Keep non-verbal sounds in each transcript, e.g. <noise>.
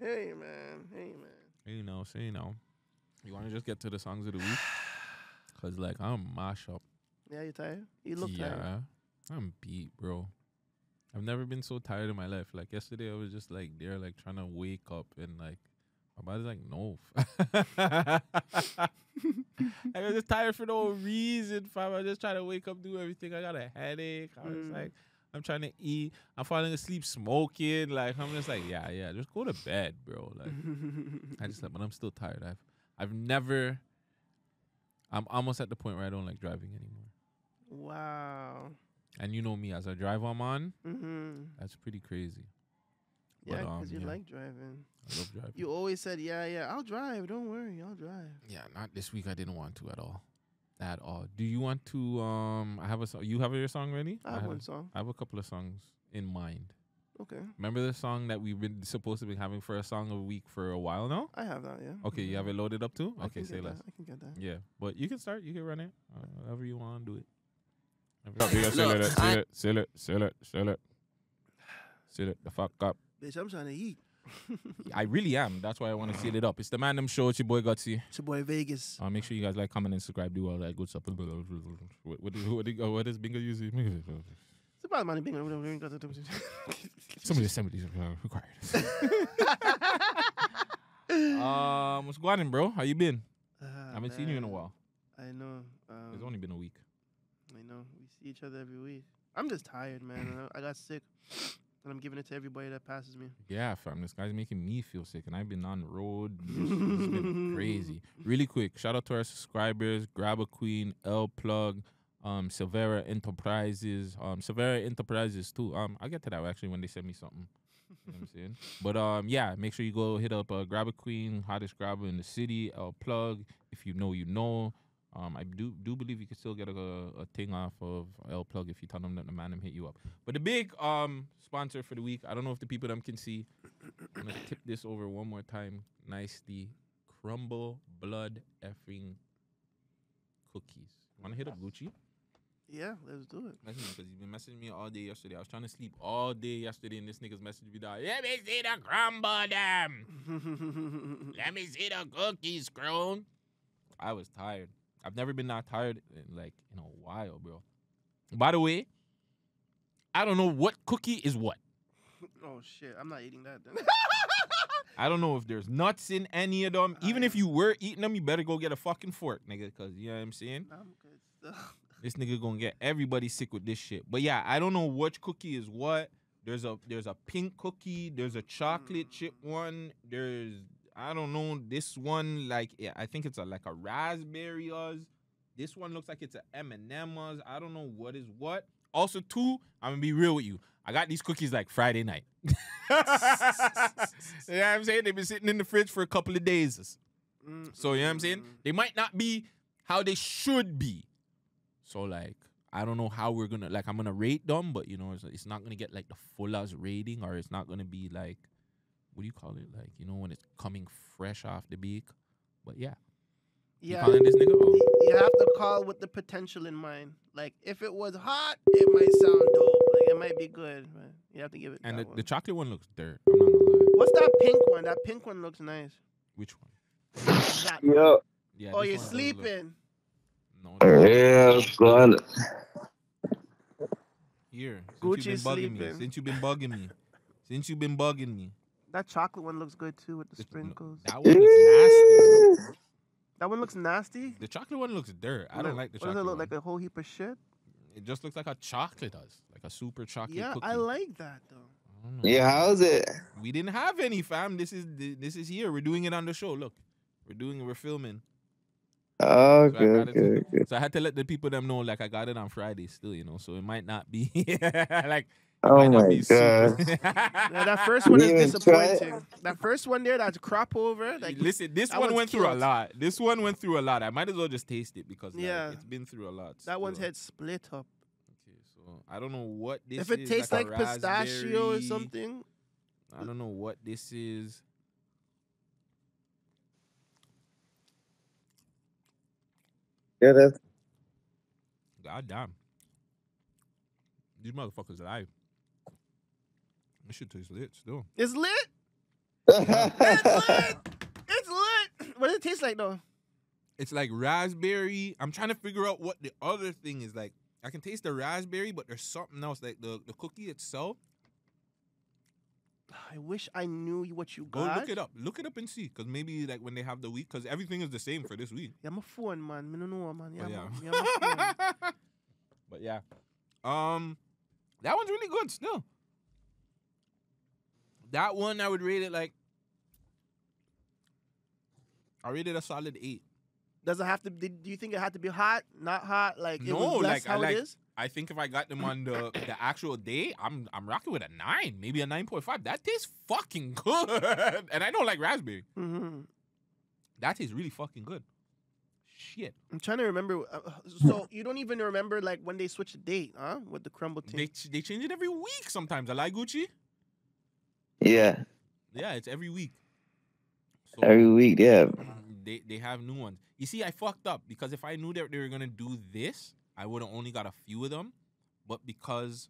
Hey man, hey man. You know, so you know. You want to just get to the songs of the week? <sighs> Cause like I'm mash up. Yeah, you tired? You look yeah, tired. I'm beat, bro. I've never been so tired in my life. Like yesterday, I was just like there, like trying to wake up, and like my body's like, no. <laughs> I was just tired for no reason, fam. I just trying to wake up, do everything. I got a headache. I was Mm. like, I'm trying to eat. I'm falling asleep smoking. Like I'm just like, yeah, yeah, just go to bed, bro. Like I just, like, but I'm still tired. I've, I've never. I'm almost at the point where I don't like driving anymore. wow. And you know me, as I drive, I'm on. Mm-hmm. That's pretty crazy. Yeah, because um, you yeah. like driving. I love driving. You always said, "Yeah, yeah, I'll drive. Don't worry, I'll drive." yeah, not this week. I didn't want to at all. At all. Do you want to? Um, I have a. So- you have your song ready? I have one song. I have a couple of songs in mind. Okay, Remember the song that we've been supposed to be having for a song of the week for a while now? I have that. Yeah. Okay, you have it loaded up too. I Okay, say less. that. I can get that. Yeah, but you can start. You can run it. Uh, however you want to do it. Look, Seal it, seal I- it, seal it, seal it, seal it, seal it. The fuck up. Bitch, I'm trying to eat. I really am. That's why I want to seal it up. It's the Man Dem Show. It's your boy Guttzy. It's your boy Vagez. Uh, make sure you guys like, comment, and subscribe. Do all that good stuff. What, what, is- what, is- what is Bingo using? It's about money being. Some of the assemblies required. <laughs> um, what's going on, bro? How you been? Ah, I haven't seen you in a while. I know. Um, It's only been a week. I know. We see each other every week. I'm just tired, man. <clears throat> I got sick, and I'm giving it to everybody that passes me. Yeah, fam. This guy's making me feel sick, and I've been on the road. It's been <laughs> crazy. Really quick, shout out to our subscribers: Grab a Queen, L Plug, um, Silvera Enterprises, um, Silvera Enterprises too. Um, I'll get to that actually when they send me something. You know what I'm saying? <laughs> But um, yeah, make sure you go hit up uh, Grab a Queen, hottest grabber in the city, L Plug. If you know, you know. Um, I do do believe you can still get a, a thing off of L Plug if you tell them that the man hit you up. But the big um sponsor for the week, I don't know if the people them can see. I'm gonna tip this over one more time nicely. Crumbl blood effing cookies. Wanna hit up Gucci? Yeah, let's do it. Because he's been messaging me all day yesterday. I was trying to sleep all day yesterday, and this nigga's messaging me that. Let me see the crumble them. <laughs> Let me see the cookies, Crone. I was tired. I've never been that tired in like in a while, bro. By the way, I don't know what cookie is what. <laughs> oh shit, I'm not eating that then. <laughs> I don't know if there's nuts in any of them. Even if you were eating them, you better go get a fucking fork, nigga. Cause you know what I'm saying. I'm good. Still. <laughs> This nigga gonna get everybody sick with this shit. But yeah, I don't know which cookie is what. There's a there's a pink cookie. There's a chocolate mm. chip one. There's I don't know this one like yeah, I think it's a like a raspberry. This one looks like it's a M&M us. I don't know what is what. Also, two, I'm gonna be real with you. I got these cookies like Friday night. <laughs> you know what I'm saying? They've been sitting in the fridge for a couple of days. So you know what I'm saying? mm. They might not be how they should be. So like I don't know how we're gonna like I'm gonna rate them, but you know it's, it's not gonna get like the full as rating, or it's not gonna be like what do you call it? Like you know when it's coming fresh off the beak. But yeah, you Yeah. calling this nigga? Oh. You have to call with the potential in mind. Like if it was hot, it might sound dope. Like it might be good, but you have to give it. And that the, one. the chocolate one looks dirt. I'm not gonna lie. What's that pink one? That pink one looks nice. Which one? That- Yeah, Yeah. oh, this you're one doesn't look- sleeping. No. yeah, gone. Here. Since Gucci's you've been bugging me. Since you've been bugging me. Since you've been bugging me. That chocolate one looks good too with the sprinkles. That one looks nasty. That one looks nasty. The chocolate one looks dirt. I don't like the what chocolate Does it look one. like a whole heap of shit? It just looks like a chocolate does, like a super chocolate Yeah, cookie. I like that though. I don't know. Yeah, how's it? We didn't have any, fam. This is this is here. We're doing it on the show. Look, we're doing. We're filming. Oh, So I good, got it. good, good. So I had to let the people them know, like I got it on Friday still, you know. So it might not be <laughs> like. It Oh my god. <laughs> Yeah, that first one You is even try it? disappointing. That first one there, that's crop over. Like Listen, this one one's went through a lot. This one went through a lot. I might as well just taste it because like, Yeah. it's been through a lot. that one's still. head split up. Okay, so I don't know what this if it is. tastes like, a pistachio or something, I don't know what this is. Yeah, that's God damn. These motherfuckers alive. This shit tastes lit still. it's lit. <laughs> It's lit. It's lit. What does it taste like though? It's like raspberry. I'm trying to figure out what the other thing is like. I can taste the raspberry, but there's something else like the the cookie itself. I wish I knew what you got. Go look it up. Look it up and see, cause maybe like when they have the week, cause everything is the same for this week. Yeah, I'm a phone man. I don't know, man. Yeah, But yeah. yeah. yeah I'm a <laughs> but yeah, um, that one's really good still. That one I would rate it like. I rated a solid eight. Does it have to? Did, do you think it had to be hot? Not hot? Like No, like, I how like- it is. I think if I got them on the the actual day, I'm I'm rocking with a nine, maybe a nine point five. That tastes fucking good, <laughs> and I don't like raspberry. hmm That tastes really fucking good. Shit, I'm trying to remember. Uh, so you don't even remember like when they switched the date, huh? With the Crumbl thing. they ch- they change it every week. Sometimes I like Gucci. Yeah, Yeah, it's every week. So every week. Yeah, they they have new ones. You see, I fucked up because if I knew that they were gonna do this, I would have only got a few of them. But because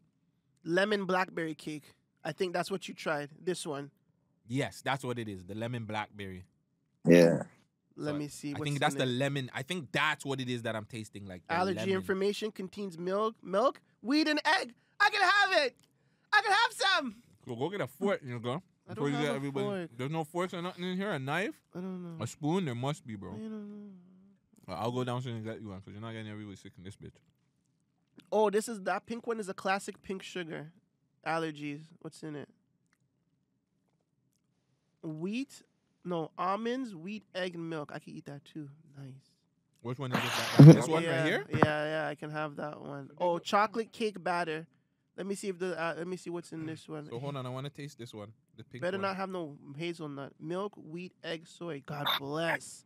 Lemon blackberry cake. I think that's what you tried. This one. yes, that's what it is, the lemon blackberry. yeah. Let So me see. I think that's the it. lemon. I think that's what it is that I'm tasting like. allergy lemon. information contains milk, milk, weed, and egg. I can have it. I can have some. So go get a fork, you know. <laughs> I don't you have get a everybody. fork. There's no forks or nothing in here. A knife, I don't know. a spoon. There must be, bro. I don't know. Well, I'll go downstairs and get you one because you're not getting everybody sick in this bitch. Oh, this is that pink one is a classic pink sugar. Allergies. What's in it? Wheat, no almonds, wheat, egg, and milk. I can eat that too. Nice. Which one is it? That, <laughs> that- this one yeah, right here. Yeah, yeah, I can have that one. Oh, chocolate cake batter. Let me see if the uh, let me see what's in this one. So hold on, I want to taste this one. The pink Better one. not have no hazelnut. Milk, wheat, egg, soy. God bless.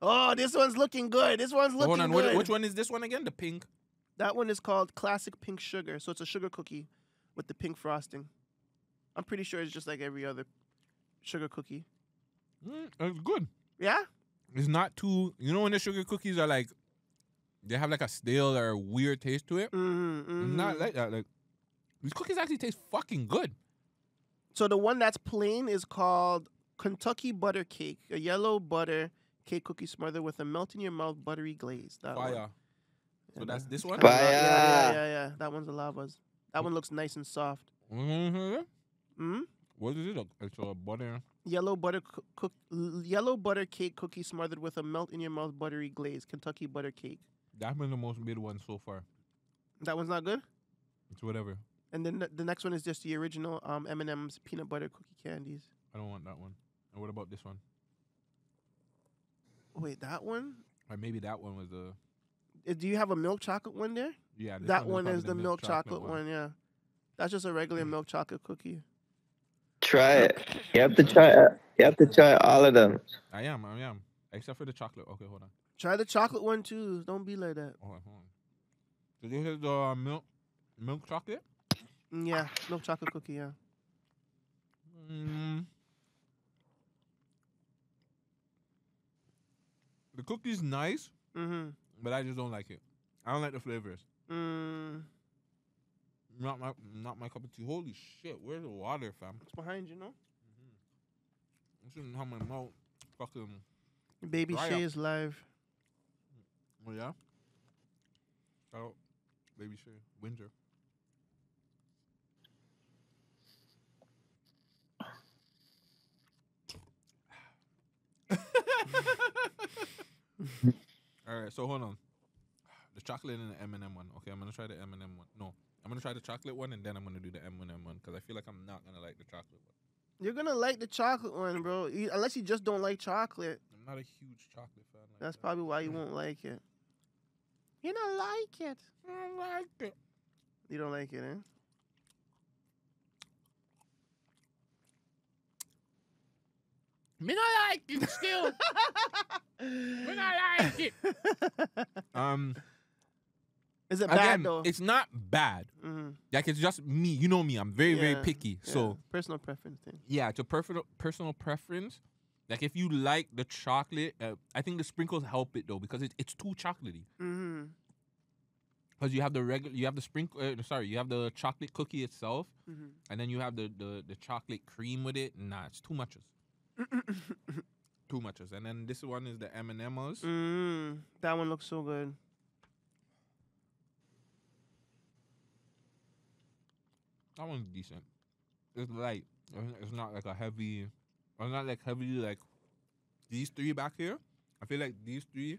Oh, this one's looking good. This one's looking hold on, good. which one is this one again? The pink. That one is called classic pink sugar. So it's a sugar cookie with the pink frosting. I'm pretty sure it's just like every other sugar cookie. Mm, it's good. Yeah? It's not too. You know when the sugar cookies are like, they have like a stale or weird taste to it. Mm-hmm, mm-hmm. Not like that. Like these cookies actually taste fucking good. So the one that's plain is called Kentucky butter cake, a yellow butter cake cookie smothered with a melt in your mouth buttery glaze. That one. Fire. Yeah, So that's this one. kinda Yeah, yeah, yeah, yeah. That one's the lavas. That one looks nice and soft. Mm-hmm. hmm What is it? It's a butter. Yellow butter cook, cook yellow butter cake cookie smothered with a melt in your mouth buttery glaze. Kentucky butter cake. That's been the most mid one so far. That one's not good. It's whatever. And then the, the next one is just the original um, M&M's peanut butter cookie candies. I don't want that one. And what about this one? Wait, that one? Or maybe that one was the. Uh, Do you have a milk chocolate one there? Yeah, this that one probably is the milk chocolate, one. Yeah, that's just a regular milk chocolate cookie. Try it. You have to try. You have to try all of them. I am. I am. Except for the chocolate. Okay, hold on. Try the chocolate one too. Don't be like that. Hold on. Hold on. So this is the uh, milk milk chocolate. Yeah, milk chocolate cookie. Yeah. Mm. The cookie's nice, Mm-hmm. but I just don't like it. I don't like the flavors. Mm. Not my not my cup of tea. Holy shit! Where's the water, fam? It's behind you, no? I shouldn't have my mouth fucking. Baby Shay is live. Oh yeah. Shout out, baby Shay, Windsor. All right, so hold on. The chocolate and the M&M one. Okay, I'm gonna try the M&M one. No, I'm gonna try the chocolate one, and then I'm gonna do the M&M one because I feel like I'm not gonna like the chocolate one. You're gonna like the chocolate one, bro. You, unless you just don't like chocolate. I'm not a huge chocolate fan. Like That's that. probably why you won't like it. You don't like it. I don't like it. You don't like it, eh? Me not like it still. <laughs> Me not like it. <laughs> Um, Is it bad again, though? it's not bad. Mhm. Like it's just me. You know me. I'm very very picky. Yeah, So personal preference thing. yeah, it's a personal personal preference. Like if you like the chocolate, uh, I think the sprinkles help it though because it, it's too chocolatey. Mm-hmm. Because you have the regular, you have the sprinkle. Uh, sorry, you have the chocolate cookie itself, Mm-hmm. and then you have the, the the chocolate cream with it. Nah, it's too much. <coughs> Too much. And then this one is the M and M's. mm, that one looks so good. That one's decent. It's light. It's not like a heavy. It's not like heavy like these three back here. I feel like these three,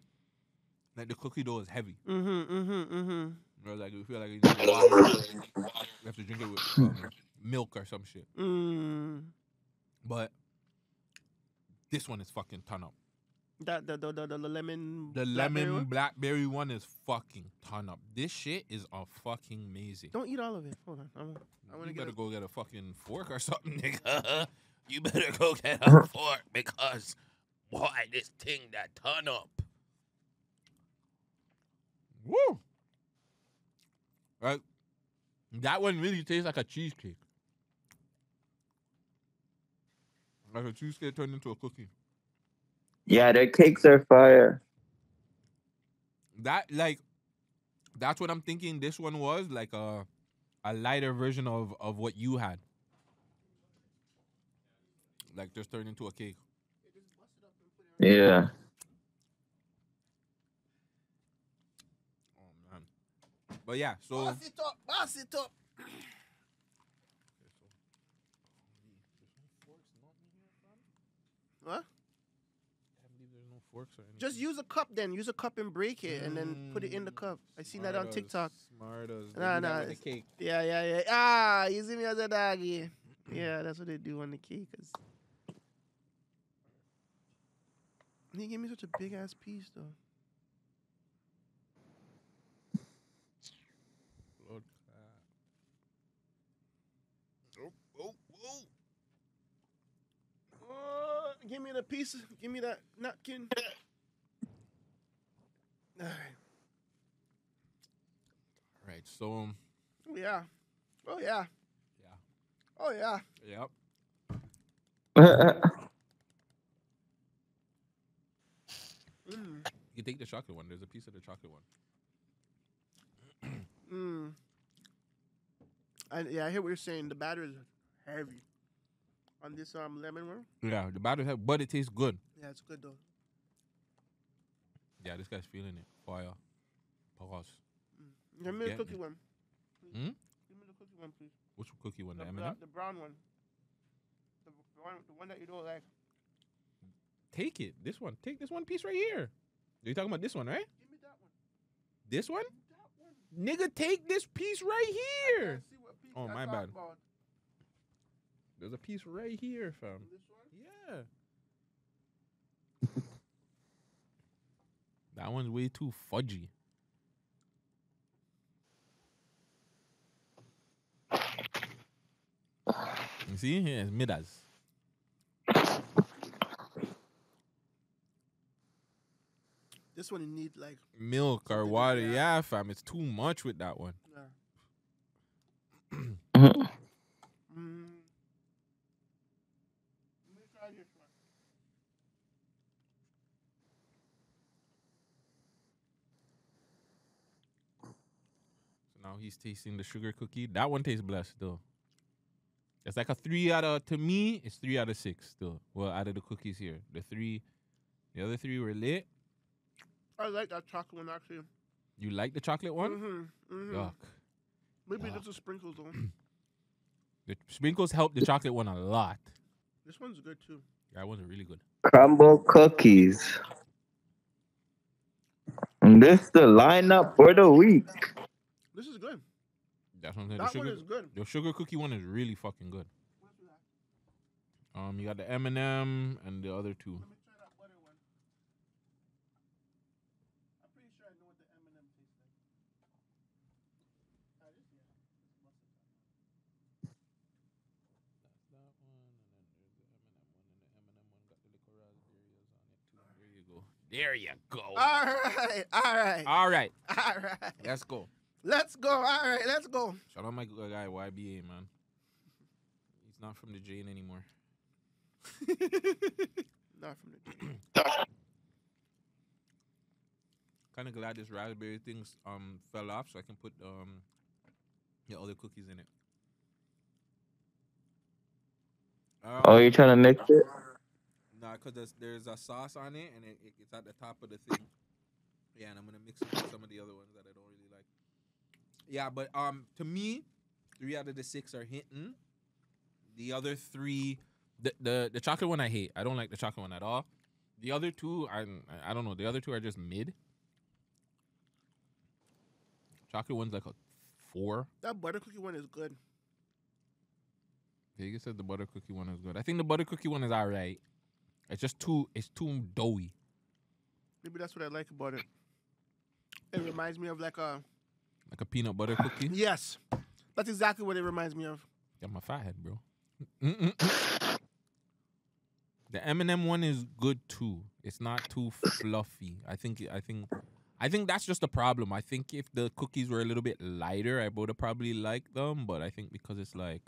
like the cookie dough is heavy. Mm-hmm. Mm-hmm. Mm-hmm. Or like you feel like you, water. you have to drink it with um, milk or some shit. Mm. But this one is fucking ton up. That the the the, the, the lemon. The blackberry lemon one? blackberry one is fucking ton up. This shit is a fucking amazing. Don't eat all of it. Hold on. I'm, I want to you get. better A, go get a fucking fork or <laughs> something, nigga. you better go get a <laughs> fork because boy, this thing that ton up. Woo! Like that one really tastes like a cheesecake. Like a cheesecake turned into a cookie. Yeah, their cakes are fire. That like that's what I'm thinking this one was, like a a lighter version of of what you had. Like just turned into a cake. Yeah. Oh man. But yeah, so Boss it up. Boss it up. <clears throat> What? Just use a cup then. Use a cup and break it, and then put it in the cup. I seen that on TikTok. Smart as. Nah, nah, the cake. Yeah, yeah, yeah. Ah, you see me as a doggy. Yeah, that's what they do on the cake. 'cause- He gave me such a big ass piece though. Blood clot. Oh, oh, oh. Oh, give me the piece. Give me that napkin. All right. Right, so um, Oh yeah. Oh yeah. Yeah. Oh yeah. yep. Mm. You can take the chocolate one. There's a piece of the chocolate one. Mm. And yeah, I hear what you're saying. The batter is heavy on this um lemon one. Yeah, the batter, have, but it tastes good. Yeah, it's good though. Yeah, this guy's feeling it. Fire. Pause. Give me the cookie me. one. Hmm? Give me the cookie one, please. Which cookie one? The, The M&M? the brown one. The, the one, the one that you don't like. Take it. This one. Take this one piece right here. You're talking about this one, right? Give me that one. This one? That one. Nigga, take this piece right here. Let's see what piece Oh, I my bad. About. There's a piece right here, fam. This one. Yeah. <laughs> that one's way too fudgy. You see? Here, it's midas. This one you need like. Milk or water. like that. Yeah, fam. It's too much with that one. Uh, <clears throat> mm. Let me try this one. So now he's tasting the sugar cookie. That one tastes blessed still. It's like a three out of to me, it's three out of six still. Well, out of the cookies here. The three the other three were lit. I like that chocolate one actually. You like the chocolate one? Mm-hmm. mm-hmm. Yuck. Maybe Yuck. just the sprinkles though. The sprinkles help the chocolate one a lot. this one's good too. That one's really good. Crumbl cookies. And this the lineup for the week. This is good. That's what I'm saying. The That one sugar, is good. the sugar cookie one is really fucking good. Um, you got the M and M and the other two. Let me try that butter one. I'm pretty sure I know what the M&M tastes like. This- yeah, this mustard. There you go. There you go. All right, all right, All right, all right. let's go. Let's go. All right, let's go. Shout out my guy YBA man. He's not from the Jane anymore. <laughs> Not from the. Jane. <coughs> kind of glad this raspberry things um fell off, so I can put um the other cookies in it. Um, Oh, you're trying to mix it? No, because there's, there's a sauce on it and it, it, it's at the top of the thing. Yeah, and I'm gonna mix it with some of the other ones that I don't really like. Yeah, but um, to me, three out of the six are hitting. The other three, the the the chocolate one I hate. I don't like the chocolate one at all. The other two, I I don't know. The other two are just mid. Chocolate one's like a four. That butter cookie one is good. Vagez said the butter cookie one is good. I think the butter cookie one is alright. It's just too it's too doughy. Maybe that's what I like about it. It reminds me of like a Like a peanut butter cookie. <sighs> yes. That's exactly what it reminds me of. Got my fat head, bro. The M&M one is good too. It's not too fluffy. I think I think I think that's just the problem. I think if the cookies were a little bit lighter, I would have probably liked them. But I think because it's like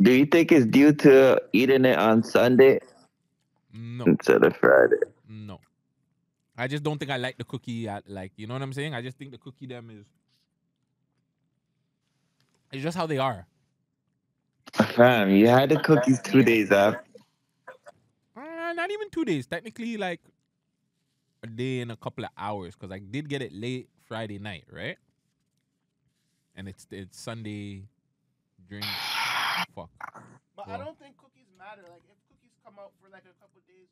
Do you think it's due to eating it on Sunday no, instead of Friday? no. I just don't think I like the cookie. At, like you know what I'm saying? I just think the cookie them is. It's just how they are. Fam, you had the cookies two days after. Uh, not even two days. Technically, like a day and a couple of hours, because I did get it late Friday night, right? And it's it's Sunday during <sighs> fuck. But I don't think cookies matter. Like if cookies come out for like a couple days,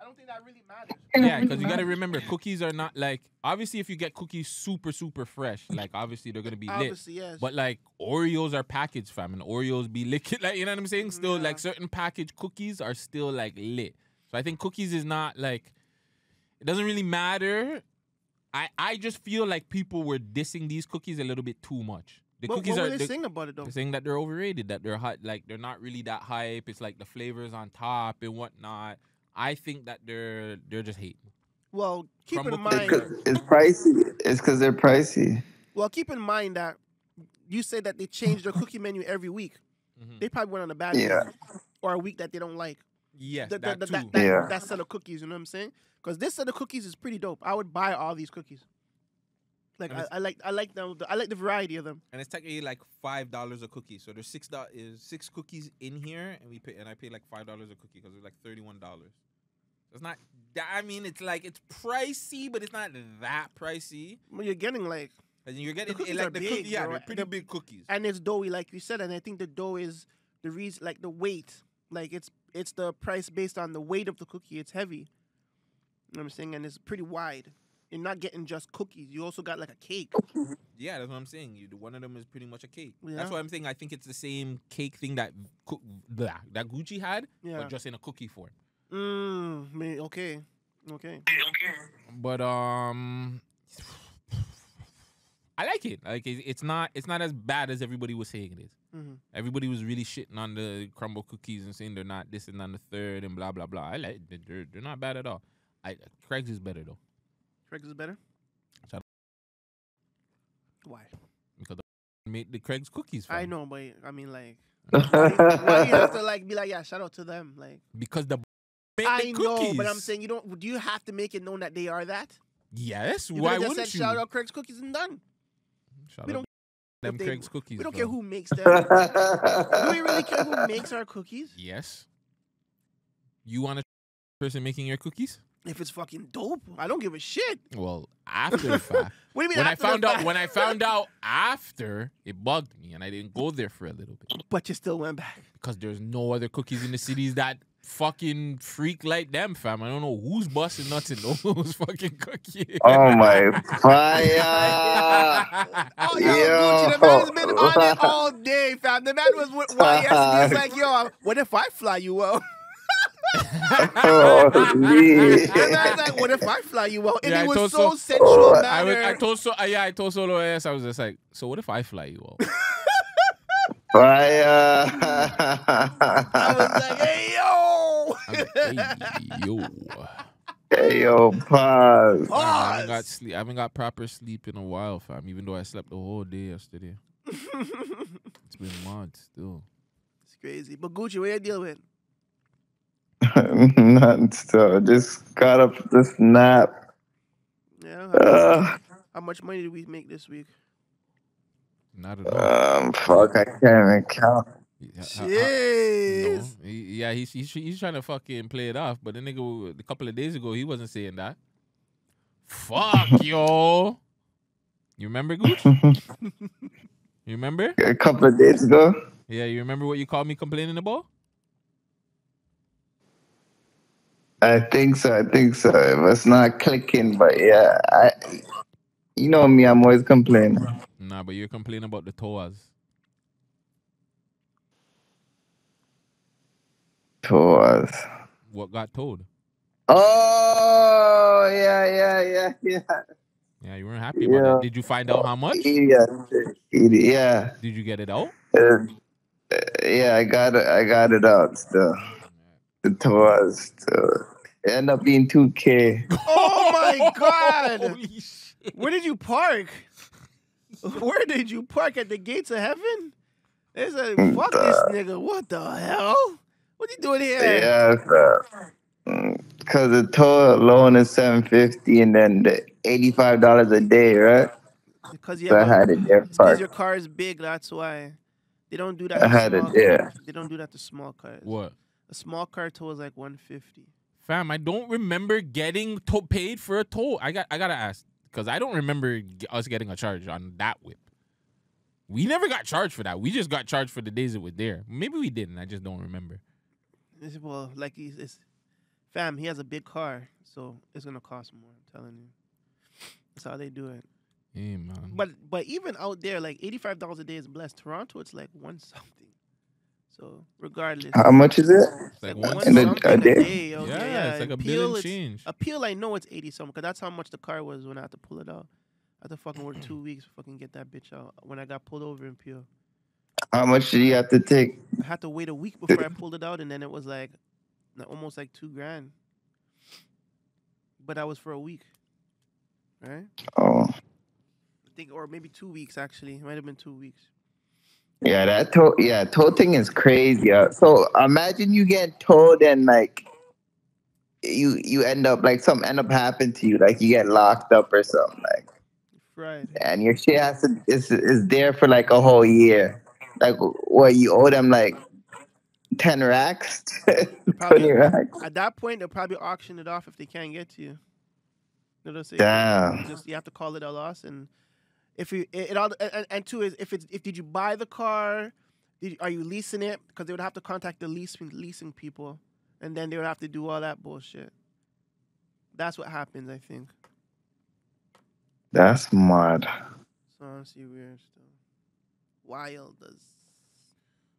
I don't think that really matters. Yeah, because you got to remember, cookies are not like obviously if you get cookies super super fresh, like obviously they're gonna be lit. Obviously, yes. But like Oreos are packaged, fam, and Oreos be lit. <laughs> Like you know what I'm saying? Mm-hmm, still, Yeah. like certain packaged cookies are still like lit. So I think cookies is not like it doesn't really matter. I I just feel like people were dissing these cookies a little bit too much. The What- cookies what are were they the- saying about it though? they're saying that they're overrated, that they're hot, like they're not really that hype. It's like the flavors on top and whatnot. I think that they're they're just hating. Well, keep in mind. it's pricey. It's because they're pricey. Well, keep in mind that you say that they change their cookie menu every week. Mhm. They probably went on a bad Yeah. week or a week that they don't like. Yes, The- the- that the- too. that, that, Yeah. that set of cookies, you know what I'm saying? Because this set of cookies is pretty dope. I would buy all these cookies. Like I, I like I like them. I like the variety of them. and it's technically like five dollars a cookie. So there's six do- is six cookies in here, and we pay and I pay like five dollars a cookie because it's like thirty one dollars. It's not. that- I mean, it's like it's pricey, but it's not that pricey. Well, you're getting like, And you're getting the cookies like the big, cookie, yeah, bro. they're pretty The- big cookies. and it's doughy, like you said. And I think the dough is the reason, like the weight, like it's it's the price based on the weight of the cookie. It's heavy. You know what I'm saying? And it's pretty wide. You're not getting just cookies. You also got like a cake. Yeah, that's what I'm saying. You one of them is pretty much a cake. Yeah. That's what I'm saying I think it's the same cake thing that blah, that Gucci had, Yeah. but just in a cookie form. Mm, me- okay. Okay. But um, <sighs> I like it. Like it, it's not it's not as bad as everybody was saying it is. hmm Everybody was really shitting on the Crumbl cookies and saying they're not this and on the third and blah blah blah. I like they're they're not bad at all. I Craig's is better though Craig's is better. Shout Why? because the <laughs> made the Craig's cookies. I fam. know, but I mean, like, <laughs> why, why you have to like be like, yeah, shout out to them? Like, because the <laughs> make I the know, but I'm saying you don't. Do you have to make it known that they are that? yes. You why could've just wouldn't said you? shout out Craig's cookies and done. Shout We out don't them they- Craig's cookies. We don't care fam. who makes them. Do we really care who makes our cookies? Yes. You want a person making your cookies? If it's fucking dope, I don't give a shit. Well, <laughs> after the fact. What do you mean? when I after the found out fact? when I found <laughs> out after, it bugged me and I didn't go there for a little bit. but you still went back. Because there's no other cookies in the cities that fucking freak like them, fam. I don't know who's busting nuts in <laughs> those fucking cookies. oh my fire! Oh, yo, Yo. Gucci, the man's been on it all day, fam. The man was with YS. He's like, yo, what if I fly you out? Holy. The man's like, what if I fly you out? And Yeah, I it was so so- sensual Oh. I, was, I told so uh, yeah, I told Solo S. I was just like, so what if I fly you out? <laughs> Fire! <laughs> I was like, hey, yo. I like, hey, yo. hey, yo, pause. I haven't got sleep. I haven't got proper sleep in a while, fam. Even though I slept the whole day yesterday, <laughs> it's been months still. it's crazy. But Gucci, what you deal with? <laughs> Nothing still. Just got up this nap. Yeah. Uh, How much money did we make this week? Not at all. um, fuck, I can't even count. Yeah, Jeez. no. He- yeah, he's, he's he's trying to fucking play it off, but the nigga a couple of days ago he wasn't saying that. Fuck <laughs> yo. You remember Gooch? <laughs> You remember? A couple of days ago. Yeah, you remember what you called me complaining about? I think so. I think so. It was not clicking, but yeah, I. You know me. I'm always complaining. Nah, but you're complaining about the toas. Tours. What got told? Oh yeah, yeah, yeah, yeah. Yeah, you weren't happy about Yeah. it. Did you find out how much? Idiot. Yeah. Did you get it out? Uh, yeah, I got it. I got it out still. The tours. Still. It ended up being two k. Oh my <laughs> god! Holy shit. Where did you park? Where did you park at the gates of heaven? They said, mm, "Fuck this nigga." What the hell? What are you doing here? Yeah, so, uh, mm, cause the tour alone is seven fifty, and then the eighty five dollars a day, right? Because you So I have a, had it there it's 'cause parked. your car is big. That's why they don't do that. I to had it small there. cars. They don't do that to small cars. What? A small car tow is like one fifty. Fam, I don't remember getting to- paid for a toll. I got I gotta ask because I don't remember g- us getting a charge on that whip. We never got charged for that. We just got charged for the days it was there. Maybe we didn't. I just don't remember. Well, like he's, it's, fam, he has a big car, so it's gonna cost more. I'm telling you. That's how they do it. Hey man. But but even out there, like eighty five dollars a day is blessed. Toronto, it's like one something. So regardless, How much is it? it's like one one in a- a a day? day. okay, yeah, yeah, it's like a and billion change. Appeal, I know it's eighty something, because that's how much the car was when I had to pull it out. I had to fucking work two weeks to fucking get that bitch out. When I got pulled over in Peel, How much do you have to take? I had to wait a week before I <laughs> pulled it out, and then it was like almost like two grand. But that was for a week, right? Oh, I think, or maybe two weeks actually. It might have been two weeks. Yeah, that tow. Yeah, tow thing is crazy. uh, So imagine you get towed and like you you end up like something end up happening to you, like you get locked up or something, like, Right. and your shit has to is is there for like a whole year. Like, what you owe them like ten racks, <laughs> twenty racks. At that point, they'll probably auction it off if they can't get to you. They'll say, Damn. just you have to call it a loss, and if you it, it all and, and two is if it's if did you buy the car, did, are you leasing it? Because they would have to contact the leasing leasing people, and then they would have to do all that bullshit. That's what happens, I think. That's mad. So honestly, weird still. Wild as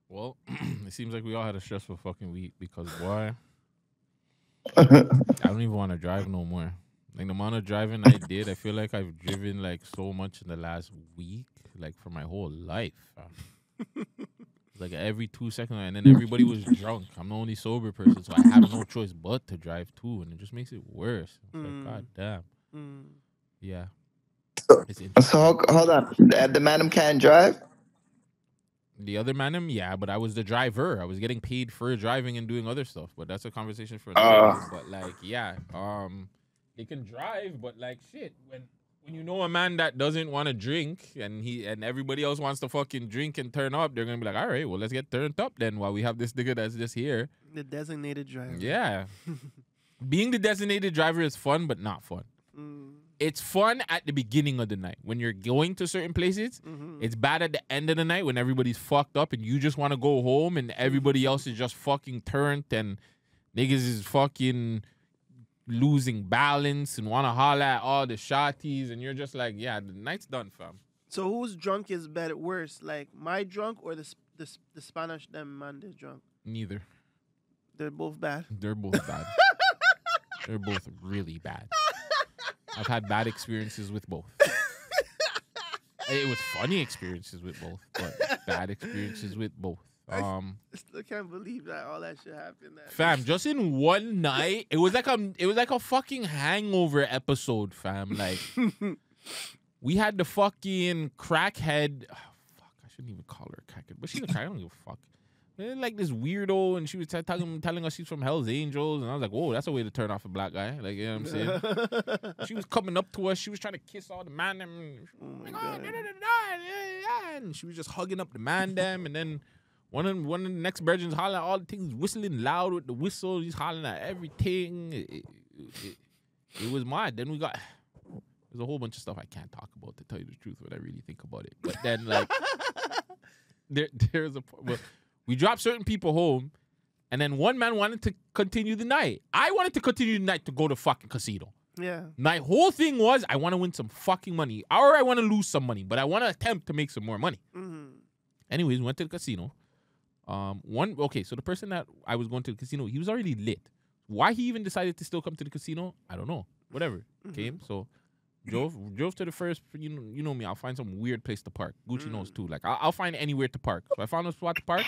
Well, <clears throat> it seems like we all had a stressful fucking week because why? <laughs> I don't even want to drive no more. Like the amount of driving I did, I feel like I've driven like so much in the last week, like for my whole life. <laughs> like every two seconds, and then everybody was drunk. I'm the only sober person, so I have no choice but to drive too, and it just makes it worse. It's Mm. like, God damn, mm. yeah. So- so hold, hold on. The, the madam can't drive. The other man, him, yeah, but I was the driver. I was getting paid for driving and doing other stuff, but that's a conversation for another Oh. But like, yeah, um, they can drive, but like, shit, when when you know a man that doesn't want to drink and he and everybody else wants to fucking drink and turn up, they're gonna be like, all right, well, let's get turned up then while we have this nigga that's just here. the designated driver. Yeah, <laughs> being the designated driver is fun, but not fun. Mm, It's fun at the beginning of the night when you're going to certain places. mhm. It's bad at the end of the night when everybody's fucked up and you just want to go home and everybody else is just fucking turned and niggas is fucking losing balance and want to holler at all the shotties and you're just like, yeah, the night's done, fam. So who's drunk is better, worse? Like my drunk or the the, the Spanish them man is drunk? Neither. They're both bad. They're both bad. <laughs> They're both really bad. I've had bad experiences with both. <laughs> It was funny experiences with both, but bad experiences with both. Um, I <laughs> still can't believe that all that shit happened. That Fam, just in one night, it was like a it was like a fucking hangover episode, fam. Like <laughs> we had the fucking crackhead. oh, fuck, I shouldn't even call her a crackhead, but she's a crack. I don't give a fuck. Like this weirdo, and she was t- telling telling us she's from Hell's Angels, and I was like, "Whoa, that's a way to turn off a black guy." Like, you know what I'm saying? <laughs> she was coming up to us. She was trying to kiss all the man them. Oh Like, "Oh, da, da, da, da, yeah, yeah," And she was just hugging up the man them, and then One of one of the next virgins hollering all the things, whistling loud with the whistle. He's hollering at everything. It, it, it- it was mad. Then we got there's a whole bunch of stuff I can't talk about to tell you the truth when I really think about it. But then like <laughs> there there's a po- well, we dropped certain people home, and then one man wanted to continue the night. I wanted to continue the night to go to fucking casino. Yeah. My whole thing was I want to win some fucking money, or I want to lose some money, but I want to attempt to make some more money. hmm Anyways, went to the casino. Um, one okay, so the person that I was going to the casino, he was already lit. Why he even decided to still come to the casino, I don't know. Whatever mm-hmm. came, so drove drove to the first. You know, you know me. I'll find some weird place to park. Gucci knows mm. too. Like I'll, I'll find anywhere to park. So I found a spot to park.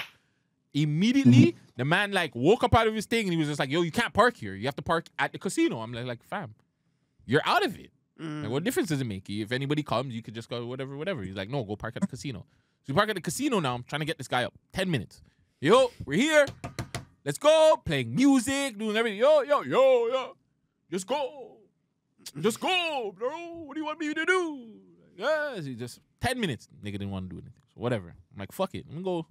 Immediately, mm-hmm. the man like woke up out of his thing and he was just like, "Yo, you can't park here. You have to park at the casino." I'm like, "Like, fam, you're out of it." Like, what mm. difference does it make? If anybody comes, you could just go whatever, whatever. He's like, no, go park at the casino. So we park at the casino now. I'm trying to get this guy up. Ten minutes. Yo, we're here. Let's go. Playing music, doing everything. Yo, yo, yo, yo. Just go. Just go, bro. What do you want me to do? Yes, he just ten minutes. Nigga didn't want to do anything. So whatever. I'm like, fuck it. Let me go.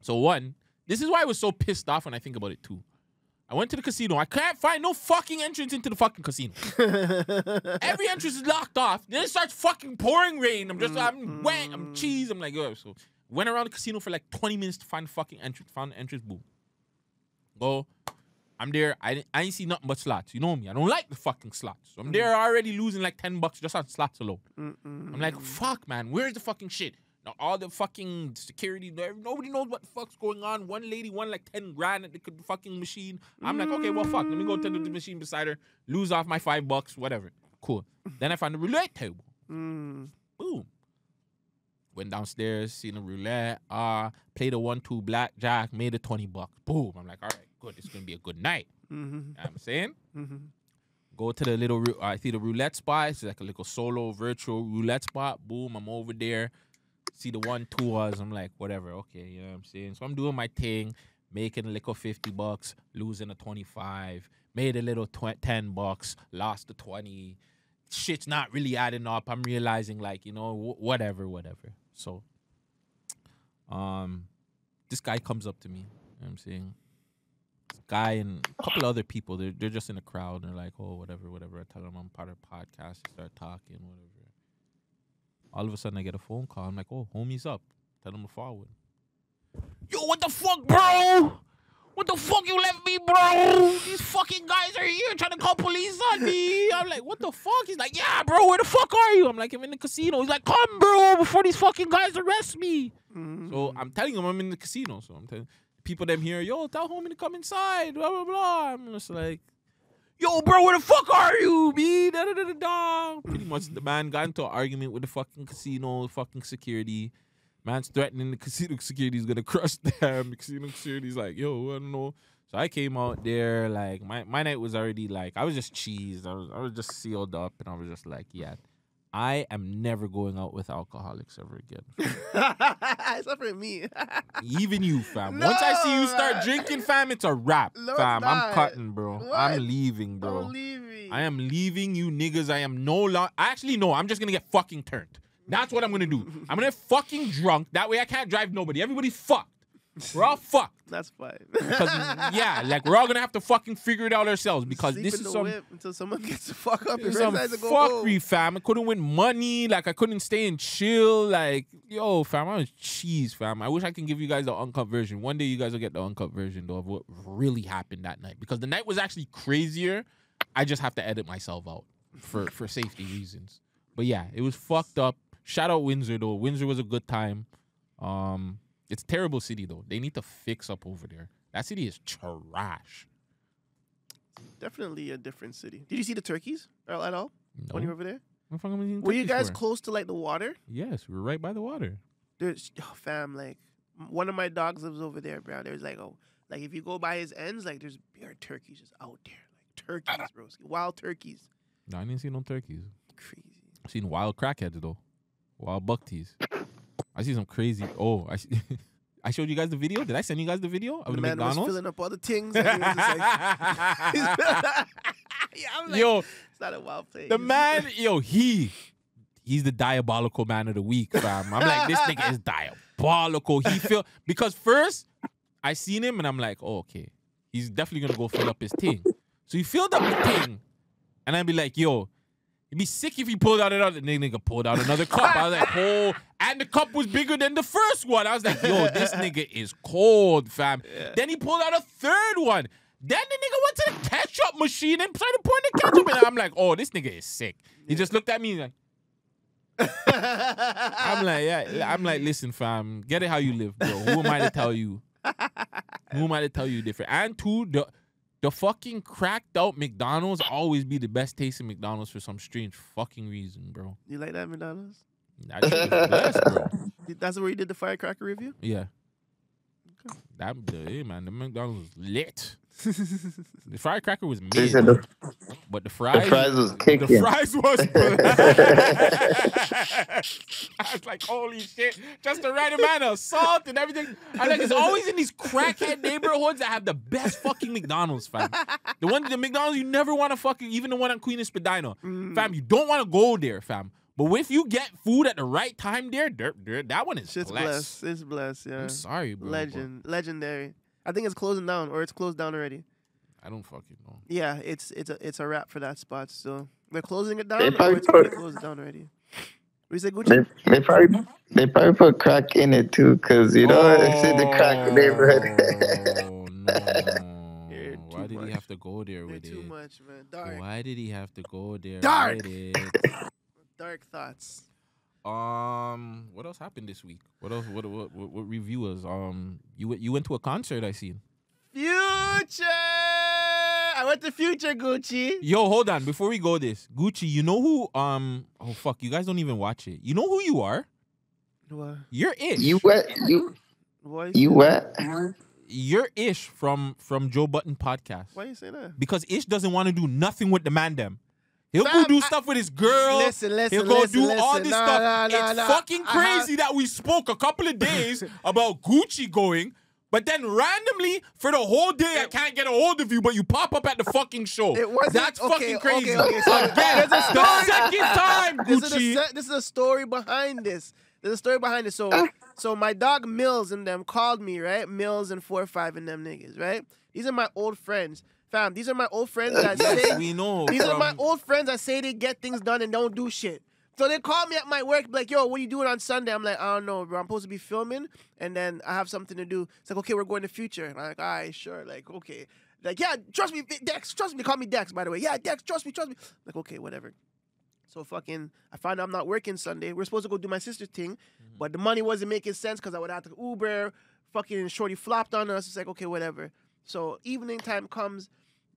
So one, this is why I was so pissed off when I think about it too. I went to the casino. I can't find no fucking entrance into the fucking casino. <laughs> Every entrance is locked off. Then it starts fucking pouring rain. I'm just, I'm mm-hmm. wet. I'm cheese. I'm like, yo. So went around the casino for like 20 minutes to find the fucking entrance. Found the entrance. Boom. Go. I'm there. I didn't, I ain't see nothing but slots. You know me. I don't like the fucking slots. So I'm there mm. already losing like 10 bucks just on slots alone. I'm like, fuck, man. Where's the fucking shit? All the fucking security, nobody knows what the fuck's going on. One lady won like 10 grand at the fucking machine. I'm like, okay, well, fuck. Let me go to the machine beside her, lose off my five bucks, whatever. Cool. then I found the roulette table. Mm. Boom. Went downstairs, seen the roulette, uh, played a one two blackjack, made it 20 bucks. Boom. I'm like, all right, good. It's gonna be a good night. Mm-hmm. You know what I'm saying? Mhm. Go to the little, I see the roulette spot. It's like a little solo virtual roulette spot. Boom, I'm over there. See the one, two was. I'm like, whatever, okay, you know what I'm saying? So I'm doing my thing, making a little 50 bucks, losing a 25, made a little tw- 10 bucks, lost the 20. Shit's not really adding up. I'm realizing, like, you know, wh- whatever, whatever. So, um, this guy comes up to me. You know I'm saying? guy and a couple other people. They're they're just in the crowd. And they're like, oh, whatever, whatever. I tell them I'm part of a podcast. They start talking, whatever. All of a sudden, I get a phone call. I'm like, oh, homie's up. Tell them to forward. Yo, what the fuck, bro? What the fuck you left me, bro? These fucking guys are here trying to call police on me. I'm like, what the fuck? He's like, yeah, bro, where the fuck are you? I'm like, I'm in the casino. He's like, come, bro, before these fucking guys arrest me. Mhm. So I'm telling him I'm in the casino. So I'm telling people them here, yo, tell homie to come inside. Blah blah blah. I'm just like, yo, bro, where the fuck are you? Da da da da da. Pretty much the man got into an argument with the fucking casino, fucking security. Man's threatening the casino <laughs> security is gonna crush <laughs> them. The casino security's like, yo, I don't know. So I came out there, like my, my night was already like I was just cheesed. I was I was just sealed up and I was just like, yeah. I am never going out with alcoholics ever again. <laughs> Except for me. Even you, fam. <laughs> Once I see you start man. drinking, fam, it's a wrap, No, fam. I'm cutting, bro. What? I'm leaving, bro. Leave me. I am leaving you niggas. I am no longer. Actually, no. I'm just gonna get fucking turned. That's what I'm gonna do. I'm gonna get fucking drunk. That way I can't drive nobody. Everybody's fucked. We're all fucked. That's fine. <laughs> Yeah, like we're all gonna have to fucking figure it out ourselves because Sleep this is some whip until someone gets the fuck up and some decides to go home. fuckery, fam. I couldn't win money. Like I couldn't stay and chill. Like yo, fam, I was cheese, fam. I wish I can give you guys the uncut version. One day you guys will get the uncut version though of what really happened that night because the night was actually crazier. I just have to edit myself out for for safety reasons. But yeah, it was fucked up. Shout out Windsor though. Windsor was a good time. Um, it's a terrible city though. They need to fix up over there. That city is trash. Definitely a different city. Did you see the turkeys at all when you were over there? What the fuck am I eating Were you guys for? close to like the water? Yes, we were right by the water. There's oh, fam like one of my dogs lives over there, bro. There's like oh like if you go by his ends, like there's bare turkeys just out there, like turkeys, bro. Wild turkeys, No, I didn't see no turkeys. crazy. I've seen wild crackheads though, wild buck teas. I see some crazy. Oh, I see, <laughs> I showed you guys the video. Did I send you guys the video of the the, man was McDonald's? filling up all the things. Was <laughs> like, yeah, like, yo, it's not a wild place. the man, yo, he he's the diabolical man of the week, fam. I'm like, this nigga is diabolical. He <laughs> feel because first I seen him and I'm like, oh, okay, he's definitely gonna go fill up his thing. So he filled up the thing, and I'd be like, yo, it'd be sick if he pulled out another nigga pulled out another cup. I was like, <laughs> oh, and the cup was bigger than the first one. I was like, yo, this <laughs> nigga is cold, fam. Then he pulled out a third one. Then the nigga went to the ketchup machine and started pouring the ketchup in. I'm like, oh, this nigga is sick. He just looked at me like, I'm like, yeah. I'm like, listen, fam, get it how you live, bro. Who am I to tell you? <laughs> Who am I to tell you different? And two, the the fucking cracked out McDonald's always be the best tasting McDonald's for some strange fucking reason, bro. you like that McDonald's? That shit is blessed, bro. <laughs> That's where you did the firecracker review. Yeah. That the hey man, the McDonald's was lit. The firecracker was They mid, the, but the the fries, fries was the kicking. fries <laughs> was. <laughs> I was like, holy shit! Just the right amount of salt and everything. I'm like, it's always in these crackhead neighborhoods that have the best fucking McDonald's, fam. The one, the McDonald's you never want to fucking, even the one on Queen and Spadina, Mm. fam. You don't want to go there, fam. But if you get food at the right time there, there, there that one is Shit's blessed. blessed. It's blessed. Yeah. I'm sorry, bro. but Legend, legendary. I think it's closing down, or it's closed down already. I don't fucking know. Yeah, it's it's a it's a wrap for that spot. So they're closing it down, They or probably it's put- close it down already. We say Gucci. They, they probably they probably put crack in it too, cause you know it's in the crack oh, neighborhood. Oh no! <laughs> Why did much. he have to go there They're with too it? much, man. Dark, Why did he have to go there Dark. with it? <laughs> dark thoughts. Um, what else happened this week? What else? What what what, what reviewers? Um, you went you went to a concert I seen. Future. I went to Future Gucci. Yo, hold on. Before we go, this Gucci. You know who? Um, oh fuck, you guys don't even watch it. You know who you are? What? You're Ish. you what? You Why? you what? You're Ish from from Joe Budden podcast. Why you say that? because Ish doesn't want to do nothing with the Man Dem. He'll Fam, go do stuff with his girl. Listen, listen, He'll go listen, do all this Nah, stuff. nah, nah, it's fucking crazy that we spoke a couple of days <laughs> about Gucci going, but then randomly for the whole day I can't get a hold of you, but you pop up at the fucking show. It wasn't- That's okay, fucking crazy. okay, okay, so Again, there's a the second <laughs> time, This is, a this is a story behind this. There's a story behind it. So, so my dog Mills and them called me, right? Mills and four or five and them niggas, right? These are my old friends, fam. These are my old friends that Yes, say we know. these are my old friends that say they get things done and don't do shit. So they call me at my work, like, "Yo, what are you doing on Sunday?" I'm like, "I don't know, bro. I'm supposed to be filming, and then I have something to do." It's like, "Okay, we're going to future." And I'm like, "All right, sure." Like, okay, like, yeah, trust me, Dex. Trust me. Call me Dex, by the way. Yeah, Dex. Trust me. Trust me. Like, okay, whatever. So fucking, I found out I'm not working Sunday. We're supposed to go do my sister's thing, mm-hmm. but the money wasn't making sense because I would have to Uber. Fucking shorty flopped on us. It's like, okay, whatever. So evening time comes.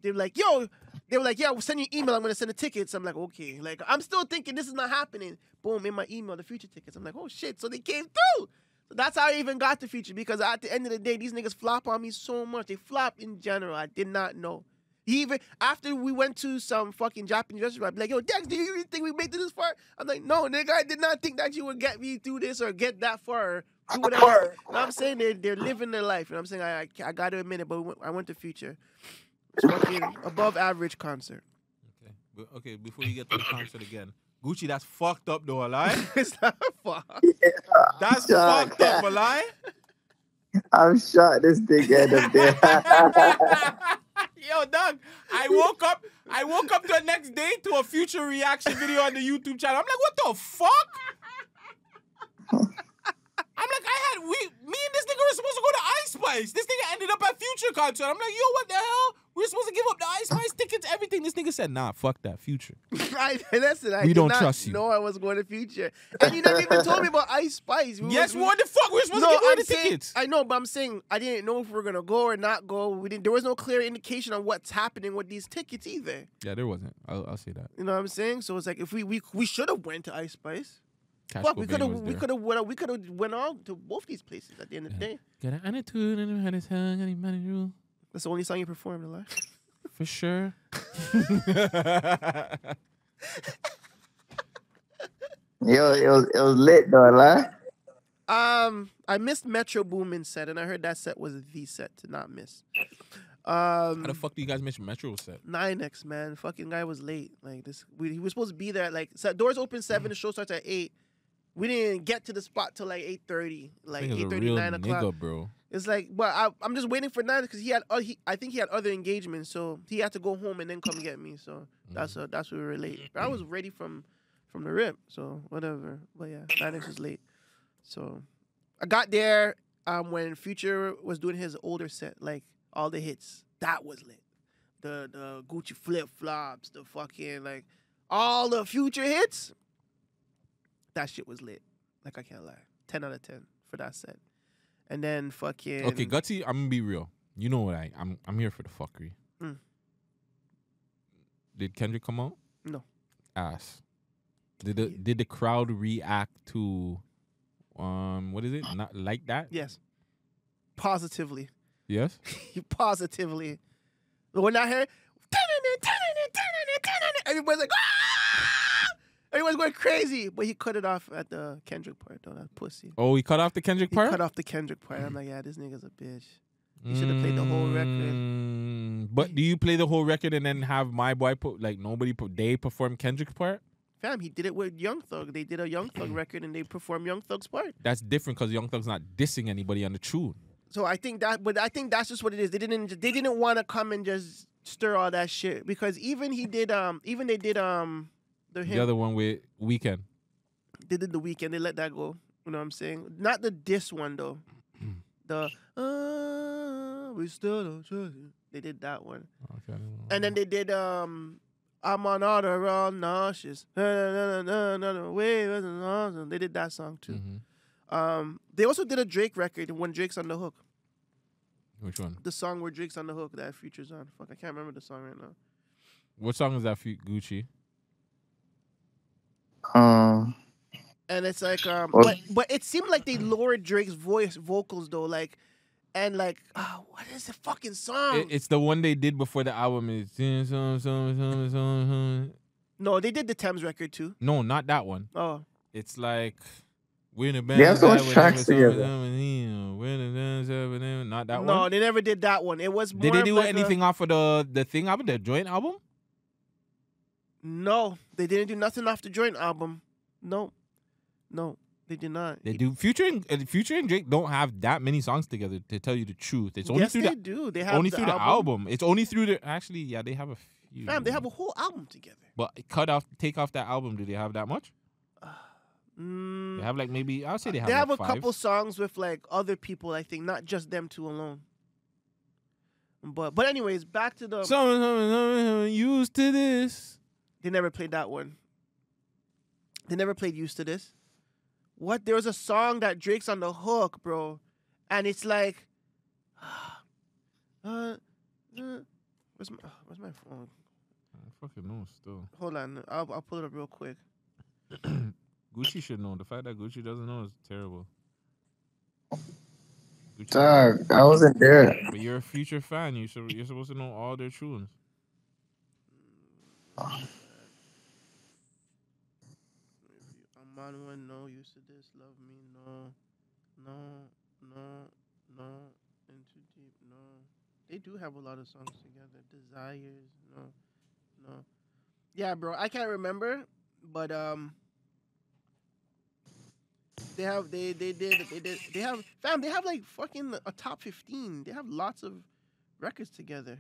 They're like, yo, they were like, yeah, we'll send you email. I'm gonna send the tickets. I'm like, okay. Like, I'm still thinking this is not happening. Boom, in my email, the future tickets. I'm like, oh shit. So they came through. So that's how I even got the future because at the end of the day, these niggas flop on me so much. They flop in general. I did not know. He even after we went to some fucking Japanese restaurant, I'd be like, yo, Dex, do you really think we made it this far? I'm like, no, nigga, I did not think that you would get me through this or get that far. Or do whatever. You know what I'm saying? They're, they're living their life. You know what I'm saying? I, I, I got to admit it, but we went, I went to Future. It's fucking above average concert. Okay. Okay, before you get to the concert again, Gucci, that's fucked up though, a lie. it's not far. That's Shut fucked up, a lie. I'm shot. This thing end up <laughs> there. <laughs> <laughs> Yo, Doug, I woke up. I woke up the next day to a future reaction video on the YouTube channel. I'm like, what the fuck? <laughs> I'm like, I had we, me and this nigga were supposed to go to Ice Spice. This nigga ended up at Future concert. I'm like, yo, what the hell? We were supposed to give up the Ice Spice tickets, everything. This nigga said, nah, fuck that, Future. <laughs> I, listen, I We don't trust you. know I was going to Future. And you never even told me about Ice Spice. We yes, was- what the fuck? We were supposed no, to give away the saying, tickets. I know, but I'm saying I didn't know if we were gonna go or not go. We didn't. There was no clear indication on what's happening with these tickets either. yeah, there wasn't. I'll, I'll say that. You know what I'm saying? So it's like if we we, we should have went to Ice Spice. Cash Fuck, we could have we could have went we could have went on to both these places at the end of the day. Got an attitude and had his tongue and he managed. That's the only song you performed in life. <laughs> For sure. Yo, it was it was lit though, lie. Um, I missed Metro Boomin set, and I heard that set was the set to not miss. Um, How the fuck do you guys miss Metro set? Nine X man, fucking guy was late. Like this, we, he was supposed to be there. At like so doors open seven, the show starts at eight. We didn't get to the spot till like eight thirty, like eight a thirty, nine o'clock. nigga, bro. It's like, but I, I'm just waiting for nine because he had, uh, he, I think he had other engagements, so he had to go home and then come get me. So that's Mm. uh, that's where we were late. But I was ready from from the rip, so whatever. But yeah, nine was late. So I got there um when Future was doing his older set, like all the hits. That was lit. The the Gucci flip flops, the fucking like all the Future hits. That shit was lit. Like I can't lie. Ten out of ten for that set. And then fucking Okay, Guttzy, I'm gonna be real. You know what I I'm I'm here for the fuckery. Mm. Did Kendrick come out? No. Ass. Did the did the crowd react to um what is it? Not like that? Yes. Positively. Yes? <laughs> Positively. When I heard everybody's like ah! Everyone's going crazy. But he cut it off at the Kendrick part though, that pussy. Oh, he cut off the Kendrick He part? cut off the Kendrick part. I'm like, yeah, this nigga's a bitch. He should have played the whole record. Mm, But do you play the whole record and then have my boy put like nobody put they perform Kendrick's part? Fam, he did it with Young Thug. They did a Young Thug record and they performed Young Thug's part. That's different because Young Thug's not dissing anybody on the tune. So I think that, but I think that's just what it is. They didn't, they didn't want to come and just stir all that shit because even he did, um, even they did, um, the The other one with Weeknd. they did the Weeknd. They let that go. You know what I'm saying? Not the diss one though. <clears throat> the uh, we still don't trust you. They did that one, Okay. and then they did um. I'm on order, all nauseous. Na, na, na, na, na, wave is awesome. They did that song too. Mhm. Um, they also did a Drake record when Drake's on the hook. Which one? The song where Drake's on the hook that features on. Fuck, I can't remember the song right now. What song is that for Gucci? Um, And it's like, um, Well- but but it seemed like they lowered Drake's voice vocals though, like, and like, oh, what is the fucking song? It, it's the one they did before the album is. no, they did the Thames record too. No, not that one. Oh, It's like we're in a band. They have so much with tracks them, with together. them, with them, we're in a band. Not that no, one. No, they never did that one. It was more Did they do like a- anything off of the the thing album, the joint album? No, they didn't do nothing off the joint album. No, no, they did not. They do. Future and uh, Future and Drake don't have that many songs together. To tell you the truth, it's only yes, through they the do. They have only the through album. the album. It's only through the actually. Yeah, they have a few. Fam, they have a whole album together. But cut off, take off that album. Do they have that much? Mm, They have like maybe I would say they have. they have like a five. couple songs with like other people. I think not just them two alone. But but anyways, back to the. Someone, someone, someone used to this. They never played that one. They never played used to this. What? There was a song that Drake's on the hook, bro, and it's like, <sighs> uh, uh, where's my <sighs> where's my phone? I fucking know still. Hold on, I'll I'll pull it up real quick. <clears throat> Gucci should know. The fact that Gucci doesn't know is terrible. Gucci- dog, I wasn't there. But you're a future fan. You should. You're supposed to know all their tunes. <sighs> <laughs> On one, no, used to this, love me, no, no, no, no, into deep, no. They do have a lot of songs together. Desires, no, no. Yeah, bro, I can't remember, but um, they have they they did they did they have fam they have like fucking a top fifteen. They have lots of records together.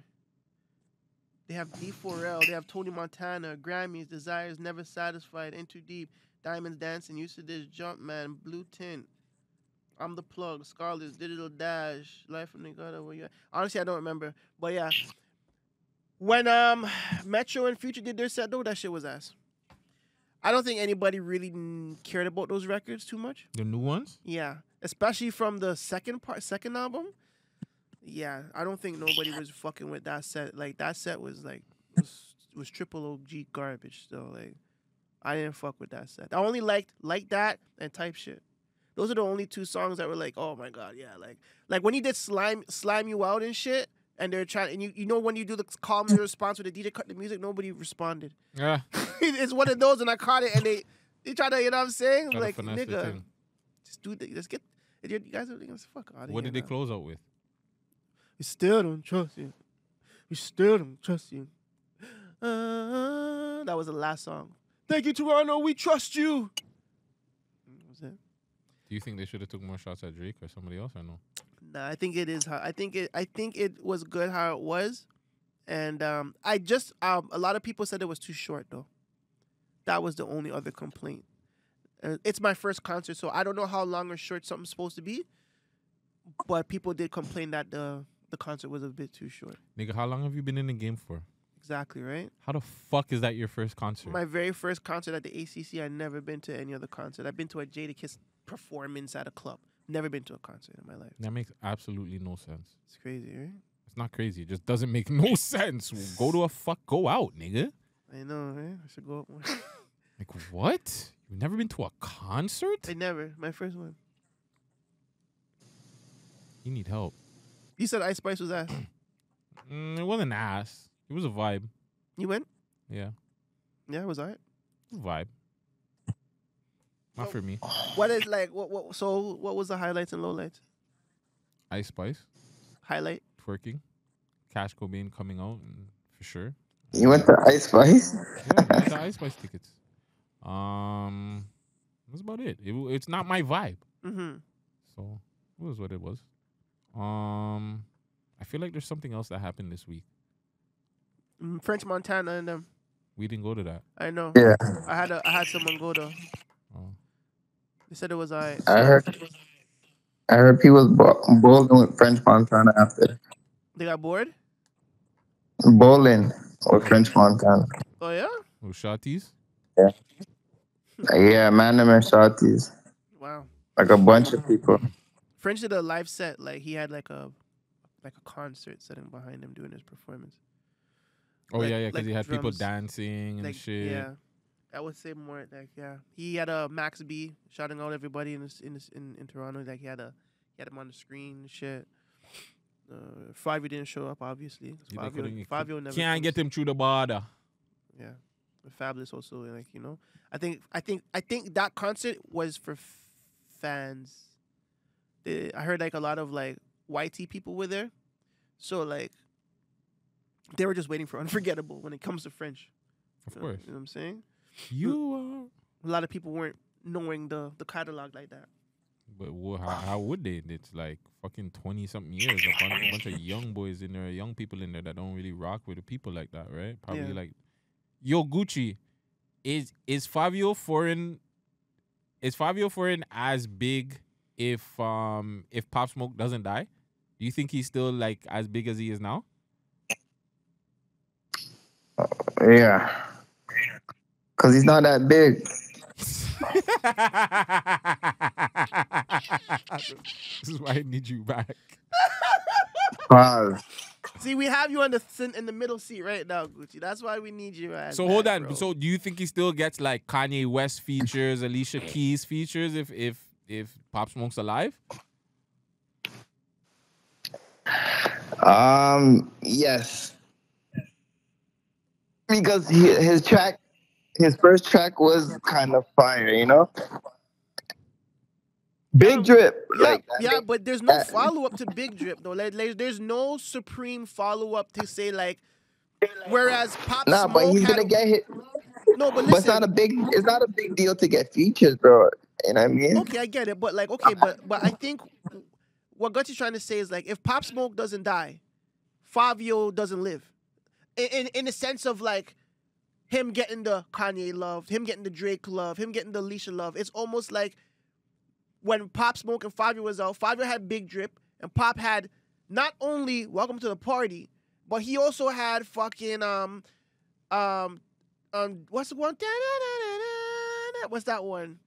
They have D4L, they have Tony Montana, Grammys, Desires, Never Satisfied, Into Deep, Diamonds Dancing, Used to This, Jumpman, Blue Tint, I'm the Plug, Scarlet, Digital Dash, Life from the Nigga, where you at? Honestly, I don't remember. But yeah. When um Metro and Future did their set though, that shit was ass. I don't think anybody really cared about those records too much. The new ones. Yeah, especially from the second part, second album. Yeah, I don't think nobody was fucking with that set. Like that set was like was, was triple OG garbage. So like, I didn't fuck with that set. I only liked like that and type shit. Those are the only two songs that were like, oh my god, yeah, like like when he did slime slime you out and shit. And they're trying, and you, you know when you do the calm <coughs> response with the DJ cut the music, nobody responded. Yeah. <laughs> it's one of those, and I caught it, and they they try to, you know what I'm saying? Gotta like nigga, just do the, let's get. You guys are let's fuck out of What did they now. close out with? We still don't trust you. We still don't trust you. Uh, that was the last song. Thank you, Toronto. We trust you. That was it. Do you think they should have took more shots at Drake or somebody else or no? Nah, I think it is. How, I think it. I think it was good how it was, and um, I just um, a lot of people said it was too short though. That was the only other complaint. Uh, it's my first concert, so I don't know how long or short something's supposed to be. But people did complain that the the concert was a bit too short. Nigga, how long have you been in the game for? Exactly right. How the fuck is that your first concert? My very first concert at the ACC. I've never been to any other concert. I've been to a Jadakiss performance at a club. Never been to a concert in my life. that makes absolutely no sense. It's crazy, right? It's not crazy. It just doesn't make <laughs> no sense. Go to a fuck. Go out, nigga. I know, right? I should go up more. <laughs> Like what? You've never been to a concert? I never. My first one. You need help. You said Ice Spice was ass. <clears throat> Mm, it wasn't ass. It was a vibe. You went? Yeah, Yeah, it was alright. it was a vibe. Not So- for me. What is like what what so what was the highlights and lowlights? Ice Spice Highlight. twerking, Cash Cobain coming out, and for sure. You went to Ice Spice? Yeah, we got the Ice Spice tickets. Um, that's about it. it. w- It's not my vibe, Mm-hmm. so it was what it was. Um, I feel like there's something else that happened this week. Mm, French Montana and them. We didn't go to that. I know. Yeah. I had a I had someone go though. Oh. They said it was alright. I heard I heard people bo- bowling with French Montana after. They got bored? Bowling with French Montana. Oh yeah? Oh, shotties. Yeah, yeah, man, them and shorties. Wow. Like a bunch of people. French did a live set, like he had like a like a concert setting behind him doing his performance. Oh Like- yeah, yeah, because like he had people dancing and like shit. yeah. I would say more like yeah. He had a Max B shouting out everybody in this, in, this, in in Toronto. Like he had a he had him on the screen and shit. Uh, Fabio didn't show up obviously. They Fabio, never Can't get him through the border. Yeah, Fabulous also like you know. I think I think I think that concert was for f- fans. They, I heard like a lot of like YT people were there, so like they were just waiting for <laughs> unforgettable when it comes to French. Of You know- course. you know what I'm saying. You are. A lot of people weren't knowing the the catalog like that. But wha- how, how would they? It's like fucking twenty something years. A bunch, a bunch of young boys in there, young people in there that don't really rock with the people like that, right? Probably Yeah. like, yo, Gucci, is is Fivio Foreign? Is Fivio Foreign as big if um if Pop Smoke doesn't die? Do you think he's still like as big as he is now? Yeah. Cause he's not that big. <laughs> this is why I need you back. Pause. See, we have you on the in the middle seat right now, Gucci. That's why we need you. As So hold on. bro. So do you think he still gets like Kanye West features, Alicia Keys features if if if Pop Smoke's alive? Um, yes. Because he, his track, his first track was kind of fire, you know? Big drip. Yeah, like, yeah, but there's no that- follow up to Big Drip though. Like, like, there's no supreme follow up to say like. Whereas Pop Nah, Smoke but he's gonna get hit. no, but But it's not a big. It's not a big deal to get features, bro. You know what I mean? okay, I get it, but like, okay, but but I think what Guttzy's trying to say is like, if Pop Smoke doesn't die, Fivio doesn't live, in in, the sense of like. Him getting the Kanye love, him getting the Drake love, him getting the Alicia love. It's almost like when Pop Smoke and Fivio was out, Fivio had Big Drip, and Pop had not only Welcome to the Party, but he also had fucking um um um what's the one? What's that one?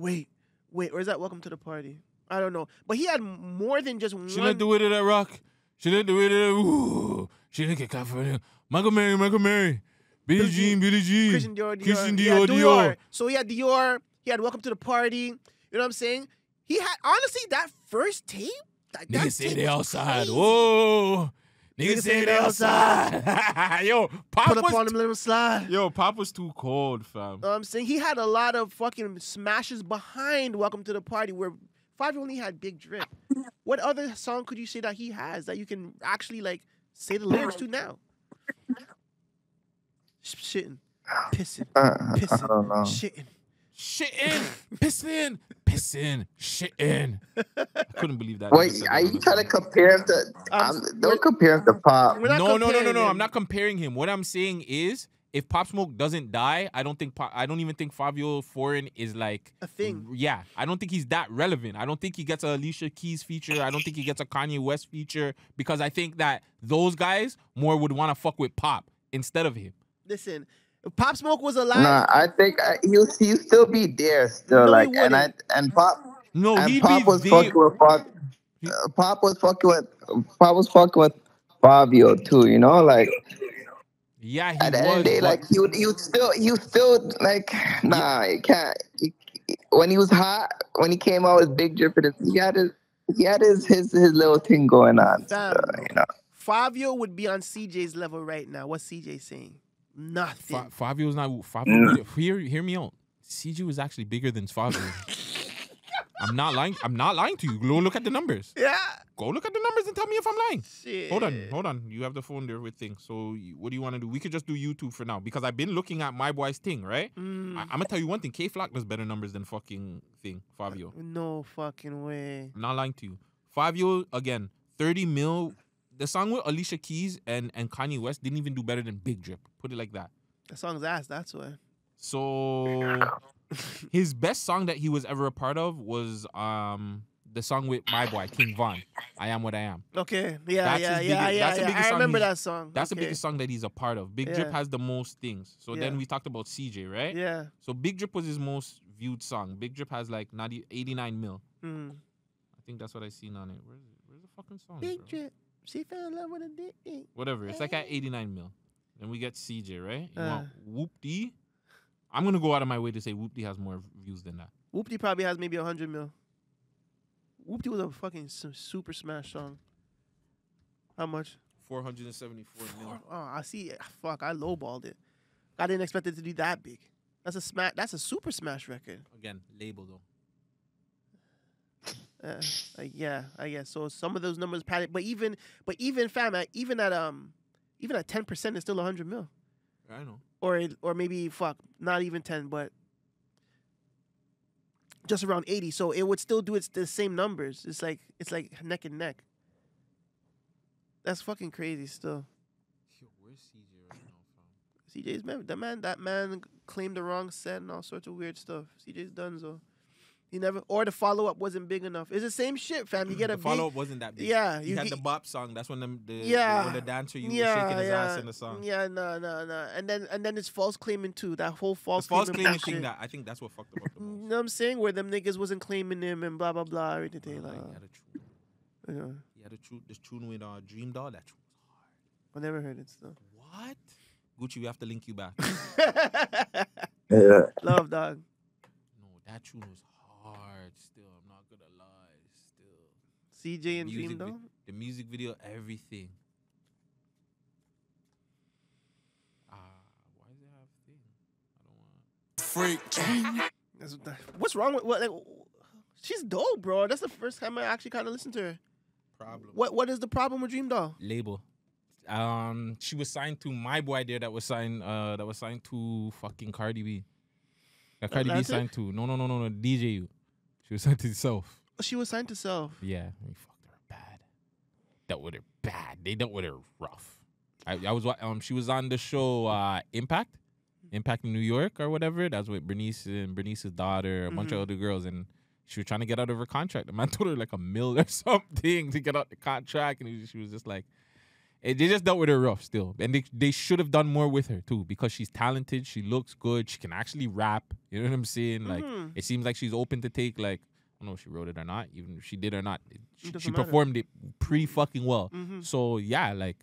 Wait, wait, or is that Welcome to the Party? I don't know, but he had more than just She one. didn't do it at rock. She didn't do it at ooh. She didn't get California. Michael Mary, Michael Mary. Billie Billie Jean, Billie Jean. Christian Dior, Dior. Christian He had Dior, Dior. So he had Dior. He had Welcome to the Party. You know what I'm saying? He had honestly that first tape. That, that Niggas say they was outside. Whoa. Niggas say they outside. <laughs> Yo, Pop Put up on was him, let him slide. Yo, Pop was too cold, fam. You know what I'm saying he had a lot of fucking smashes behind Welcome to the Party where Five only had Big Drip. What other song could you say that he has that you can actually like say the lyrics to now? Shitting, pissing, Uh, pissing, shitting. Shitting, pissing, pissing, shitting. I couldn't believe that. Wait, are you trying to compare him to? Um, I'm, don't compare him to Pop. No, no, no, no, no. I'm not comparing him. What I'm saying is, if Pop Smoke doesn't die, I don't think Pop, I don't even think Fivio Foreign is like A thing. Yeah, I don't think he's that relevant. I don't think he gets a Alicia Keys feature. I don't think he gets a Kanye West feature because I think that those guys more would want to fuck with Pop instead of him. Listen, if Pop Smoke was alive. Nah, I think I, he'll he'll still be there still. No, he like, and I and Pop No, and he'd Pop be was the fucking with Pop. Uh, Pop was fucking with Pop was fucking with Fivio too. You know, like yeah. He at the end of the day, but- like he would, he would still, he would still like, <laughs> nah, you can't. you- when he was hot, when he came out with Big Drip, and he had his, he had his, his, his little thing going on. So, you know, Fivio would be on CJ's level right now. What's CJ saying? Nothing. Fa- Fivio's not Fivio. Mm. Hear, hear me out. CJ was actually bigger than Fivio. <laughs> I'm not lying. I'm not lying to you. Go look at the numbers. <laughs> yeah. Go look at the numbers and tell me if I'm lying. Shit. Hold on, hold on. You have the phone there with things. So you- what do you want to do? We could just do YouTube for now because I've been looking at my boy's thing, right? Mm, I, am gonna tell you one thing. K Flock does better numbers than fucking thing. Fivio. no fucking way. I'm not lying to you. Fivio again, 30 mil. The song with Alicia Keys and and Kanye West didn't even do better than Big Drip. Put it like that. The song's ass. That's why. So his best song that he was ever a part of was um the song with my boy King Von. I am what I am. Okay. Yeah. That's yeah. Yeah. biggest- yeah. yeah. biggest I remember that song. That's the biggest song that he's a part of. Big Drip has the most things. So then we talked about CJ, right? Yeah. So Big Drip was his most viewed song. Big Drip has like 90, 89 mil. Mm. I think that's what I seen on it. Where's it? Where's the fucking song? Big bro? drip. She fell in love with a dick. Whatever. It's like at 89 mil. Then we get CJ, right? You Uh. want Whoop D? I'm gonna go out of my way to say Whoopty has more views than that. Whoopty probably has maybe a hundred mil. Whoopty was a fucking super smash song. How much? 474 mil. Oh, I see. Fuck, I lowballed it. I didn't expect it to be that big. That's a smash. That's a super smash record. Again, label though. Uh, like, yeah, I guess so. Some of those numbers padded, but even, but even fam, at- even at um, even at ten percent, it's still a hundred mil, I know. or it- or maybe fuck, not even ten, but just around eighty. So it would still do its the same numbers. It's like it's like neck and neck. That's fucking crazy. Still, Yo, where's CJ right now, fam? CJ's man, that man, that man claimed the wrong set and all sorts of weird stuff. CJ's done so. He never, or the follow up wasn't big enough. It's the same shit, fam. You get a follow up wasn't that big. yeah. He You had the bop song. That's when the, the Yeah. when the dancer you yeah, shaking his yeah, ass in the song. Yeah, no, no, no. And then and then it's false claiming too. That whole The false, false claiming claiming thing that I think that's what fucked him up the You know what I'm saying? Where them niggas wasn't claiming him and blah blah blah. Everything Bro, like, like, he had a tune. yeah. He had a tune. This tune with uh, Dream Doll. That tune was I never heard it still. What? Gucci, we have to link you back. <laughs> Love dog. No, that tune was hard. Still, I'm not gonna lie. Still, CJ and Music Dream vi- though. the music video, everything. Ah, why does it have thing? I don't want. <laughs> That's what that- What's wrong with what? Like, she's dope, bro. That's the first time I actually kind of listened to her. Problem. What What is the problem with Dream Doll? label? Um, she was signed to my boy there. That was signed. Uh, that was signed to fucking Cardi B. That Cardi B signed to. No, no, no, no, no. DJU. She was signed to Self. She was signed to Self. Yeah, we fucked her bad. Dealt with her bad. They dealt with her rough. I, I was um she was on the show uh Impact, Impact in New York or whatever. That's with Bernice and Bernice's daughter, a bunch of Mhm. other girls, and she was trying to get out of her contract. The man <laughs> told her like a mill or <laughs> something to get out the contract, and she was just like. They just dealt with her rough still, and they they should have done more with her too because she's talented. She looks good. She can actually rap. You know what I'm saying? Like Mhm. it seems like she's open to take like I don't know if she wrote it or not. Even if she did or not, she, she performed it pretty fucking well. Mhm. So yeah, like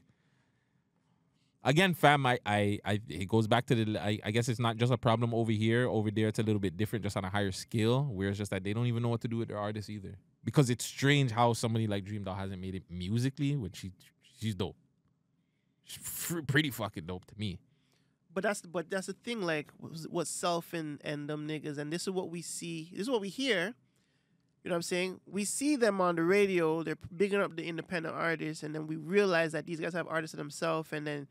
again, fam, I, I, I it goes back to the. I, I guess it's not just a problem over here. Over there, it's a little bit different, just on a higher scale. Where it's just that they don't even know what to do with their artists either. Because it's strange how somebody like Dream Doll hasn't made it musically when she she's dope. Pretty fucking dope to me. But that's but that's the thing. Like what Self and and them niggas, and this is what we see. This is what we hear. You know what I'm saying? We see them on the radio, they're bigging up the independent artists, and then we realize that these guys have artists themselves. And then,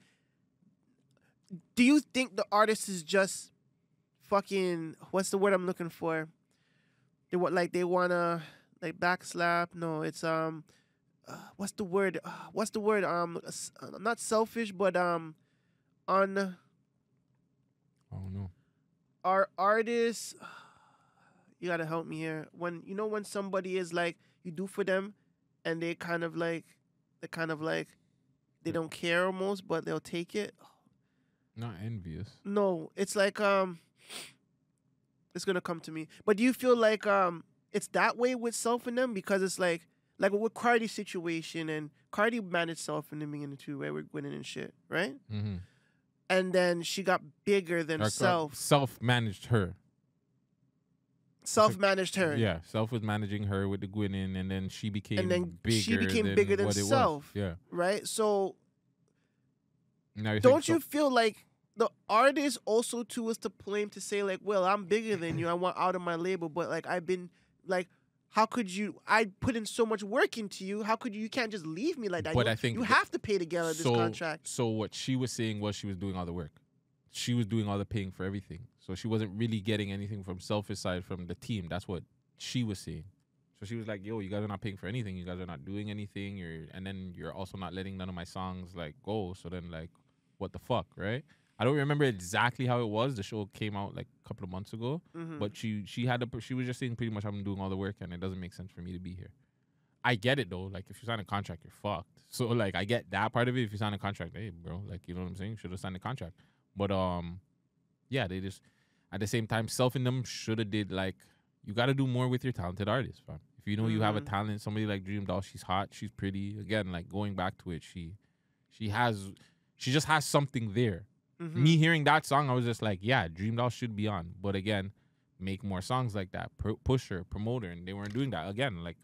do you think the artist is just fucking what's the word I'm looking for? They what like they wanna like backslap? No, it's um, uh, what's the word? Uh, what's the word? Um, uh, not selfish, but um, on I don't know. our artists you gotta help me here when you know when somebody is like you do for them and they kind of like they kind of like they don't care almost but they'll take it Not envious. no it's like um it's gonna come to me but do you feel like um it's that way with self and them because it's like like with Cardi's situation and Cardi managed self in the beginning too right with Gwinnett and shit right Mm-hmm. and then she got bigger than self Self managed her. self managed her Yeah, self was managing her with the Gwynnin, and then she became then bigger. she became than bigger than was. self. Yeah. right so don't you self- feel like the artist also too is to blame to say like well i'm bigger than you i want out of my label but like i've been like how could you i put in so much work into you how could you you can't just leave me like that But you, I think you have to pay together this so, contract So what she was saying was she was doing all the work. She was doing all the paying for everything. So she wasn't really getting anything from selfish side from the team. That's what she was saying. So she was like, "Yo, you guys are not paying for anything. You guys are not doing anything. You're and then you're also not letting none of my songs like go. So then like, what the fuck, right? I don't remember exactly how it was. The show came out like a couple of months ago, Mhm. but she she had a she was just saying pretty much I'm doing all the work and it doesn't make sense for me to be here. I get it though. Like if you sign a contract, you're fucked. <laughs> So like I get that part of it. If you sign a contract, hey bro, like you know what I'm saying, should have signed a contract. But um, yeah, they just at the same time, self in them should have did like you got to do more with your talented artists, fam. If you know you have a Mhm. talent, somebody like Dream Doll, she's hot, she's pretty. Again, like going back to it, she she has she just has something there. Mhm. Me hearing that song, I was just like, yeah, Dream Doll should be on. But again, make more songs like that, Pro- push her, promote her, and they weren't doing that. Again, like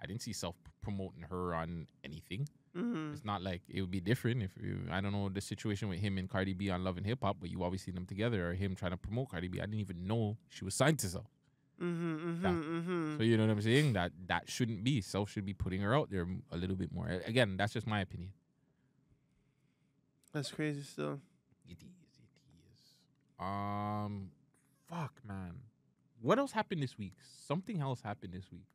I didn't see self promoting her on anything. Mhm. It's not like it would be different if you, I don't know the situation with him and Cardi B on Love and Hip Hop, but you always see them together or him trying to promote Cardi B. I didn't even know she was signed to Self. Mhm, Yeah. mhm, mhm. So you know what I'm saying? That that shouldn't be. Self should be putting her out there a little bit more. Again, that's just my opinion. That's crazy still. It is. It is. Um, fuck, man. What else happened this week? Something else happened this week.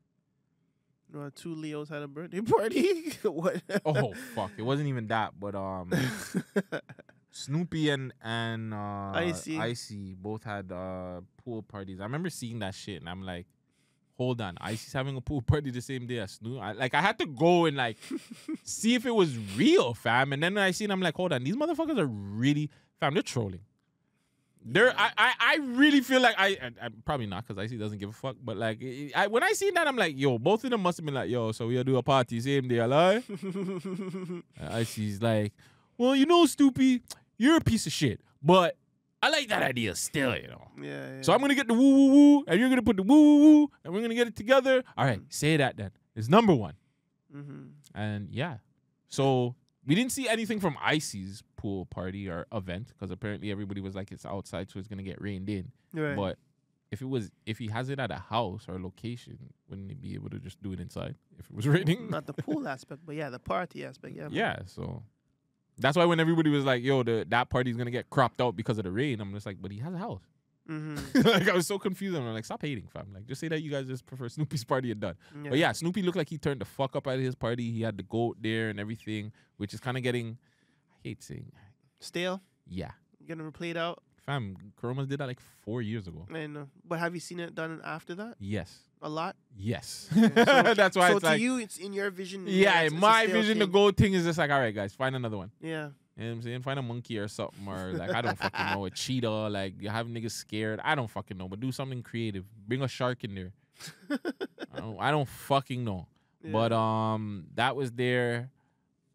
Uh, two Leos had a birthday party. <laughs> what? Oh fuck! It wasn't even that, but um, <laughs> Snoopy and and uh, Icy. Icy both had uh pool parties. I remember seeing that shit, and I'm like, hold on, Icy's having a pool party the same day as Snoop. I, like I had to go and like <laughs> see if it was real, fam. And then I seen, I'm like, hold on, these motherfuckers are really, fam. They're trolling. They're, I, I, I really feel like I, I, I probably not because Icy doesn't give a fuck. But like, I, when I seen that, I'm like, yo, both of them must have been like, yo, so we'll do a party same day, alive. <laughs> Icy's like, well, you know, Stoopy, you're a piece of shit, but I like that idea still, you know. yeah, yeah. So I'm gonna get the woo woo woo, and you're gonna put the woo woo woo, and we're gonna get it together. All right, say that then. It's number one, Mm-hmm. and yeah. So we didn't see anything from Icy's pool party or event because apparently everybody was like it's outside, so it's gonna get rained in. Right. But if it was, if he has it at a house or a location, wouldn't he be able to just do it inside if it was <laughs> raining? Not the pool aspect, but yeah, the party aspect. Yeah. Yeah, so that's why when everybody was like, "Yo, the that party's gonna get cropped out because of the rain," I'm just like, "But he has a house." Mhm. <laughs> like I was so confused. I'm like, "Stop hating, fam! Like, just say that you guys just prefer Snoopy's party and done." But yeah, Snoopy looked like he turned the fuck up at his party. He had the goat there and everything, which is kind of getting. I hate saying, Stale. yeah, Getting it out. Fam. Chromas did that like four years ago. I know. But have you seen it done after that? Yes, A lot. yes. <laughs> Okay, so- <laughs> that's why so to like. you, it's in your vision. yeah, it's- it's my vision, the thing. goat thing is just like, all right, guys, find another one. Yeah. You know what I'm saying? Find a monkey or something, or like I don't fucking know, a cheetah. Like you have niggas scared. I don't fucking know, but do something creative. Bring a shark in there. <laughs> I don't, I don't fucking know. yeah. But um, that was there.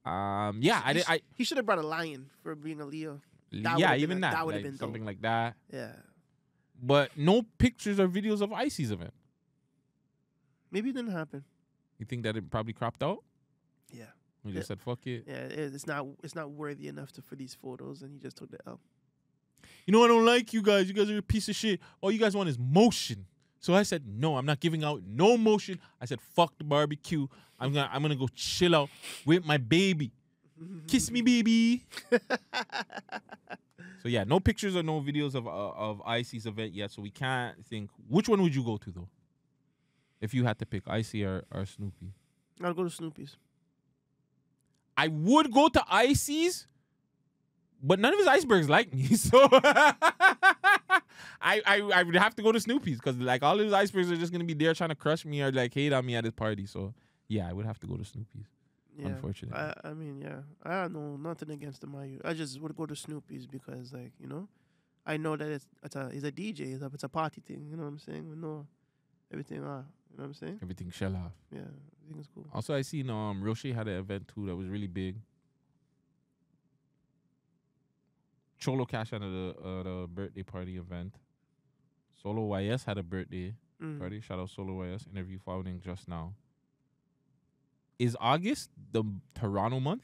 Um, yeah, I did. I He should have brought a lion for being a Leo. Yeah, even that, that would've like, been dope. something like that. Yeah. But no pictures or videos of Icy's event. Maybe it didn't happen. You think that it probably cropped out? Yeah. We just said fuck it. Yeah. It's not. It's not worthy enough to for these photos, and he just took the L. You know I don't like you guys. You guys are a piece of shit. All you guys want is motion. So I said, no, I'm not giving out no motion. I said, fuck the barbecue. I'm gonna I'm gonna go chill out with my baby. Kiss me, baby. so yeah, no pictures or no videos of uh, of Icy's event yet. So we can't think. Which one would you go to though? If you had to pick Icy or, or Snoopy, I'll go to Snoopy's. I would go to Icy's, but none of his icebergs like me. <laughs> So I, I I would have to go to Snoopy's because like all his icebergs are just gonna be there trying to crush me or like hate on me at his party. So yeah, I would have to go to Snoopy's. Yeah. Unfortunately. I, I mean, yeah. I don't know nothing against the Mayu. I just would go to Snoopy's because, like, you know, I know that it's it's a he's a DJ. It's a, it's a party thing. You know what I'm saying? We know everything. Uh, you know what I'm saying? Everything shell off. Yeah, I think it's cool. Also, I seen um Roche had an event too that was really big. Cholo Cash had a uh, the birthday party event. Solo YS had a birthday Mm. party. Shout out Solo YS. Interview following just now. Is August the Toronto month?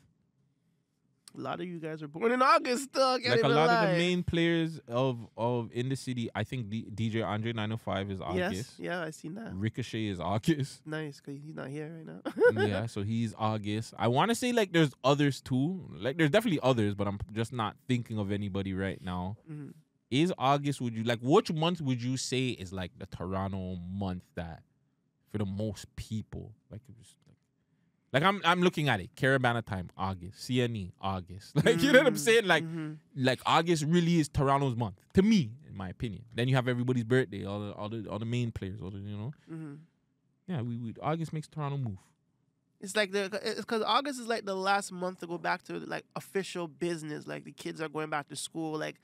A lot of you guys were born in August. Dog. like a lot of the main players of of in the city. I think D- DJ Andre 905 is August. Yes, yeah, I seen that. Ricochet is August. <laughs> Nice, cause he's not here right now. <laughs> yeah, so he's August. I want to say like there's others too. Like there's definitely others, but I'm just not thinking of anybody right now. Mhm. Is August? Would you like which month would you say is like the Toronto month that for the most people like it was like like I'm I'm looking at it Caribana time August CNE August <laughs> like you know what I'm Mm, saying like mhm. like August really is Toronto's month to me in my opinion. Then you have everybody's birthday, all the all the all the main players, all the you know. Mhm. Yeah, we, we August makes Toronto move. It's like the it's because August is like the last month to go back to like official business. Like the kids are going back to school. Like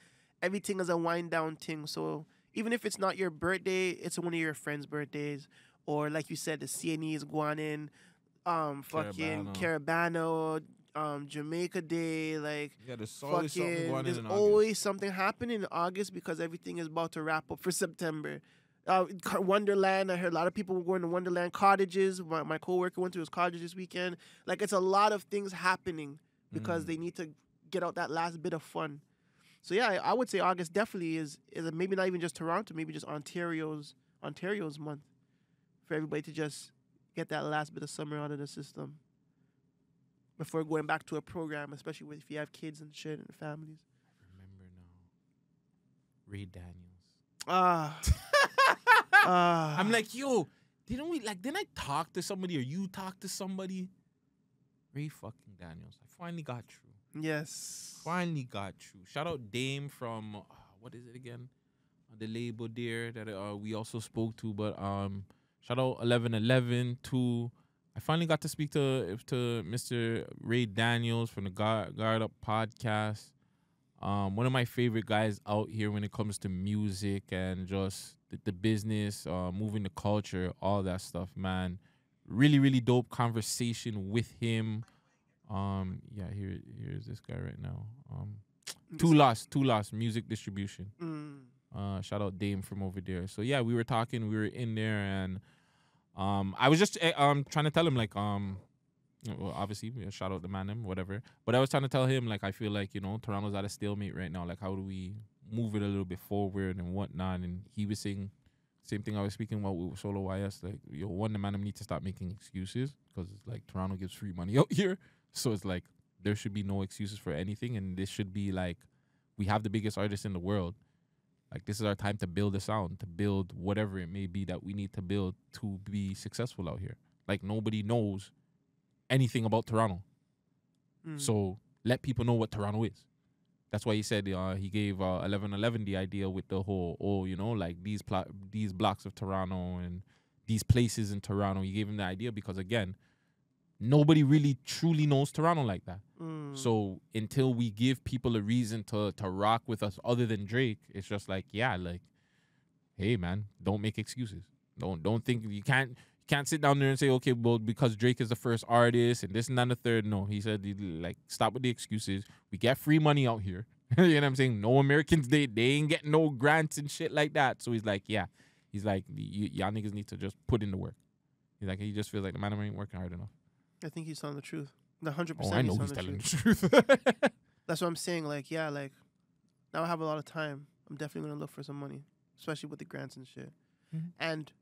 everything is a wind down thing. So even if it's not your birthday, it's one of your friends' birthdays, or like you said, the CNE is going in, um, fucking Caribana, um, Jamaica Day, like. Yeah, there's fucking, there's always something happening in August because everything is about to wrap up for September. Uh, Wonderland. I heard a lot of people were going to Wonderland cottages. My, my coworker went to his cottage this weekend. Like it's a lot of things happening because Mm. they need to get out that last bit of fun. So yeah, I, I would say August definitely is is maybe not even just Toronto, maybe just Ontario's Ontario's month for everybody to just get that last bit of summer out of the system before going back to a program, especially if you have kids and shit and families. I remember now. Ray Daniels. Ah. <laughs> Ah. I'm like, yo, didn't we like didn't I talk to somebody or you talk to somebody? Ray fucking Daniels. I finally got through. yes. Finally got you. Shout out Dame from uh, what is it again? Uh, the label there that uh, we also spoke to, but um shout out eleven eleven to I finally got to speak to to Mr. Ray Daniels from the Guard, Guard Up podcast. Um, one of my favorite guys out here when it comes to music and just the, the business, uh, moving the culture, all that stuff, man. Really, really dope conversation with him. Um, yeah, here, here's this guy right now. Um, two lost, two lost music distribution. Mm. Uh, shout out Dame from over there. So yeah, we were talking. We were in there, and um, I was just eh, um trying to tell him like um, well, obviously yeah, shout out the man him whatever. But I was trying to tell him like I feel like you know Toronto's at a stalemate right now. Like how do we move it a little bit forward and whatnot? And he was saying same thing I was speaking about with Solo YS. Like yo, one the man need to stop making excuses because like Toronto gives free money <laughs> out here, so it's like there should be no excuses for anything, and this should be like we have the biggest artists in the world. Like this is our time to build a sound, to build whatever it may be that we need to build to be successful out here. Like nobody knows anything about Toronto. Mm. So let people know what Toronto is. That's why he said uh, he gave uh, 1111 the idea with the whole oh you know like these pla- these blocks of Toronto and these places in Toronto. He gave him the idea because again, nobody really truly knows Toronto like that. Mm. So until we give people a reason to to rock with us other than Drake, it's just like yeah, like hey man, don't make excuses. Don't don't think you can't you can't sit down there and say okay, well because Drake is the first artist and this and that and the third. No, he said like stop with the excuses. We get free money out here. <laughs> you know what I'm saying? No Americans they they ain't getting no grants and shit like that. So he's like yeah, he's like y- y'all niggas need to just put in the work. He's like he just feels like the man ain't working hard enough. I think he's telling the truth. The hundred Oh, percent. I know he's he's telling telling the the truth. truth. <laughs> That's what I'm saying. Like, yeah, like now I have a lot of time. I'm definitely gonna look for some money, especially with the grants and shit. Mhm. And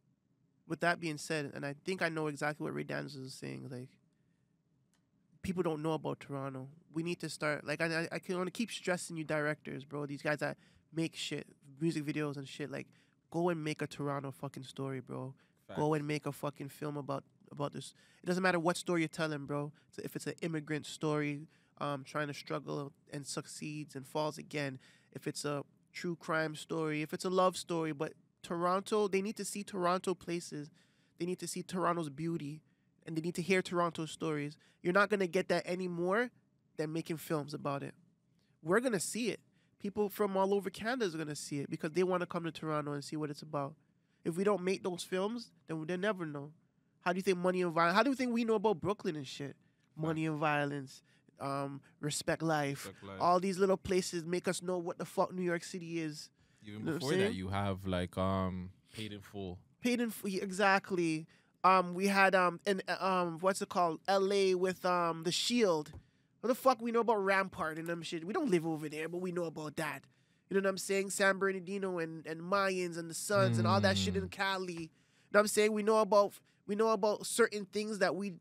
with that being said, and I think I know exactly what Ray Daniels is saying, like people don't know about Toronto. We need to start like I I can only keep stressing you directors, bro. These guys that make shit, music videos and shit, like go and make a Toronto fucking story, bro. Go and make a fucking film about about this. It doesn't matter what story you're telling, bro. If it's an immigrant story, um, trying to struggle and succeeds and falls again. If it's a true crime story, if it's a love story, but Toronto, they need to see Toronto places. They need to see Toronto's beauty, and they need to hear Toronto stories. You're not gonna get that anymore than making films about it. We're gonna see it. People from all over Canada is gonna see it because they want to come to Toronto and see what it's about. If we don't make those films, then they never know. How do you think money and violence? How do you think we know about Brooklyn and shit? Money and violence, um, respect life. Respect life. All these little places make us know what the fuck New York City is. Even know before that, you have like um paid in full. Paid in full, exactly. Um, we had um in um what's it called? L.A. with um the Shield. What the fuck we know about Rampart and them shit? We don't live over there, but we know about that. You know what I'm saying? San Bernardino and and Mayans and the Suns and all that shit in Mm. Cali. You know what I'm saying? We know about we know about certain things that we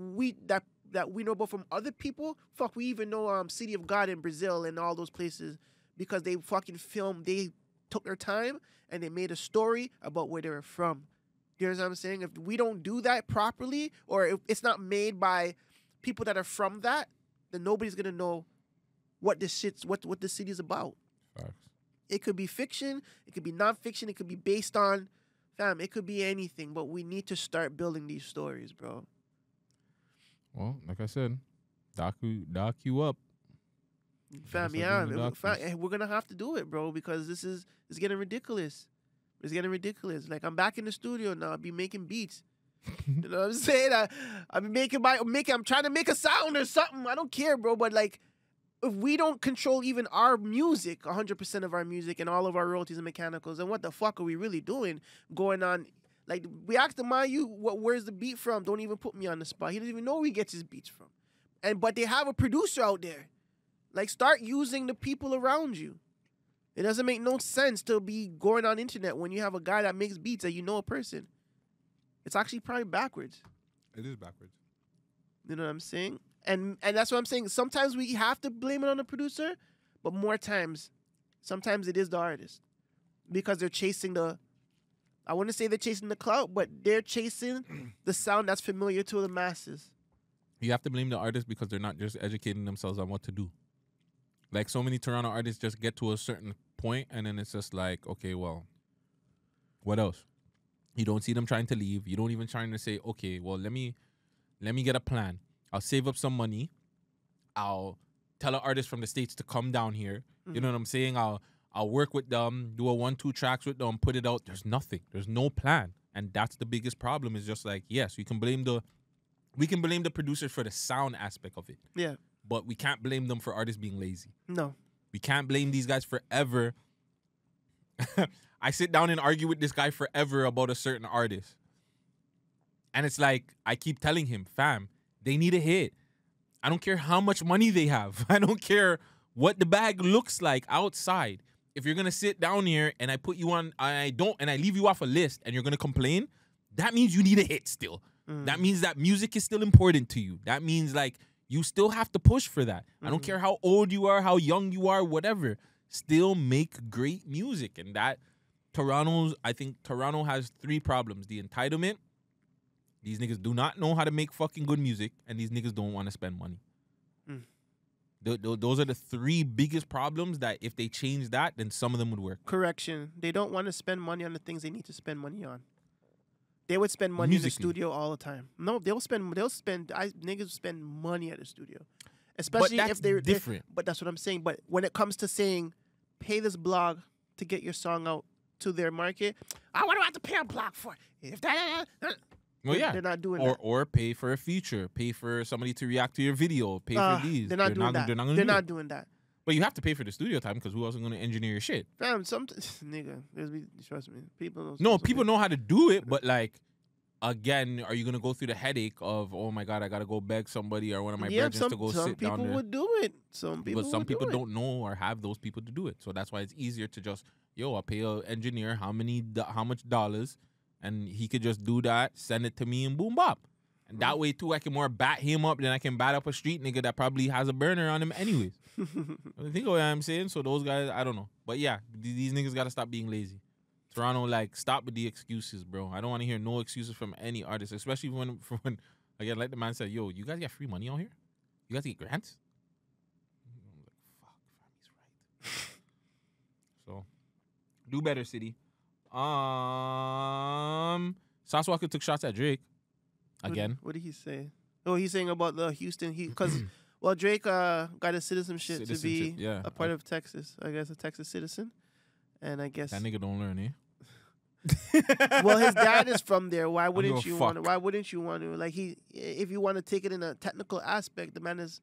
we that that we know about from other people. Fuck, we even know um City of God in Brazil and all those places because they fucking filmed. They took their time and they made a story about where they were from. You know what I'm saying? If we don't do that properly, or if it's not made by people that are from that, then nobody's gonna know what this shit's what what the city's about. Facts. It could be fiction, it could be nonfiction, it could be based on fam, it could be anything, but we need to start building these stories, bro. Well, like I said, doc you, doc you up. Fam, yeah, it- fam, eh, we're gonna have to do it, bro, because this is it's getting ridiculous. It's getting ridiculous. Like I'm back in the studio now. I'll be making beats. you know what I'm <laughs> saying? I, I'm making my making. I'm trying to make a sound or something. I don't care, bro. But like, if we don't control even our music, 100% of our music and all of our royalties and mechanicals, then what the fuck are we really doing going on? Like we asked the Mayu, what where's the beat from? Don't even put me on the spot. He doesn't even know where he gets his beats from. And but they have a producer out there. Like start using the people around you. It doesn't make no sense to be going on internet when you have a guy that makes beats and you know a person. It's actually probably backwards. It is backwards. You know what I'm saying? And and that's what I'm saying. Sometimes we have to blame it on the producer, but more times, sometimes it is the artist because they're chasing the. I wouldn't say they're chasing the clout, but they're chasing <clears throat> the sound that's familiar to the masses. You have to blame the artist because they're not just educating themselves on what to do. Like so many Toronto artists just get to a certain point and then it's just like, okay, well, what else? You don't see them trying to leave. You don't even trying to say, okay, well, let me let me get a plan. I'll save up some money. I'll tell an artist from the States to come down here. You know mm. what I'm saying? I'll I'll work with them, do a one, two tracks with them, put it out. There's nothing. There's no plan. And that's the biggest problem, is just like, yes, we can blame the we can blame the producers for the sound aspect of it, Yeah. but we can't blame them for artists being lazy. No. We can't blame these guys forever. <laughs> I sit down and argue with this guy forever about a certain artist. And it's like, I keep telling him, fam, they need a hit. I don't care how much money they have. <laughs> I don't care what the bag looks like outside. If you're gonna sit down here and I put you on, I don't, and I leave you off a list and you're gonna complain, that means you need a hit still. Mm. That means that music is still important to you. That means like you still have to push for that. I don't Mhm. care how old you are, how young you are, whatever. Still make great music. And that Toronto's, I think Toronto has three problems. The entitlement. These niggas do not know how to make fucking good music, and these niggas don't want to spend money. Mm. Th- th- those are the three biggest problems that if they change that, then some of them would work. Correction. They don't want to spend money on the things they need to spend money on. They would spend money in the studio all the time. No, they'll spend. They'll spend. I niggas spend money at the studio, especially if they're they're- different. But that's what I'm saying. But when it comes to saying, pay this blog to get your song out to their market, I what do I have to pay a blog for? If that, well, yeah. they're not doing or that. or pay for a feature, pay for somebody to react to your video, pay Uh, for these. They're not doing that. They're not, they're do not doing that. But you have to pay for the studio time because who else is going to engineer your shit? Fam, some <laughs> nigga, trust me. People know. No, people know how to do it, but like again, are you gonna go through the headache of oh my god, I gotta go beg somebody or one of my yeah, some, to go some sit people down there? would do it. Some people, but some would people do it. don't know or have those people to do it. So that's why it's easier to just yo, I pay a engineer how many how much dollars, and he could just do that, send it to me, and boom bop. And that mm-hmm. way too, I can more bat him up than I can bat up a street nigga that probably has a burner on him anyways. <laughs> I think what I'm saying. So those guys, I don't know, but yeah, these niggas gotta stop being lazy. Toronto, like, stop with the excuses, bro. I don't want to hear no excuses from any artist, especially when, from <laughs> when, again, like the man said, yo, you guys get free money out here? You guys get grants? I'm like, fuck, he's right. <laughs> so, do better, city. Um, Sauce Walker took shots at Drake again. What, did he say? Oh, he's saying about the Houston. He because <clears throat> well, Drake uh, got his citizenship, to be yeah. a part of Texas. I guess a Texas citizen, and I guess That nigga don't learn, eh? <laughs> well, his dad is from there. Why wouldn't you want to? Why wouldn't you want to? Like he, if you want to take it in a technical aspect, the man is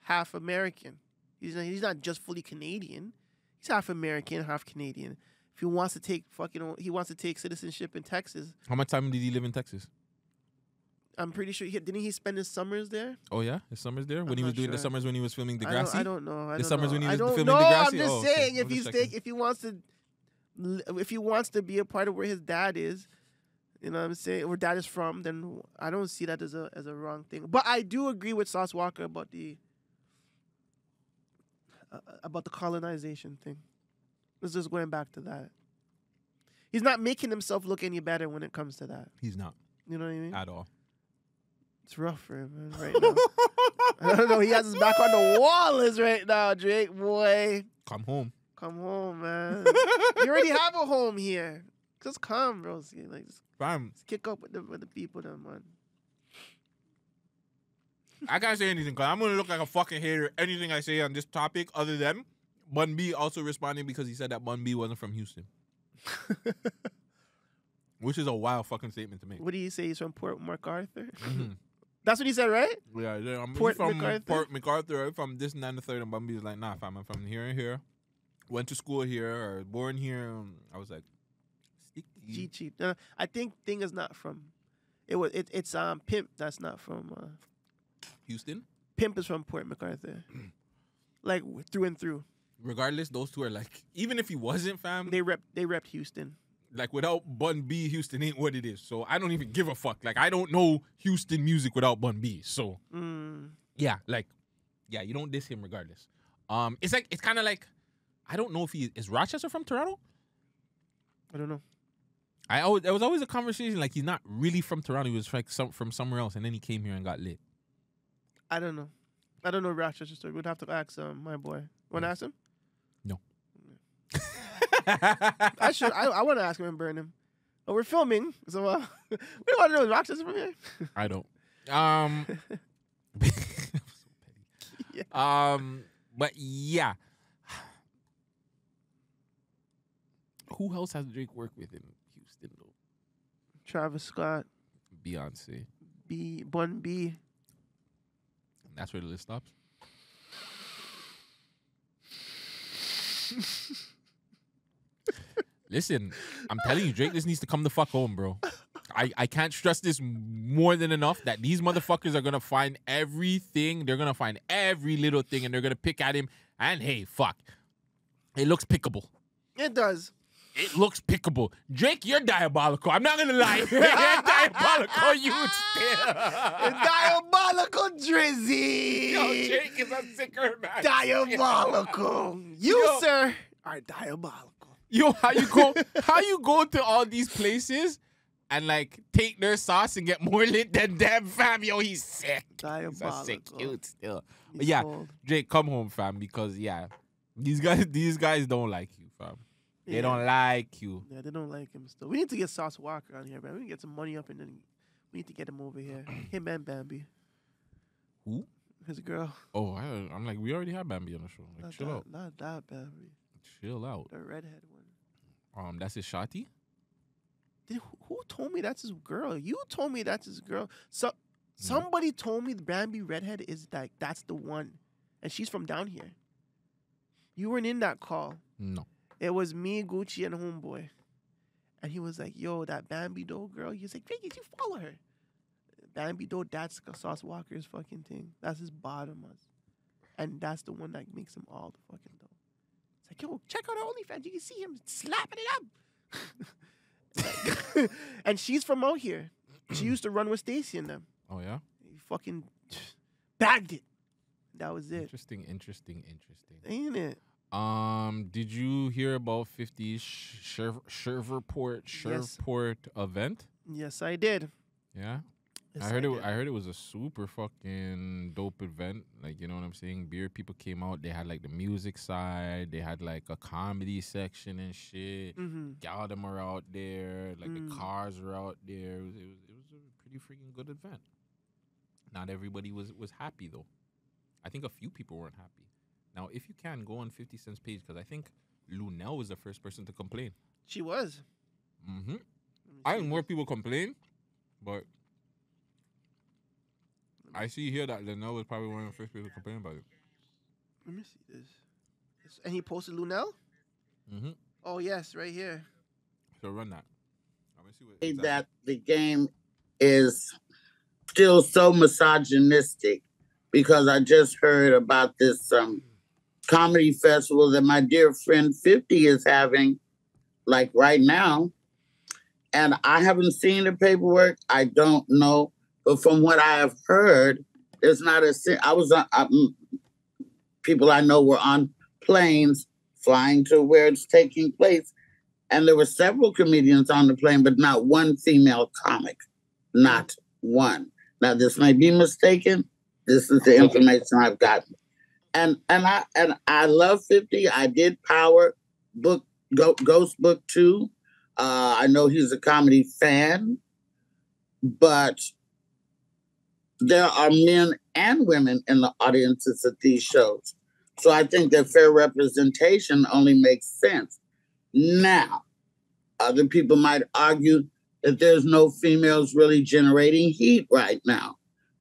half American. He's not, he's not just fully Canadian. He's half American, half Canadian. If he wants to take fucking, he wants to take citizenship in Texas. How much time did he live in Texas? I'm pretty sure. He, didn't he spend his summers there? Oh yeah, his summers there when I'm he was doing the summers when he was filming I don't, I don't know. I The don't summers know. when he was filming know. I'm just Oh, okay. saying if he's take, if he wants to, if he wants to be a part of where his dad is, you know what I'm saying, where dad is from, then I don't see that as a as a wrong thing. But I do agree with Sauce Walker about the uh, about the colonization thing. Let's just going back to that. He's not making himself look any better when it comes to that. He's not You know what I mean? at all. It's rough for him man, right now. <laughs> I don't know. He has his back on the wall is right now, Drake boy. Come home. Come home, man. <laughs> you already have a home here. Just come, bro. See, Like, just, Fam, just kick up with the with the people, then, man. I can't say anything because I'm gonna look like a fucking hater. Anything I say on this topic, other than Bun B also responding because he said that Bun B wasn't from Houston, <laughs> which is a wild fucking statement to make. What do you say? He's from Port MacArthur. <laughs> Mhm. That's what he said, right? Yeah, yeah, I'm Port from MacArthur? Port MacArthur. From this and that and the third, and Bun B was like, "Nah, fam, I'm from here and here. Went to school here or born here." I was like, "Stick to you." G cheap. Uh, I think thing is not from. It was it, it's um pimp. That's not from. Uh, Houston." pimp is from Port MacArthur, <clears throat> like through and through. Regardless, those two are like, even if he wasn't fam, They rep they rep Houston. like without Bun B, Houston ain't what it is. So I don't even give a fuck. Like I don't know Houston music without Bun B. So Mm. yeah, like yeah, you don't diss him regardless. Um, it's like it's kind of like I don't know if he is Rochester from Toronto. I don't know. I always there was always a conversation like he's not really from Toronto. He was like some from somewhere else, and then he came here and got lit. I don't know. I don't know Rochester story. We'd have to ask um, my boy. Want to ask him? <laughs> I should. I, I want to ask him and burn him. Oh, we're filming, so uh, <laughs> we don't want to know is Rochester from here. I don't. Um. so <laughs> petty. Um. But yeah. <sighs> Who else has Drake worked with in Houston though? Travis Scott, Beyonce. B, Bun B. That's where the list stops. Listen, I'm telling you, Drake just needs to come the fuck home, bro. I, I can't stress this more than enough that these motherfuckers are gonna find everything. They're gonna find every little thing and they're gonna pick at him. And hey, fuck. It looks pickable. It does. It looks pickable. Drake, you're diabolical. I'm not gonna lie. <laughs> you're diabolical, you still. <laughs> Diabolical Drizzy. Yo, Drake is a sicker man. Diabolical. <laughs> You, Yo. sir, are diabolical. Yo, how you go? How you go to all these places and like take their sauce and get more lit than them, fam? Yo, he's sick. He's Diabolical. a sick cute still. But yeah, cold. Drake, come home, fam, because yeah, these guys, <laughs> these guys don't like you, fam. They Yeah. don't like you. Yeah, they don't like him still. We need to get Sauce Walker on here, man. We need to get some money up and then we need to get him over here. <clears throat> Him and Bambi. Who? His girl. Oh, I, I'm like, we already have Bambi on the show. Like, Not chill that, out, Not that Bambi. chill out. The redhead one. Um, that's his shotty. Did, who, told me that's his girl? You told me that's his girl. So somebody told me the Bambi redhead is like that's the one, and she's from down here. You weren't in that call. No. It was me, Gucci, and Homeboy, and he was like, "Yo, that Bambi dough girl." He's like, "Vagez, you follow her." Bambi dough, that's Sauce Walker's fucking thing. That's his bottom bottomers, and that's the one that makes him all the fucking dough. It's like, yo, check out her OnlyFans. You can see him slapping it up. <laughs> and she's from out here. She used to run with Stacy and them. Oh yeah. He fucking bagged it. That was it. Interesting. Interesting. Interesting. Ain't it? Um, did you hear about 50 Sherv- Sherverport Yes. Sherverport event? Yes, I did. Yeah. I heard it. I heard it was a super fucking dope event. Like you know what I'm saying. Beer people came out. They had like the music side. They had like a comedy section and shit. Mm-hmm. Galdem are out there. Like Mm. the cars were out there. It was, it was. It was a pretty freaking good event. Not everybody was was happy though. I think a few people weren't happy. Now, if you can go on 50 Cent's page, because I think Luenell was the first person to complain. She was. Mm-hmm. I think more people complain, but I see here that Luenell was probably one of the first people to complain about it. Let me see this. This- And he posted Luenell. Mm-hmm. Oh yes, right here. So run that. Let me see what say exactly- that the game is still so misogynistic because I just heard about this um, comedy festival that my dear friend 50 is having, like right now. And I haven't seen the paperwork. I don't know. But from what I have heard, there's not a. I was on. Um, people I know were on planes flying to where it's taking place. And there were several comedians on the plane, but not one female comic. Not one. Now this may be mistaken. This is the information I've gotten. And and I and I love 50. I did Power Book Go, Ghost Book 2. Uh, I know he's a comedy fan, but there are men and women in the audiences at these shows. So I think that fair representation only makes sense. Now, other people might argue that there's no females really generating heat right now.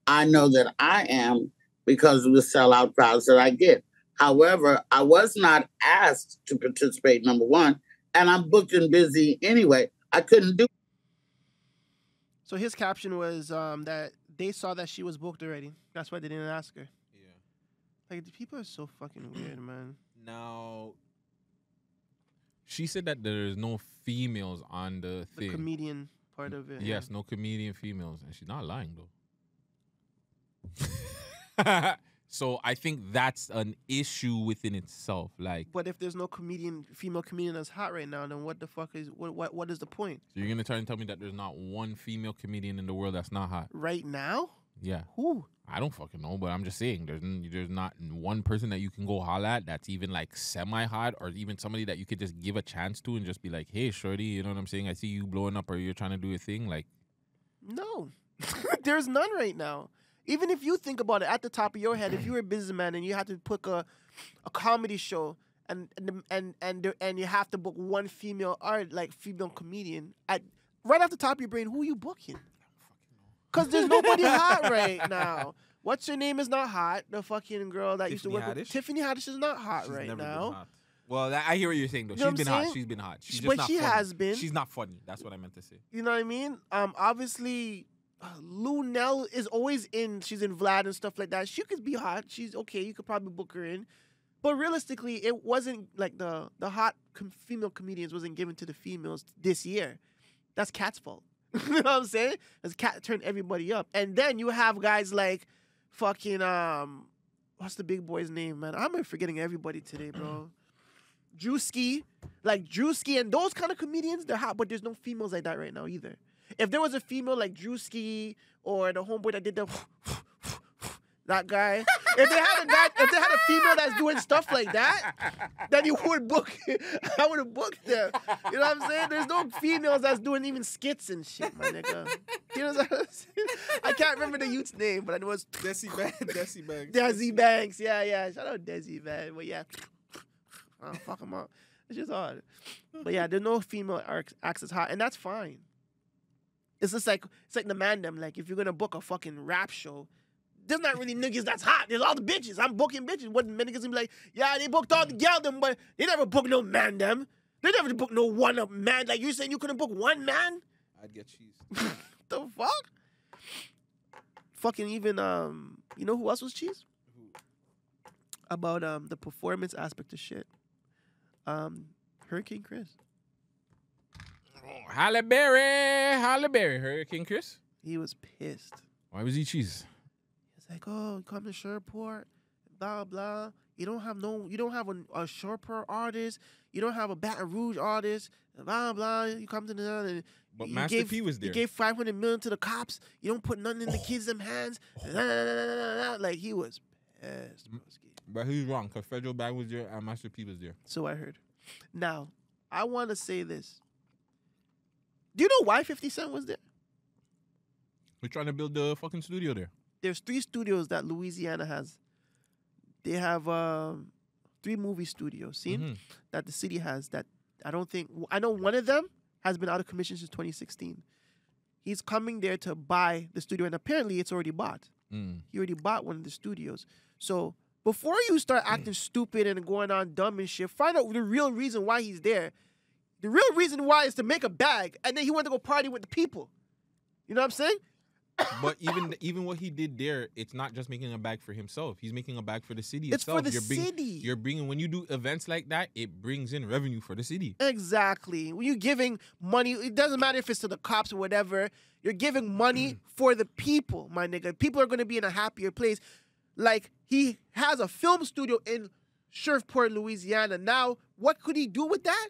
I know that I am because of the sellout crowds that I get. However, I was not asked to participate, number one, and I'm booked and busy anyway. I couldn't do So his caption was um, that they saw that she was booked already. That's why they didn't ask her. Yeah. Like the people are so fucking <clears throat> weird, man. Now, she said that there is no females on the The thing. comedian part of it. Yes, no comedian females, and she's not lying though. <laughs> so I think that's an issue within itself. Like, But if there's no comedian, female comedian that's hot right now, then what the fuck is what what, what is the point? so you're gonna try and tell me that there's not one female comedian in the world that's not hot? Right now? Yeah, Who? I don't fucking know, but I'm just saying there's there's not one person that you can go holla at that's even like semi hot, or even somebody that you could just give a chance to and just be like, hey, shorty, you know what I'm saying? I see you blowing up, or you're trying to do a thing. Like, No. <laughs> there's none right now. Even if you think about it at the top of your head, if you were a businessman and you had to book a, a comedy show and and and and and you have to book one female art like female comedian at right off the top of your brain, who are you booking? Cause there's nobody hot <laughs> right now. What's your name is not hot. The fucking girl that used to Tiffany work with Tiffany Haddish is not hot she's right now. hot. Well, that, I hear what you're saying though. You know She's been I'm hot. She's been hot. She's but not she funny. has been. She's not funny. That's what I meant to say. You know what I mean? Um, obviously, uh, Lou is always in. She's in Vlad and stuff like that. She could be hot. She's okay. You could probably book her in. But realistically, it wasn't like the the hot com- female comedians wasn't given to the females this year. That's Katt's fault. <laughs> you know what I'm saying? Because Cat turned everybody up, and then you have guys like fucking um, what's the big boy's name, man? I'm forgetting everybody today, bro. <clears throat> Drewski, like Drewski and those kind of comedians, they're hot, but there's no females like that right now either. If there was a female like Drewski or the homeboy that did the <laughs> that guy, if they had a guy, if they had a female that's doing stuff like that, then you would book. <laughs> I would have booked them. You know what I'm saying? There's no females that's doing even skits and shit, my nigga. You know what I'm saying? I can't remember the youth's name, but I know it's Desi Banks. Desi Banks. Desi Banks. Yeah, yeah. Shout out Desi, man. But yeah, oh, fuck him up. It's just hard. But yeah, there's no female acts as hot, and that's fine. It's just like it's like the man them. Like if you're gonna book a fucking rap show, there's not really niggas that's hot. There's all the bitches. I'm booking bitches. What niggas gonna be like? Yeah, they booked all the gal them, but they never booked no man them. They never booked no one up man. Like you saying you couldn't book one man? I'd get cheese. <laughs> the fuck? Fucking even um, you know who else was cheese? About um the performance aspect of shit. Um, Hurricane Chris. Oh, Halle Berry, Halle Berry, Hurricane Chris. He was pissed. Why was he cheese? It's like, oh, you come to Sherport, blah blah. You don't have no, you don't have a, a Sherport artist. You don't have a Baton Rouge artist. Blah blah. You come to the and But you Master gave- P was there. You gave five hundred million to the cops. You don't put nothing in the oh. kids' them hands. Nah, nah, nah, nah. Like he was pissed, but he's wrong because Federal Bank was there and Master P was there. So I heard. Now, I want to say this. Do you know why Fifty Cent was there? We're trying to build the fucking studio there. there's three studios that Louisiana has. They have um, three movie studios. See Mhm. that the city has. That I don't think I know one of them has been out of commission since 2016. He's coming there to buy the studio, and apparently it's already bought. Mm. He already bought one of the studios. So before you start acting stupid and going on dumb and shit, find out the real reason why he's there. The real reason why is to make a bag, and then he went to go party with the people. You know what I'm saying? <coughs> But even even what he did there, it's not just making a bag for himself. He's making a bag for the city It's itself. for the you're bringing, city. You're bringing when you do events like that, it brings in revenue for the city. Exactly. When you're giving money, it doesn't matter if it's to the cops or whatever. You're giving money <coughs> for the people, my nigga. People are going to be in a happier place. Like he has a film studio in Shreveport, Louisiana. Now, what could he do with that?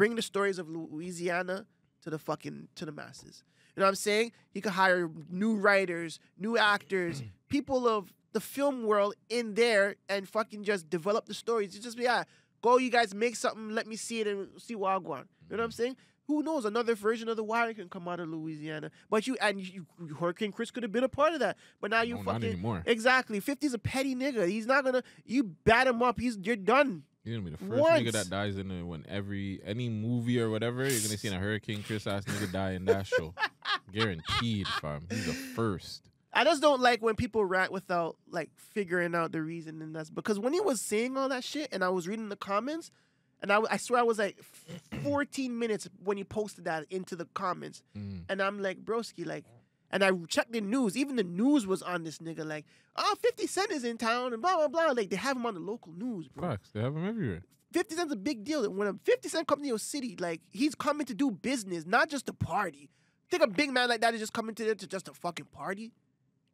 Bring the stories of Louisiana to the fucking to the masses. You know what I'm saying? He could hire new writers, new actors, <clears throat> people of the film world in there and fucking just develop the stories. It's just be, yeah, go you guys make something, let me see it and see what go on. You know what I'm mm. saying? Who knows? Another version of the wire can come out of Louisiana. But you and you, you Hurricane Chris could have been a part of that. But now you No, not fucking anymore. exactly. 50's a petty nigga. He's not gonna. You bat him up. He's you're done. You're gonna be the first Once. nigga that dies in a, when every any movie or whatever. You're gonna see in a Hurricane Chris ass nigga die in that show. <laughs> Guaranteed, fam. He's the first. I just don't like when people rant without like figuring out the reason, and that's because when he was saying all that shit, and I was reading the comments, and I, I swear I was like 14 minutes when he posted that into the comments, Mm. and I'm like, broski, like, and I checked the news, even the news was on this nigga, like, oh, 50 Cent is in town, and blah blah blah, like they have him on the local news, bro. Facts. They have him everywhere. 50 Cent's a big deal. And when a 50 Cent comes to your city, like he's coming to do business, not just to party. Think a big man like that is just coming to there to just a fucking party.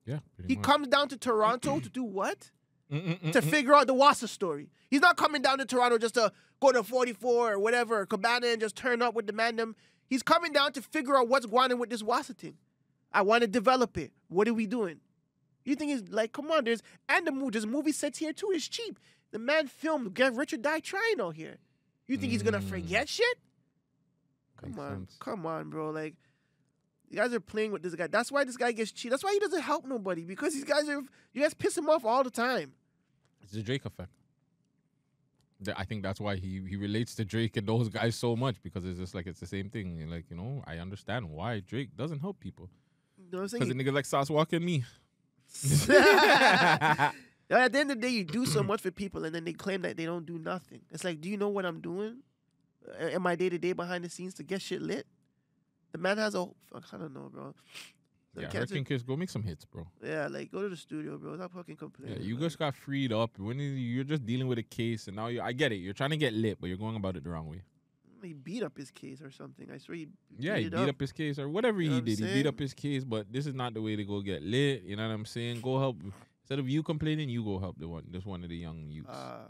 Yeah. He much. comes down to Toronto to do what? <clears throat> Mm, mm, mm, to figure out the Wassa story. He's not coming down to Toronto just to go to 44 or whatever, Cabana and just turn up with the man them. He's coming down to figure out what's going on with this Wassa thing. I want to develop it. What are we doing? You think it's like, come on, there's and the movie, there's movie sets here too. It's cheap. The man filmed Get Rich or Die Trying out here. You think he's gonna Mm. forget shit? Come Makes on, sense. come on, bro. Like, you guys are playing with this guy. That's why this guy gets cheated. That's why he doesn't help nobody because these guys are. You guys piss him off all the time. It's the Drake effect. I think that's why he he relates to Drake and those guys so much because it's just like it's the same thing. Like you know, I understand why Drake doesn't help people know what I'm saying? because the nigga like Sauce Walker and me. <laughs> At the end of the day, you do so <clears throat> much for people, and then they claim that they don't do nothing. It's like, do you know what I'm doing in my day to day behind the scenes to get shit lit? The man has a. fuck, I don't know, bro. The yeah, Hurricane Chris, go make some hits, bro. yeah, like go to the studio, bro. Stop fucking Yeah, complaining. you man. just got freed up. When you- you're just dealing with a case, and now you I get it. You're trying to get lit, but you're going about it the wrong way. He beat up his case or something. I swear he. Yeah, he beat up. his case or whatever You know he what did. He beat up his case, but this is not the way to go get lit. You know what I'm saying? Go help. Instead of you complaining, you go help the one. This one of the young youths. Uh,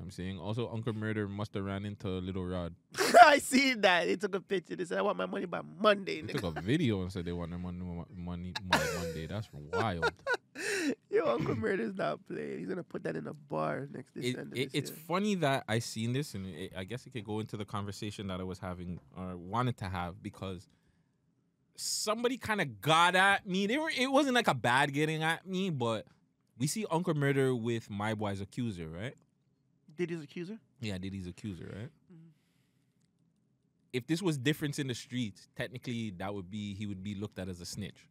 I'm saying also Uncle Murder must have ran into Lil Rod. <laughs> I see that. They took a picture. They said, "I want my money by Monday." They took a video and said they want their money, money by Monday. That's wild. <laughs> Yo, Uncle <clears throat> Murder's not playing. He's gonna put that in a bar next December. it, it's funny that I seen this, and it, I guess it could go into the conversation that I was having or wanted to have because somebody kind of got at me. They were. It wasn't like a bad getting at me, but we see Uncle Murder with my boy's accuser, right? Diddy's accuser? Yeah, Diddy's accuser, right? Mhm. If this was difference in the streets, technically that would be he would be looked at as a snitch.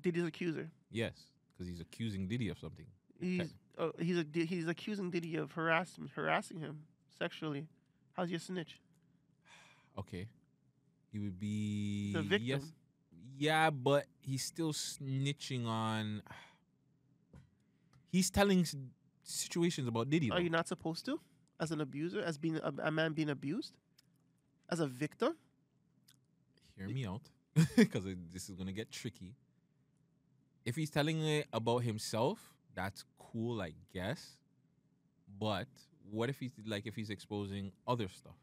Diddy's accuser? Yes, because he's accusing Diddy of something. He's uh, he's a, he's accusing Diddy of harassing harassing him sexually. How's your snitch? <sighs> Okay. He would be The victim. Yes. Yeah, but he's still snitching on. <sighs> He's telling situations about Diddy. Are though. you not supposed to, as an abuser, as being a, a man being abused, as a victim? Hear me out, <laughs> because this is gonna get tricky. If he's telling it about himself, that's cool, I guess. But what if he's like if he's exposing other stuff,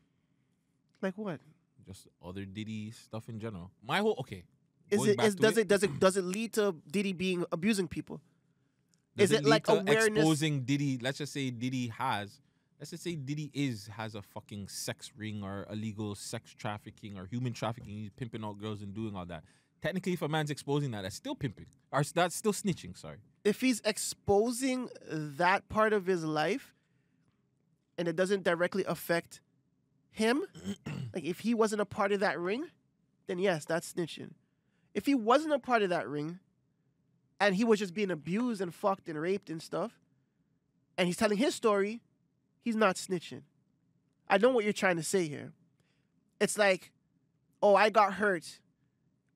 Like what? just other Diddy stuff in general? My whole okay. Is it back does it does it does it lead to Diddy being abusing people? Does is it lead like awareness- exposing Diddy? Let's just say Diddy has. Let's just say Diddy is has a fucking sex ring or illegal sex trafficking or human trafficking. He's pimping out girls and doing all that. Technically, if a man's exposing that, that's still pimping. Or that's still snitching. Sorry. If he's exposing that part of his life, and it doesn't directly affect him, <clears throat> like if he wasn't a part of that ring, then yes, that's snitching. If he wasn't a part of that ring, and he was just being abused and fucked and raped and stuff, and he's telling his story, he's not snitching. I know what you're trying to say here. It's like, oh, I got hurt.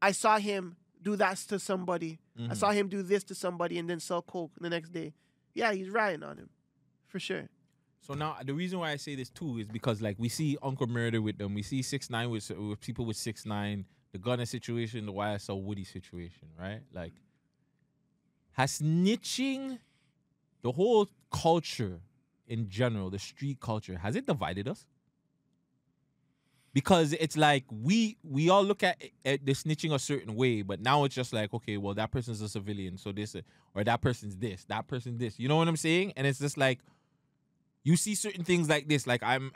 I saw him do that to somebody. I Mhm. saw him do this to somebody and then sell coke the next day. Yeah, he's riding on him, for sure. So now the reason why I say this too is because like we see Uncle Murder with them, we see Six Nine with, with people with Six Nine, the Gunna situation, the YSL Woody situation, right? Like, has snitching, the whole culture in general, the street culture, has it divided us? Because it's like we we all look at, at the snitching a certain way, but now it's just like okay, well that person's a civilian, so this or that person's this, that person this. You know what I'm saying? And it's just like you see certain things like this like i'm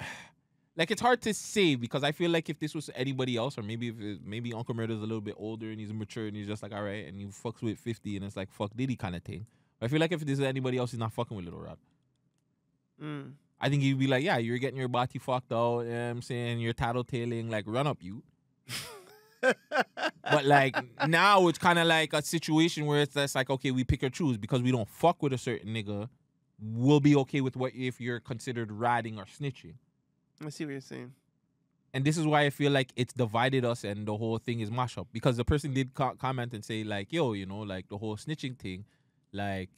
like it's hard to say because i feel like if this was anybody else or maybe if it, maybe uncle murder's a little bit older and he's mature and he's just like all right and he fucks with 50 and it's like fuck diddy kind of thing. But i feel like if this is anybody else he's not fucking with lil rod Mm. i think he'd be like yeah you're getting your body fucked out you know what i'm saying you're tattletaling like run up you. But like <laughs> now it's kind of like a situation where it's just like okay we pick or choose because we don't fuck with a certain nigga we'll be okay with what if you're considered ratting or snitching I see what you're saying. and this is why I feel like it's divided us and the whole thing is mash up because the person did co- comment and say like, yo, you know, like the whole snitching thing, like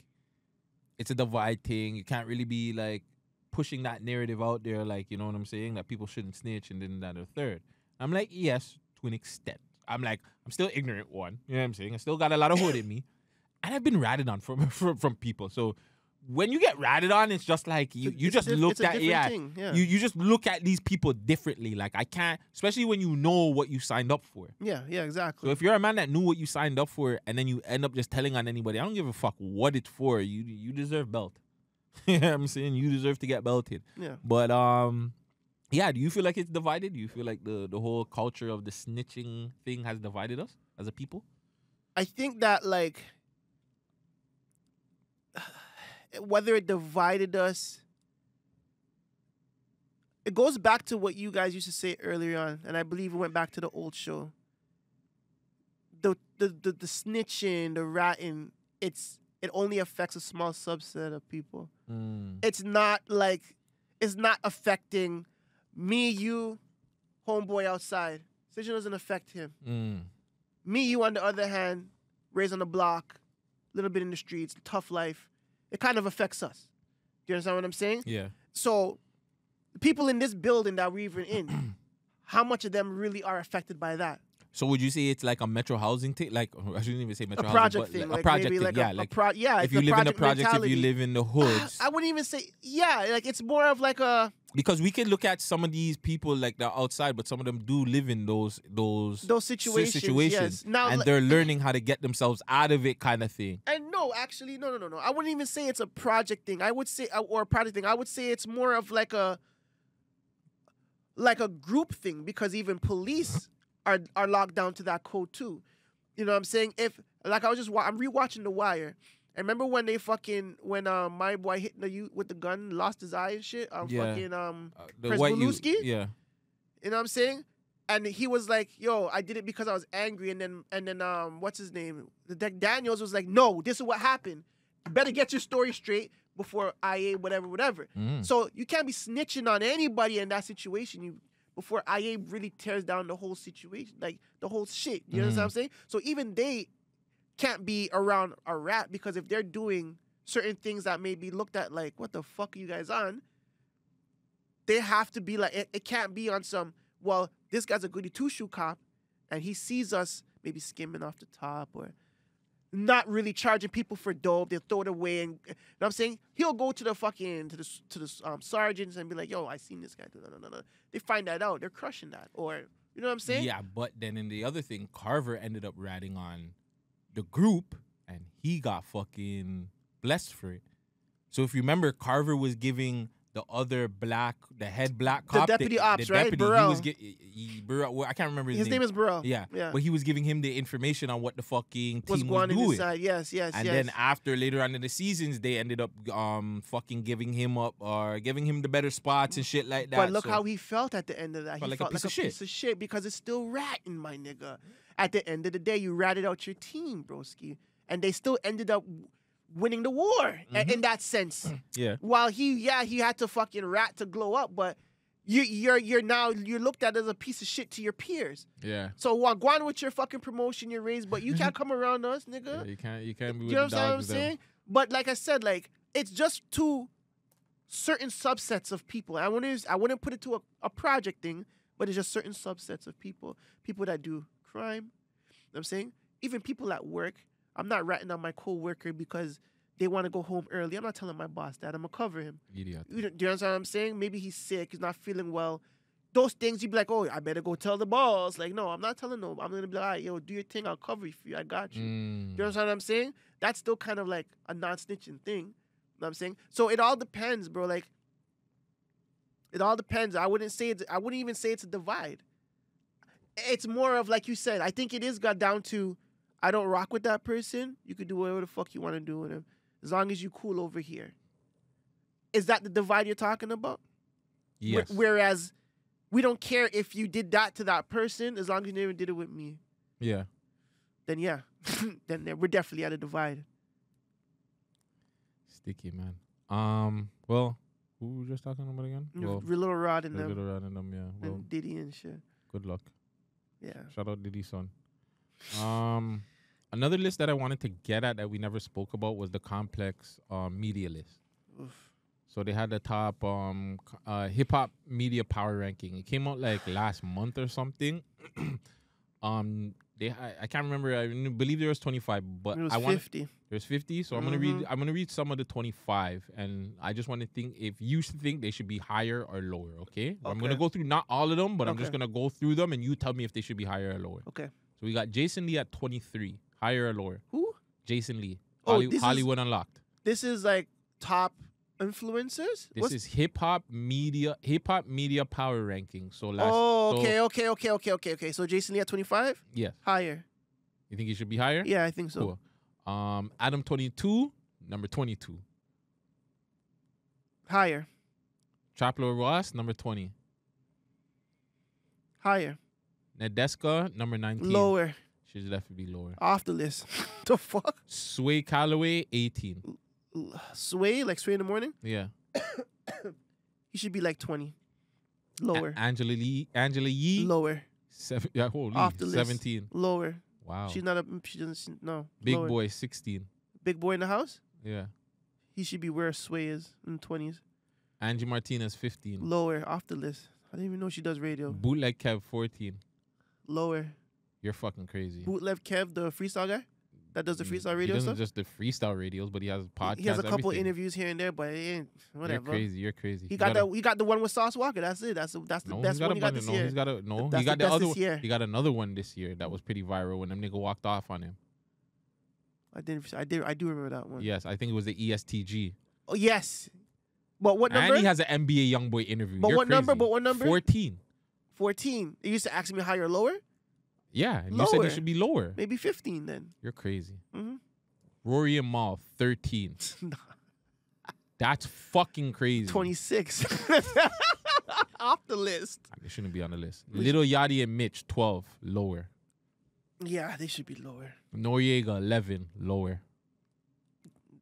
it's a divide thing. You can't really be like pushing that narrative out there, like you know what I'm saying, that people shouldn't snitch and then that or third. I'm like, yes, to an extent. I'm like, I'm still ignorant one. You know what I'm saying? I still got a lot of hood in me, and I've been ratted on from <laughs> from, from people. So when you get ratted on, it's just like you you It's just looked at yeah thing, yeah. you you just look at these people differently. Like I can't, especially when you know what you signed up for. yeah, yeah, exactly. So if you're a man that knew what you signed up for, and then you end up just telling on anybody, I don't give a fuck what it's for. You you deserve belt. <laughs> you know what I'm saying you deserve to get belted. yeah. But um, yeah. Do you feel like it's divided? Do you feel like the the whole culture of the snitching thing has divided us as a people? I think that like whether it divided us it goes back to what you guys used to say earlier on, and I believe it went back to the old show. The the the, the snitching, the ratting, it's it only affects a small subset of people. Mm. It's not like it's not affecting me, you, homeboy outside. Snitching doesn't affect him. Mm. Me, you, on the other hand, raised on the block, a little bit in the streets, tough life. It kind of affects us. Do you understand what I'm saying? Yeah. So, people in this building that we're even in, <clears throat> how much of them really are affected by that? So would you say it's like a metro housing thing? Like I shouldn't even say metro a housing, project but thing, like a project thing. like yeah, a, like a pro- yeah. if you live in the project projects, if you live in the hoods, I wouldn't even say yeah. Like it's more of like a because we can look at some of these people like they're outside, but some of them do live in those those those situations. situations, Yes. Now, and they're learning how to get themselves out of it, kind of thing. And no, actually, no, no, no, no. I wouldn't even say it's a project thing. I would say, uh, or a project thing. I would say it's more of like a, like a group thing because even police <laughs> are are locked down to that code too. You know what I'm saying? If like I was just wa- I'm rewatching The Wire. And remember when they fucking when um my boy hit the youth with the gun, lost his eye and shit. Um, Yeah. fucking um, Uh, the Chris you, Beluski? yeah, you know what I'm saying? And he was like, "Yo, I did it because I was angry." And then, and then, um, what's his name? The Deck Daniels was like, "No, this is what happened. You better get your story straight before IA, whatever, whatever. Mhm. So you can't be snitching on anybody in that situation. You before IA really tears down the whole situation, like the whole shit. You know what I'm saying? So even they can't be around a rat because if they're doing certain things that may be looked at like, what the fuck are you guys on? They have to be like, it, it can't be on some, well, this guy's a goody two shoe cop and he sees us maybe skimming off the top or not really charging people for dope. They'll throw it away, and you know what I'm saying he'll go to the fucking to the to the um, sergeants and be like, "Yo, I seen this guy." No, no, no, no. They find that out. They're crushing that, or you know what I'm saying? Yeah, but then in the other thing, Carver ended up ratting on the group, and he got fucking blessed for it. So if you remember, Carver was giving the other black, the head black cop, The deputy ops, right? Deputy, he was gi- he, Burrell, well, I can't remember his, name. His name is Burrell. yeah, yeah. but he was giving him the information on what the fucking Was team was on doing. inside. Yes, yes, And yes. then after later on in the seasons, they ended up um fucking giving him up or giving him the better spots and shit like that. But look so- how he felt at the end of that. He like a felt piece like of shit. piece of shit because it's still ratting, my nigga. At the end of the day, you ratted out your team, broski, and they still ended up winning the war Mm-hmm. in that sense. <clears throat> yeah. While he, yeah, he had to fucking rat to glow up, but you, you're you're now you're looked at as a piece of shit to your peers. Yeah. So well, go on with your fucking promotion, your raise, but you can't <laughs> come around us, nigga. Yeah, you can't you can't be You with know what I'm saying? But like I said, like it's just two certain subsets of people. I wouldn't I wouldn't put it to a, a project thing, but it's just certain subsets of people. People that do crime. You know what I'm saying? Even people at work. I'm not ratting on my coworker because they want to go home early. I'm not telling my boss that. I'm gonna cover him. Idiot. You know, do you understand what I'm saying? Maybe he's sick, he's not feeling well. Those things you'd be like, oh, I better go tell the boss. Like, no, I'm not telling no. I'm gonna be like, right, yo, do your thing. I'll cover you for you. I got you. Mm. You understand what I'm saying? That's still kind of like a non-snitching thing. You know what I'm saying? So it all depends, bro. Like it all depends. I wouldn't say it's I wouldn't even say it's a divide. It's more of like you said, I think it is got down to I don't rock with that person. You could do whatever the fuck you want to do with him. As long as you cool over here. Is that the divide you're talking about? Wh- Whereas we don't care if you did that to that person as long as you never did it with me. yeah. Then yeah. <laughs> then we're definitely at a divide. Sticky man. Um. Well, who were we just talking about again? Well, Lil Rod and them little around them. Yeah. Well, and Diddy and shit. good luck. Yeah. Shout out Diddy son. Um. Another list that I wanted to get at that we never spoke about was the complex um, media list. Oof. So they had the top um uh, hip hop media power ranking. It came out like last month or something. <clears throat> um, they I, I can't remember. I believe there was twenty five, but I want 50. there's fifty. So I'm gonna read. Mhm. I'm gonna read some of the twenty five, and I just want to think if you think they should be higher or lower. Okay, okay. I'm gonna go through not all of them, but I'm just gonna go through them, and you tell me if they should be higher or lower. Okay. So we got Jason Lee at twenty three, higher a lawyer. Who? Jason Lee, Oh, Holly- this is- Hollywood Unlocked. This is like top influencers? This What's- is hip hop media hip hop media power ranking. So last Oh, so- okay, okay, okay, okay, okay, okay. So Jason Lee at 25? yes. Higher. You think he should be higher? Yeah, I think so. Cool. Um Adam 22, number 22. Higher. Traplore Ross, number 20. Higher. Nadeska, number 19. Lower. Should definitely be lower. Off the list. <laughs> the fuck? Sway Calloway, 18. Sway, like Sway in the morning? Yeah. <coughs> He should be like 20. A- Lower. Angela Lee, Angela Yee, Lower. seven, yeah, holy, Off the list. 17. Lower. Wow. She's not a, she doesn't, no. Big Lower. boy, 16. Big boy in the house? Yeah. He should be where Sway is in the 20s. Angie Martinez, 15. Lower. Off the list. I didn't even know she does radio. Bootleg Kev, 14. Lower. You're fucking crazy. Who left Kev, the freestyle guy that does the Mm, freestyle He radio doesn't stuff. just the freestyle radios, but he has podcasts. he has a couple everything. interviews here and there, but it ain't You're crazy. You're crazy. He got the he got the one with Sauce Walker. That's it. That's the, that's the no, best got one he got this no, year. He's got a no. That's he got the the, other. this year. He got another one this year that was pretty viral when them nigga walked off on him. I didn't. I did. I do remember that one. Yes, I think it was the ESTG. Oh yes. But what number? And he has an NBA YoungBoy interview. But You're what number? But what number? Fourteen. Fourteen. You used to ask me higher or lower. Yeah, and you said he should be lower. Maybe fifteen then. You're crazy. hmm Rory and Mal, thirteen. <laughs> That's fucking crazy. Twenty six. <laughs> Off the list. It shouldn't be on the list. Lil Yachty and Mitch, twelve, lower. Yeah, they should be lower. Noreaga, eleven, lower.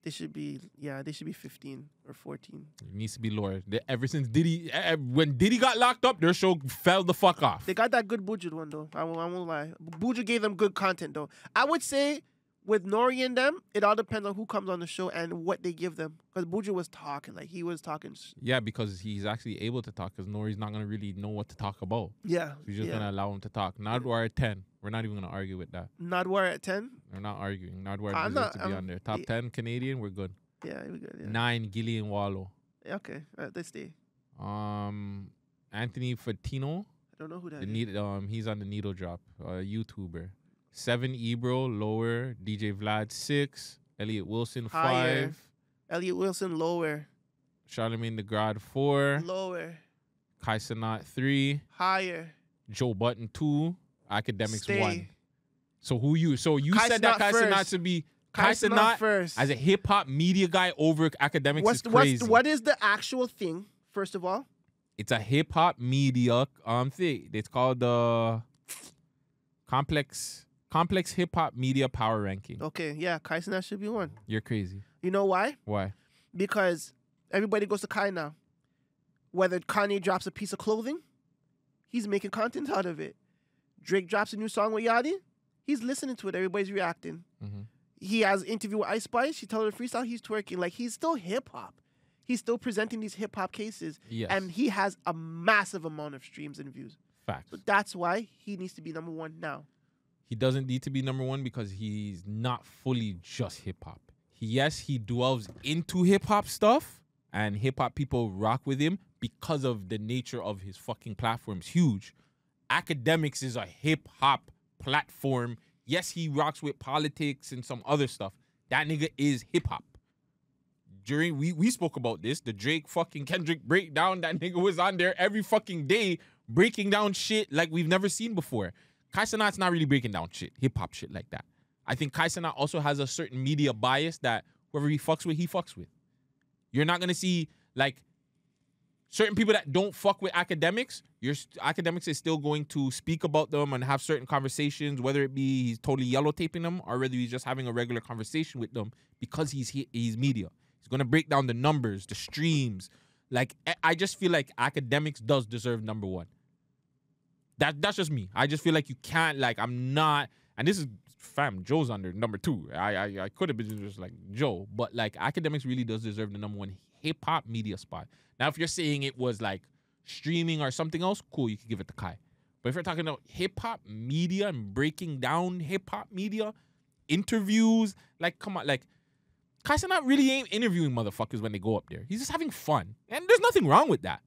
They should be yeah, they should be 15 or 14. It needs to be lower. They- ever since Diddy, when Diddy got locked up, their show fell the fuck off. They got that good Buju one though. I won't, I won't lie. Buju gave them good content though. I would say with Nori and them, it all depends on who comes on the show and what they give them. Because Buju was talking like he was talking. Yeah, because he's actually able to talk. Because Nori's not gonna really know what to talk about. Yeah, We're just yeah. gonna allow him to talk. Nardwuar at ten. We're not even gonna argue with that. Nardwuar at 10. We're not arguing. Nardwuar I'm deserves not- to be I'm- on there. Top yeah. ten Canadian. We're good. Yeah, we good. Yeah. Nine Gillie n Wallo. Yeah, okay, uh, they stay. Um, Anthony Fantano. I don't know who that The is. need, um, he's on the needle drop. Uh, YouTuber. Seven Ebro lower. DJ Vlad six. Elliot Wilson Higher. five. Elliot Wilson lower, Charlemagne the God four. lower, Kai Cenat three. higher. Joe Budden two. Akademiks Stay. one. So who you? So you Kai said that Cenat Kai first. should be Kai Kai Cenat Cenat first. as a hip hop media guy over Akademiks what's is the- crazy. what's what is the actual thing? First of all, It's a hip hop media um thing. It's called the complex complex hip hop media power ranking. okay, yeah, Kai Cenat should be one. You're crazy. You know why? Why? because everybody goes to Kai now. Whether Kanye drops a piece of clothing, he's making content out of it. Drake drops a new song with Yadi, he's listening to it. Everybody's reacting. Mhm. He has an interview with Ice Spice. She told her freestyle. He's twerking. Like he's still hip hop. He's still presenting these hip hop cases, Yes. and he has a massive amount of streams and views. Facts. So that's why he needs to be number one now. He doesn't need to be number one because he's not fully just hip hop. Yes, he delves into hip hop stuff, and hip hop people rock with him because of the nature of his fucking platform's huge. Akademiks is a hip hop platform. Yes, he rocks with politics and some other stuff. That nigga is hip hop. During we we spoke about this, the Drake fucking Kendrick breakdown. That nigga was on there every fucking day breaking down shit like we've never seen before. Kai Cenat's not really breaking down shit, hip hop shit like that. I think Kai Cenat also has a certain media bias that whoever he fucks with, he fucks with. You're not gonna see like certain people that don't fuck with Akademiks. Your Akademiks is still going to speak about them and have certain conversations, whether it be he's totally yellow taping them or whether he's just having a regular conversation with them because he's he's media. He's gonna break down the numbers, the streams. Like I just feel like Akademiks does deserve number one. That that's just me. I just feel like you can't like I'm not, and this is fam. Joe's under number two. I I, I could have been just like Joe, but like Akademiks really does deserve the number one hip hop media spot. Now, if you're saying it was like streaming or something else, cool, you could give it to Kai. But if you're talking about hip hop media and breaking down hip hop media, interviews, like come on, like Kai not really interviewing motherfuckers when they go up there. He's just having fun, and there's nothing wrong with that.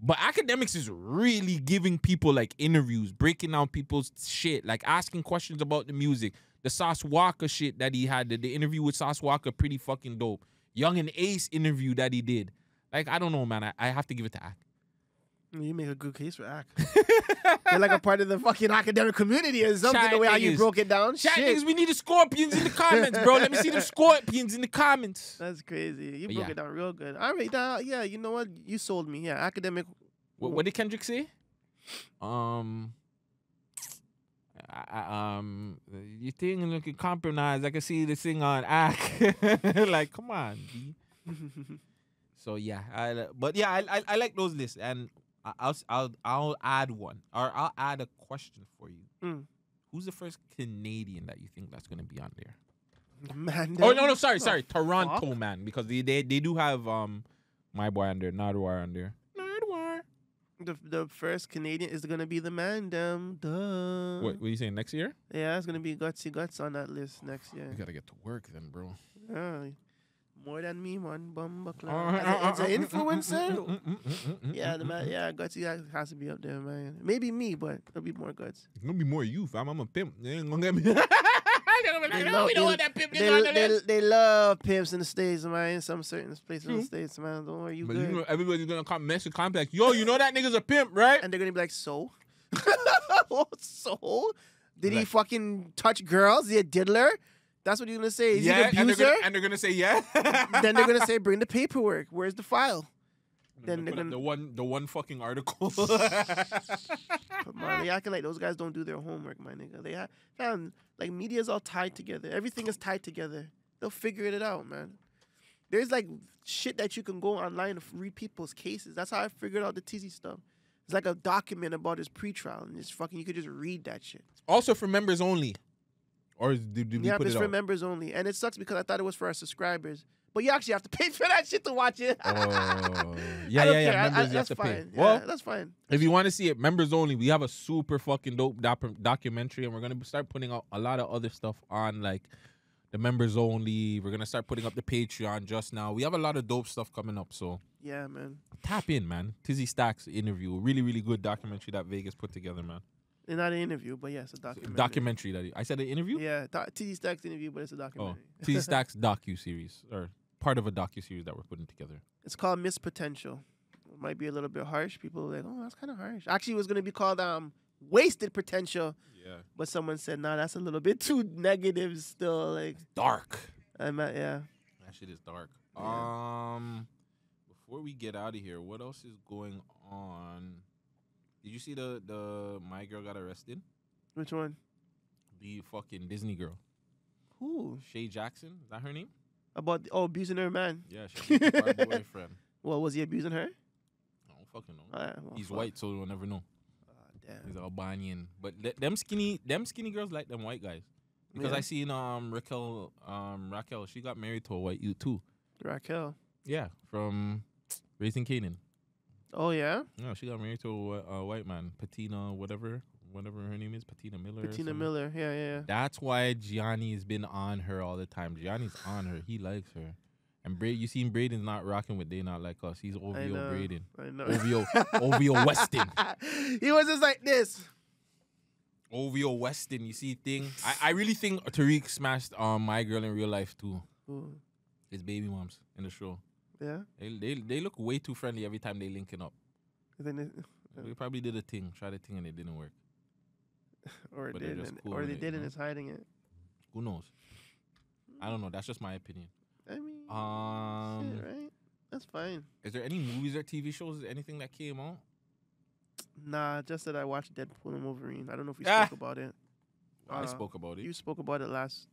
But Akademiks is really giving people like interviews, breaking down people's shit, like asking questions about the music. The Sauce Walka shit that he had, the, the interview with Sauce Walka, pretty fucking dope. Young and Ace interview that he did. Like, I don't know, man. I, I have to give it to Ack. You make a good case for Ack. <laughs> You're like a part of the fucking academic community or something. Chat the way how you broke it down. Chat Shit. niggas, we need the scorpions in the comments, bro. Let me see the <laughs> scorpions in the comments. That's crazy. You But broke yeah. it down real good. All right, now, yeah, you know what? You sold me. Yeah, academic. What, what did Kendrick say? Um, I, I- um, you think looking compromised? I can see this thing on act. <laughs> like, come on, B. So yeah, I, but yeah, I, I I like those lists, and I- I'll I'll I'll add one, or I'll add a question for you. Mm. Who's the first Canadian that you think that's gonna be on there? Man, Oh no no sorry sorry Toronto fuck? man because they, they they do have um my boy on there Nardwuar on there Nardwuar. The, the first Canadian is gonna be the man. Duh. What what are you saying next year? Yeah, it's gonna be Guttzy guts on that list next year. We gotta get to work then, bro. Yeah, more than me, man. Bumba Uh, As an influencer. Yeah, the man. Yeah, Guttzy has- has to be up there, man. Maybe me, but it'll be more guts. It's gonna be more you, fam. I'm a pimp. They ain't gonna get me. They love, they, they, they, they love pimps in the states, man. In some certain places in the states, man. Don't worry, you But good. you know, everybody's gonna come mess with contact. Yo, you know that nigga's a pimp, right? and they're gonna be like, so, so, did he fucking touch girls? Is he a diddler? That's what you're gonna say. Is yeah, he an and they're, gonna, and they're gonna say yeah. <laughs> then they're gonna say, bring the paperwork. Where's the file? then they're gonna- the one the one fucking article. <laughs> Come on, they <laughs> acting like those guys don't do their homework, my nigga. They have, fam, like media's all tied together. Everything is tied together. They'll figure it out, man. there's like shit that you can go online and read people's cases. That's how I figured out the TZ stuff. It's like a document about his pretrial, and it's fucking. You could just read that shit. Also for members only. Or is- did, did we yeah, put it's it for out? members only, and it sucks because I thought it was for our subscribers. But you actually have to <laughs> pay for that shit to watch it. Oh, <laughs> yeah, yeah, yeah. care. I- I- Members, that's fine. Yeah, Well, that's fine. if you want to see it, members only, we have a super fucking dope doc- documentary, and we're gonna start putting out a lot of other stuff on like the members only. We're gonna start putting up the Patreon just now. We have a lot of dope stuff coming up, so Yeah, man. tap in, man. Tizzy Stacks interview, really, really good documentary that Vagez put together, man. Not an interview, but yes, a documentary. Documentary that he, I said an interview. Yeah, TZ Stacks interview, but it's a Oh, documentary. Tizzy <laughs> Stacks docu series or part of a docu series that we're putting together. It's called Miss Potential. It might be a little bit harsh. People are like, oh, that's kind of harsh. Actually, it was going to be called um Wasted Potential, Yeah, but someone said, nah, that's a little bit too negative still. Like, dark. I'm at, yeah. That shit is dark. Yeah. Um, before we get out of here, what else is going on? Did you see the the my girl got arrested? Which one? The fucking Disney girl, Who? Skai Jackson. Is that her name? About, oh, abusing her man. Yeah, she <laughs> her boyfriend. Well, was he abusing her? I don't fucking know. Ah, well, He's fuck. white, so we'll never know. Ah, He's. Albanian. But th- them skinny, them skinny girls like them white guys. Because Yeah. I seen um Raquel, um Raquel, she got married to a white youth too. Raquel. Yeah, from Raising Kanan. Oh, yeah? No, she got married to a, a white man, Patina, whatever, whatever her name is, Patina Miller. Patina. Miller. Yeah, yeah, yeah. That's why Gianni's been on her all the time. Gianni's on her. He likes her. And Bra- you seen Braden's not rocking with they not like us. He's I OVO know. Braden. I know. OVO OVO <laughs> Weston. he was just like this. OVO Weston. You see thing. I, I really think Tariq smashed um my girl in real life too. Ooh, His baby moms in the show. Yeah. They they, they look way too friendly every time they linking up. Then it, They probably did a thing, tried a thing and it didn't work. <laughs> or it did, and- cool or they it, did, and it's hiding it. Who knows? I don't know. That's just my opinion. I mean, Um, shit, right? That's fine. is there any movies or TV shows, anything that came out? Nah, just that I watched Deadpool and Wolverine. I don't know if we Ah. <laughs> spoke about it. I Uh, spoke about it. You spoke about it last.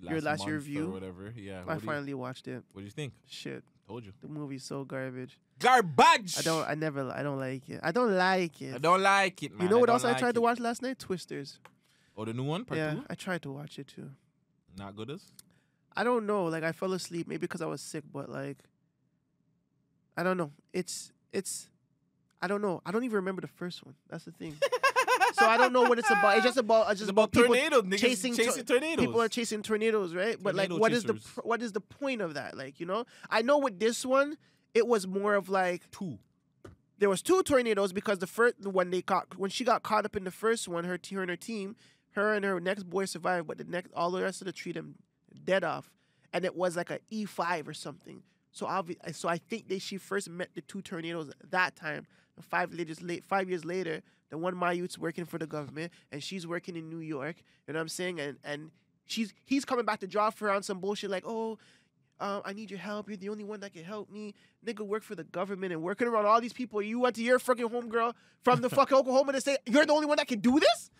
Your last year review? or whatever. Yeah. I What do, you, finally watched it. what do you think? Shit, Told you. the movie's so garbage. Garbage. I don't. I never. I don't like it. I don't like it. I don't like it, man. you know what don't else I like tried to watch last night? Twisters. Oh, the new one, part yeah, two. I tried to watch it too. Not good as. I don't know. Like I fell asleep, maybe because I was sick, but like, I don't know. It's it's. I don't know. I don't even remember the first one. That's the thing. <laughs> so I don't know what it's about. It's just about. It's It's just about about people. Niggas chasing chasing, to- tornadoes. People are chasing tornadoes, right? But like, Tornado what is the chasers. what is the point of that? Like, you know, I know with this one, it was more of like two. there was two tornadoes because the first when they got when she got caught up in the first one, her her and her team, her and her next boy survived, but the next all the rest of the tree them dead off, and it was like a E five or something. So obvi- so I think that she first met the two tornadoes that time. Five years late, five years later, the one my youth's working for the government, and she's working in New York. You know what I'm saying? And and she's he's coming back to drop her on some bullshit like, oh, um, I need your help. You're the only one that can help me. Nigga, work for the government and working around all these people. You went to your fucking homegirl from the <laughs> fucking Oklahoma to say you're the only one that can do this.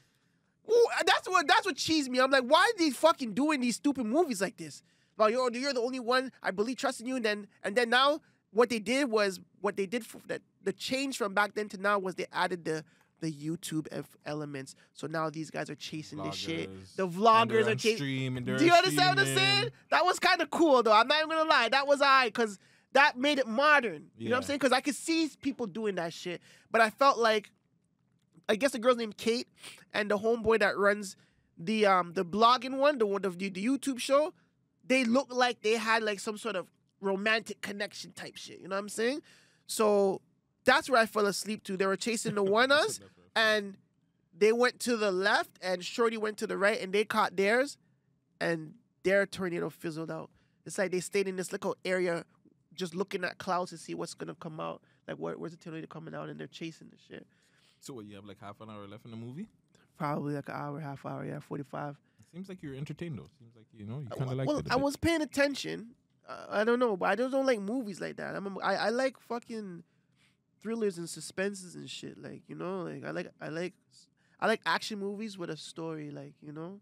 Ooh, that's what that's what cheesed me. I'm like, why are they fucking doing these stupid movies like this? About you're you're the only one I believe trusting you, and then and then now what they did was what they did for that the change from back then to now was they added the the YouTube F- elements. So now these guys are chasing this shit. Vloggers. The vloggers are chasing. stream and they're Do you understand what I'm saying? That was kind of cool though. I'm not even gonna lie. That was I because that made it modern. You know what I'm saying? Because I could see people doing that shit, but I felt like, I guess the girl's named Kate and the homeboy that runs the um the blogging one, the one the, the YouTube show, they look like they had like some sort of romantic connection type shit. You know what I'm saying? So that's where I fell asleep to. They were chasing the one us and they went to the left and Shorty went to the right and they caught theirs and their tornado fizzled out. It's like they stayed in this little area just looking at clouds to see what's gonna come out. Like where, where's the tornado coming out and they're chasing the shit. So what? You have like half an hour left in the movie. Probably like an hour, half hour, yeah, forty five. Seems like you're entertained though. Seems like you know you kind of like well, I bit. was paying attention. Uh, I don't know, but I just don't like movies like that. I'm a, I, I like fucking thrillers and suspenses and shit. Like you know, like I like I like I like action movies with a story. Like you know,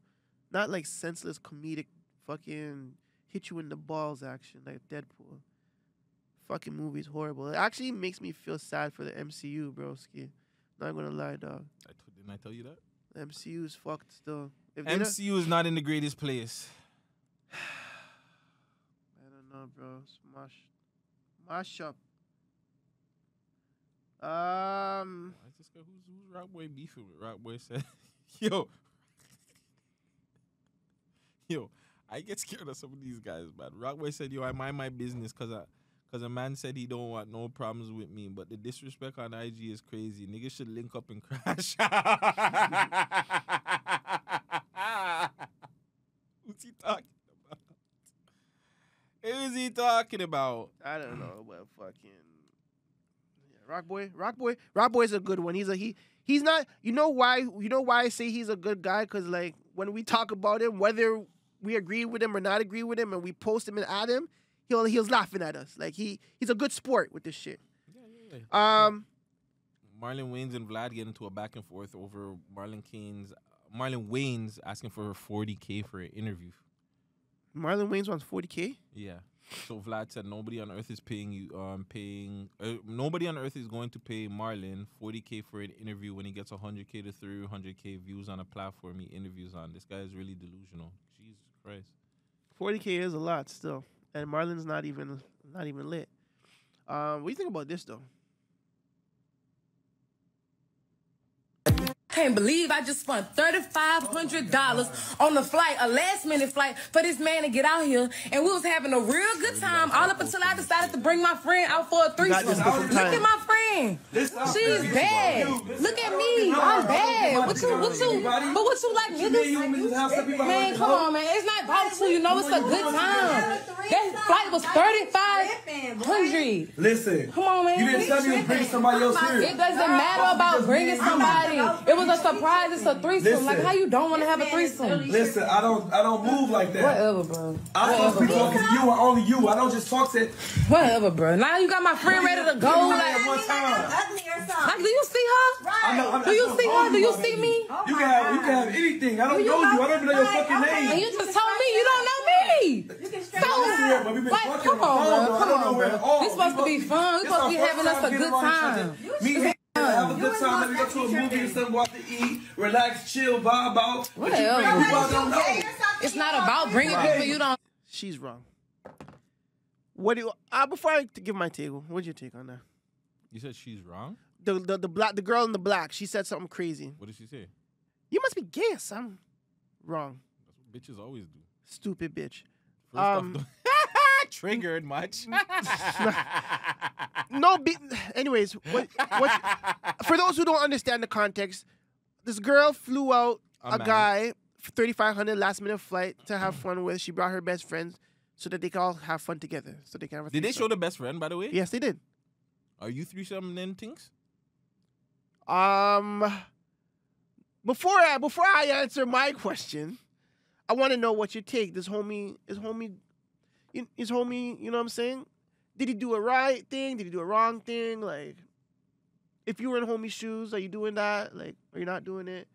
not like senseless comedic fucking hit you in the balls action like Deadpool. Fucking movie's horrible. It actually makes me feel sad for the MCU, broski. Not gonna lie, dog. I t- didn't I tell you that? The MCU's fucked still. If MCU is not in the greatest place. <sighs> <sighs> I don't know, bro. Smash, mash up. Um, is this guy who's who's Rockboy beefing with? Rockboy said, <laughs> "Yo, <laughs> yo, I get scared of some of these guys, man." Rockboy said, "Yo, I mind my business cause I." Cause a man said he don't want no problems with me, but the disrespect on IG is crazy. Niggas should link up and <laughs> crash. Who's he talking about? Who's he talking about? I don't know, but fucking Rock Boy, Rock Boy, Rock Boy's a good one. He's a he. He's not. You know why? You know why I say he's a good guy? Cause like when we talk about him, whether we agree with him or not agree with him, and we post him and add him, he'll he's laughing at us. Like he he's a good sport with this shit. Yeah, yeah, yeah. Um, Marlon Wayans and Vlad get into a back and forth over Marlon Kane's Marlon Wayans asking for 40k for an interview. Marlon Wayans wants forty k. Yeah. So Vlad said nobody on earth is paying you um paying uh, nobody on earth is going to pay Marlon 40k for an interview when he gets 100k to 300k views on a platform he interviews on. This guy is really delusional. Jesus Christ. Forty k is a lot still, and Marlon's not even not even lit. Um, what do you think about this though? Can't believe I just spent $3,500 on the flight, a last minute flight, for this man to get out here. And we was having a real good time all up until I decided to bring my friend out for a threesome. Look at my friend. She's bad. Look at me. I'm bad. What you, what you, but what you like niggas? Man, come on, man. It's not about you. You know, it's a good time. That flight was 3500 Listen. Come on, man. You didn't tell me to bring somebody else here. It doesn't matter about bringing somebody. It was a surprise. It's a threesome. Listen. Like how you don't want to have a threesome. Listen, I don't I don't move like that. Whatever, bro. I'm supposed to be talking to you and only you. I don't just talk to Whatever, bro. Now you got my friend ready to go. Like, one time. like, do you see her? I know, I'm Do you see her? Do you see me? You can have you can have anything. I don't know you. I don't even know your fucking And name. you just told me you don't know me. Yeah, but we've been Like, come on the on, phone, bro. bro. Come on, where bro. This supposed to be fun. We This supposed to be having us a good time. Me and have a good time. Let me go to a movie and something, go out to eat, relax, chill, vibe out. But you bring Whatever. people I don't know. It's not about bringing people you don't. She's wrong. What do you, uh, before I give my take, what's your take on that? You said she's wrong? The the the black the girl in the black, she said something crazy. What did she say? You must be gay or something. Wrong. That's what bitches always do. Stupid bitch. First Um, off, the- <laughs> triggered much. <laughs> No, be, anyways, what, what, for those who don't understand the context, this girl flew out A a, guy for 3500 last minute flight to have fun with. She brought her best friends so that they can all have fun together. So they can have a Did they show the best friend, by the way? Yes, they did. Are you threesome then things? Um, before I before I answer my question, I want to know what your take. This homie, is homie, you- is homie. You know what I'm saying? Did he do a right thing? Did he do a wrong thing? Like, if you were in homie's shoes, are you doing that? Like, are you not doing it?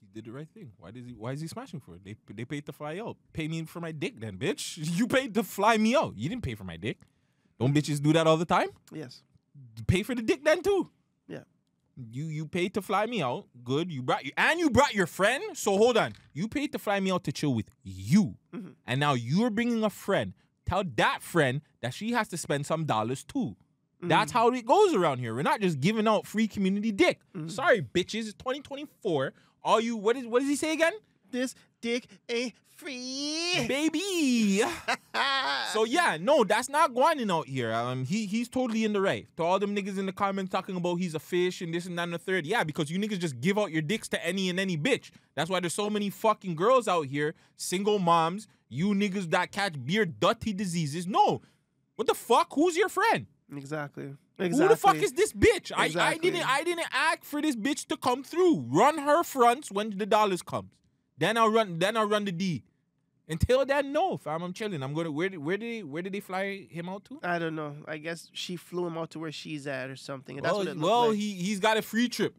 He did the right thing. Why does he? Why is he smashing for it? They they paid to fly out. Pay me for my dick, then, bitch. <laughs> You paid to fly me out. You didn't pay for my dick. Don't bitches do that all the time? Yes. Pay for the dick then too. Yeah. You you paid to fly me out. Good. You brought you and you brought your friend. So hold on. You paid to fly me out to chill with you, Mhm. and now you're bringing a friend. Tell that friend that she has to spend some dollars too. That's how it goes around here. We're not just giving out free community dick. Sorry, bitches. It's 2024. All you what is what does he say again? This dick ain't free. Baby. <laughs> so yeah, no, that's not going out here. Um, he he's totally in the right. To all them niggas in the comments talking about he's a fish and this and that and the third. Yeah, because you niggas just give out your dicks to any and any bitch. That's why there's so many fucking girls out here, single moms, you niggas that catch beer dirty diseases. No. What the fuck? Who's your friend? exactly. Exactly. Who the fuck is this bitch? I, I didn't I didn't ask for this bitch to come through. Run her fronts when the dollars comes. Then I'll run then I'll run the D. Until then, no, fam, I'm chilling. I'm gonna where did where did they where did they fly him out to? I don't know. I guess she flew him out to where she's at or something. That's well, what it looked well like. he he's got a free trip.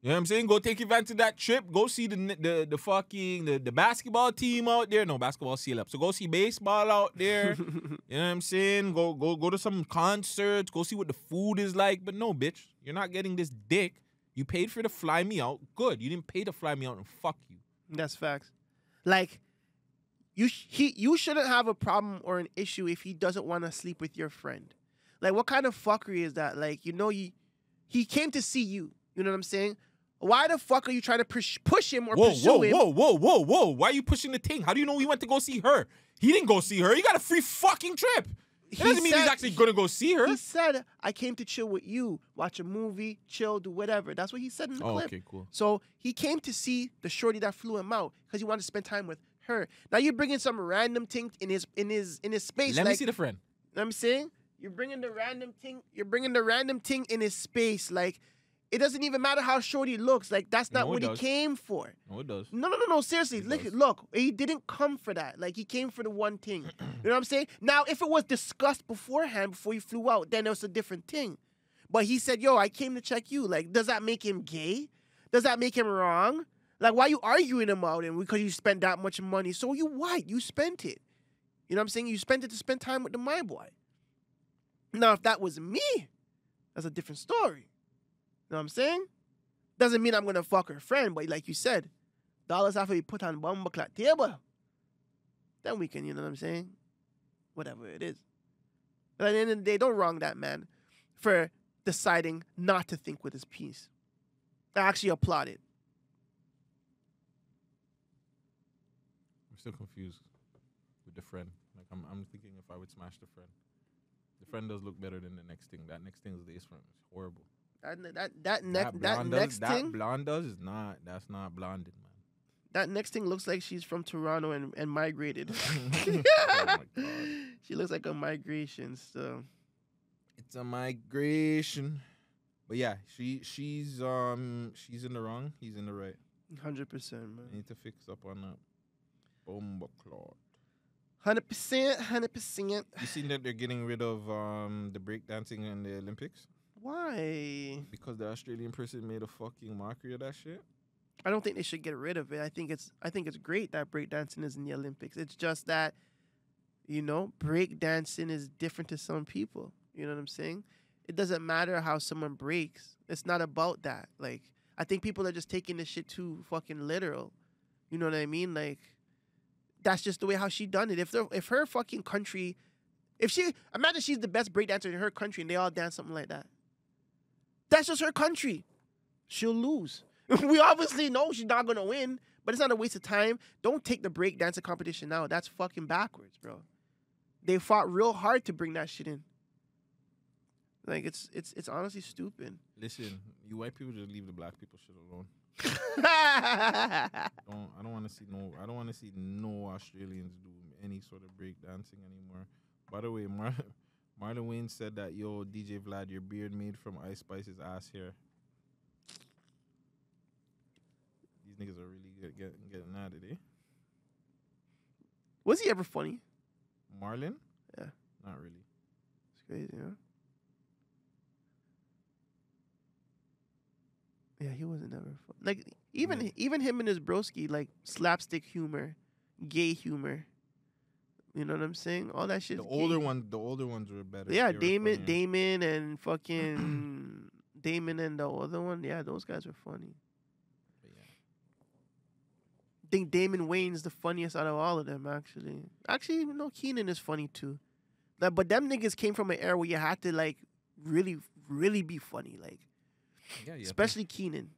You know what I'm saying? Go take advantage of that trip. Go see the the the fucking the, the basketball team out there. No basketball seal up. So go see baseball out there. <laughs> you know what I'm saying? Go go go to some concerts. Go see what the food is like. But no, bitch, you're not getting this dick. You paid for to fly me out. Good. You didn't pay to fly me out and fuck you. That's facts. Like you sh- he you shouldn't have a problem or an issue if he doesn't want to sleep with your friend. Like what kind of fuckery is that? Like you know he he came to see you. You know what I'm saying? Why the fuck are you trying to push push him or Whoa, pursue whoa, him? whoa, whoa, whoa, whoa. Why are you pushing the thing? How do you know he went to go see her? He didn't go see her. He got a free fucking trip. It He doesn't mean he's said- actually gonna go see her. He said, "I came to chill with you, watch a movie, chill, do whatever." That's what he said in the Oh, clip. okay, cool. So he came to see the shorty that flew him out because he wanted to spend time with her. Now you're bringing some random thing in his in his in his space. Let me see the friend. know what I'm saying you're bringing the random thing. You're bringing the random thing in his space. Like it doesn't even matter how shorty looks. Like that's not No, what he came for. No, it does. No, no, no, no. Seriously, It look, does. look. He didn't come for that. Like he came for the one thing. <clears throat> you know what I'm saying? Now, if it was discussed beforehand before he flew out, then it was a different thing. But he said, "Yo, I came to check you." Like, does that make him gay? Does that make him wrong? Like, why you arguing him out and because you spent that much money? So you white, you spent it. You know what I'm saying? You spent it to spend time with the my boy. Now, if that was me, that's a different story. You know what I'm saying? Doesn't mean I'm gonna fuck her friend, but like you said, dollars have to be put on bumble clock table. Then we can, you know what I'm saying? Whatever it is. But at the end of the day, don't wrong that man for deciding not to think with his piece. I actually applaud it. I'm still confused with the friend. Like I'm, I'm thinking if I would smash the friend, the friend does look better than the next thing. That next thing is this friend. It's horrible. That that that, neck, that, blonde does- next that thing, blonde does is not. That's not blonded, man. that next thing looks like she's from Toronto and, and migrated. <laughs> <laughs> oh my god. she looks like a migration. So It's a migration. But yeah, she she's um she's in the wrong. He's in the right. hundred percent, I man. need to fix up on that. Bomba clot. Hundred percent, hundred percent. You seen that they're getting rid of um the breakdancing in the Olympics Why? because the Australian person made a fucking mockery of that shit. I don't think they should get rid of it. I think it's I think it's great that breakdancing is in the Olympics. It's just that, you know, breakdancing is different to some people. You know what I'm saying? It doesn't matter how someone breaks. It's not about that. Like I think people are just taking this shit too fucking literal. You know what I mean? Like that's just the way how she done it. If the if her fucking country, if she imagine she's the best breakdancer in her country and they all dance something like that. That's just her country. She'll lose. <laughs> we obviously know she's not gonna win, but it's not a waste of time. Don't take the breakdancing competition now. That's fucking backwards, bro. They fought real hard to bring that shit in. Like it's it's it's honestly stupid. Listen, you white people just leave the black people shit alone. <laughs> Don't I don't want to see no I don't want to see no Australians do any sort of break dancing anymore. By the way, Mar- Marlon Wayans said that yo DJ Vlad, your beard made from Ice Spice's ass hair. These niggas are really get, getting getting at it, eh? Was he ever funny? Marlon? Yeah. Not really. It's crazy, huh? Yeah, he wasn't ever fun. Like even Yeah. even him and his broski, like slapstick humor, gay humor. You know what I'm saying? All that shit. The older one, the older ones were better. Yeah, They Damon. Damon, and fucking <clears throat> Damon and the other one. Yeah, those guys were funny. Yeah. I think Damon Wayans the funniest out of all of them. Actually, actually, you no, know, Keenen is funny too. Like, but them niggas came from an era where you had to like really, really be funny. Like, Yeah, yeah. especially Keenen.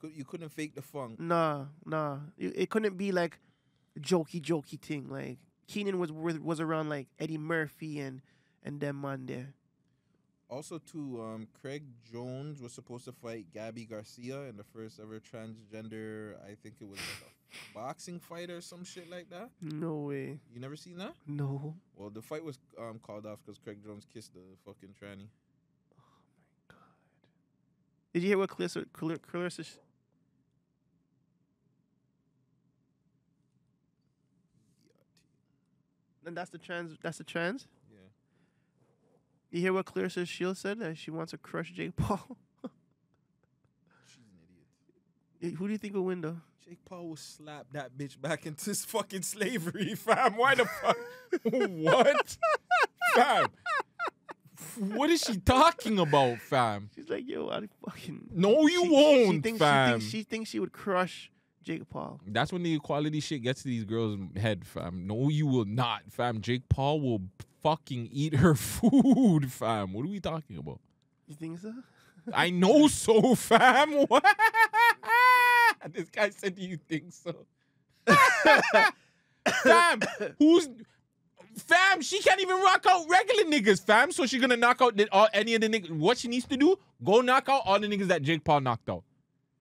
Could, you couldn't fake the funk. Nah, nah. It, it couldn't be like jokey, jokey thing. Like Keenen was was was around like Eddie Murphy and and them there. Also, too, um, Craig Jones was supposed to fight Gabi Garcia in the first ever transgender. I think it was like a <sighs> boxing fight or some shit like that. No way. You never seen that? No. Well, the fight was um called off because Craig Jones kissed the fucking tranny. Oh my god! Did you hear what Claressa, Clar- Claressa And that's the trans. That's the trans. Yeah. You hear what Claressa Shields said that she wants to crush Jake Paul. <laughs> She's an Eh, Who do you think will win though? Jake Paul will slap that bitch back into his fucking slavery, <laughs> fam. Why the fuck? <laughs> what? fam. What is she talking about, fam? She's like, yo, I fucking. No, you She- won't, she thinks, fam. She thinks, she thinks she would crush Jake Paul. That's when the equality shit gets to these girls' head, fam. No, you will not, fam. Jake Paul will fucking eat her <laughs> food, fam. What are we talking about? You think so? <laughs> I know so, fam. <laughs> What? this guy said, "Do you think so?" fam, who's fam? She can't even rock out regular niggas, fam. So she gonna knock out the, all, any of the niggas. What she needs to do? Go knock out all the niggas that Jake Paul knocked out.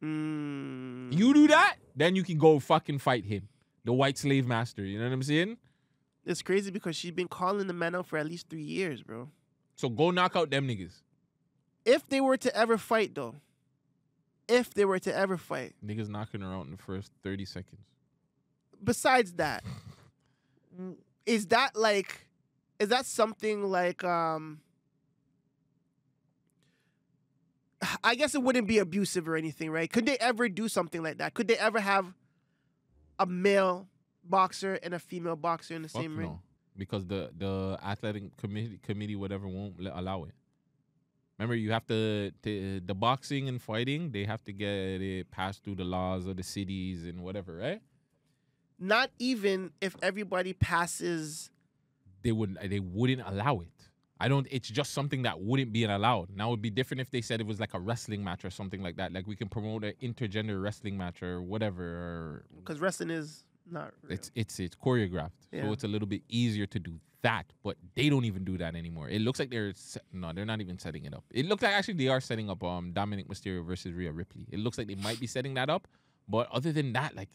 Mm. You do that, then you can go fucking fight him, the white slave master. You know what I'm saying? It's crazy because she's been calling the man out for at least three years, bro. So go knock out them niggas. If they were to ever fight, though, if they were to ever fight, Niggas knocking her out in the first 30 seconds. besides that, <laughs> is that like, is that something like, um, I guess it wouldn't be abusive or anything, right? Could they ever do something like that? Could they ever have a male boxer and a female boxer in the Fuck same ring? Because the the athletic committee committee whatever won't let, allow it. Remember, you have to, to the boxing and fighting. They have to get it passed through the laws of the cities and whatever, right? Not even if everybody passes. They wouldn't. They wouldn't allow it. I don't. It's just something that wouldn't be allowed. Now it would be different if they said it was like a wrestling match or something like that. Like we can promote an intergender wrestling match or whatever. Because wrestling is not. Real. It's it's it's choreographed, Yeah. so it's a little bit easier to do that. But they don't even do that anymore. It looks like they're no, they're not even setting it up. It looks like actually they are setting up um Dominik Mysterio versus Rhea Ripley. It looks like they might be setting that up, but other than that, like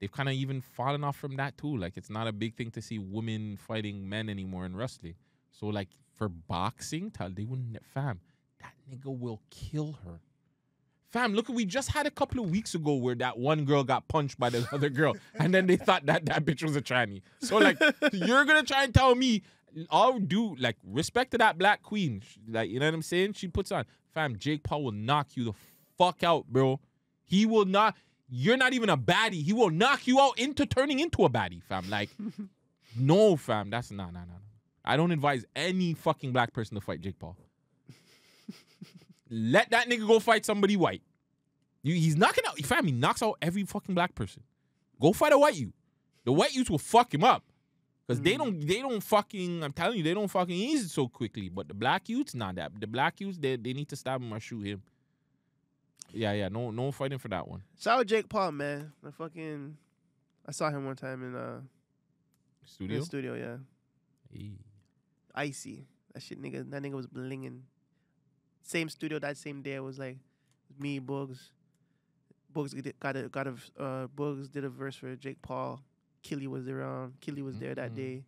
they've kind of even fallen off from that too. Like it's not a big thing to see women fighting men anymore in wrestling. So like for boxing, tell they wouldn't fam. That nigga will kill her. Fam, look, we just had a couple of weeks ago where that one girl got punched by the <laughs> other girl, and then they thought that that bitch was a tranny. So like, <laughs> you're gonna try and tell me I'll do like respect to that black queen, like you know what I'm saying? She puts on, fam. Jake Paul will knock you the fuck out, bro. He will not. You're not even a baddie. He will knock you out into turning into a baddie, fam. Like, <laughs> no, fam. That's nah, nah, nah, nah. I don't advise any fucking black person to fight Jake Paul. <laughs> Let that nigga go fight somebody white. You, he's knocking out, fam. He knocks out every fucking black person. Go fight a white you. The white youths will fuck him up. Cause they don't, they don't fucking. I'm telling you, they don't fucking ease it so quickly. But the black youths, not that. The black youths, they, they need to stab him or shoot him. Yeah, yeah. No, no fighting for that one. Shout out Jake Paul, man. I fucking. I saw him one time in uh in Studio. the studio. Yeah, Hey. Icy. That shit, nigga. That nigga was blinging. Same studio that same day. It was like me, Bugs. Bugs got a got a uh, Bugs did a verse for Jake Paul. Killy was around. Killy was there that Mhm. day.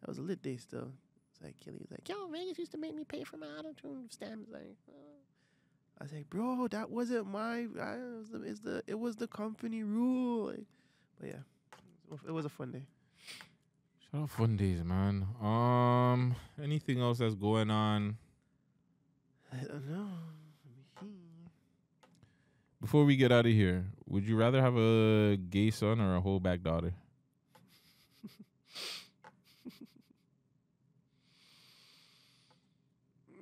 That was a lit day still. It's like Killy was like, "Yo, Vagez used to make me pay for my auto tune stamps." Like, uh. I was like, "Bro, that wasn't my. I, it was the it was the company rule." Like, but yeah, it was a fun day. Out fun days, man. Um, anything else that's going on? I don't know. Let me see. Before we get out of here, would you rather have a gay son or a whole back daughter?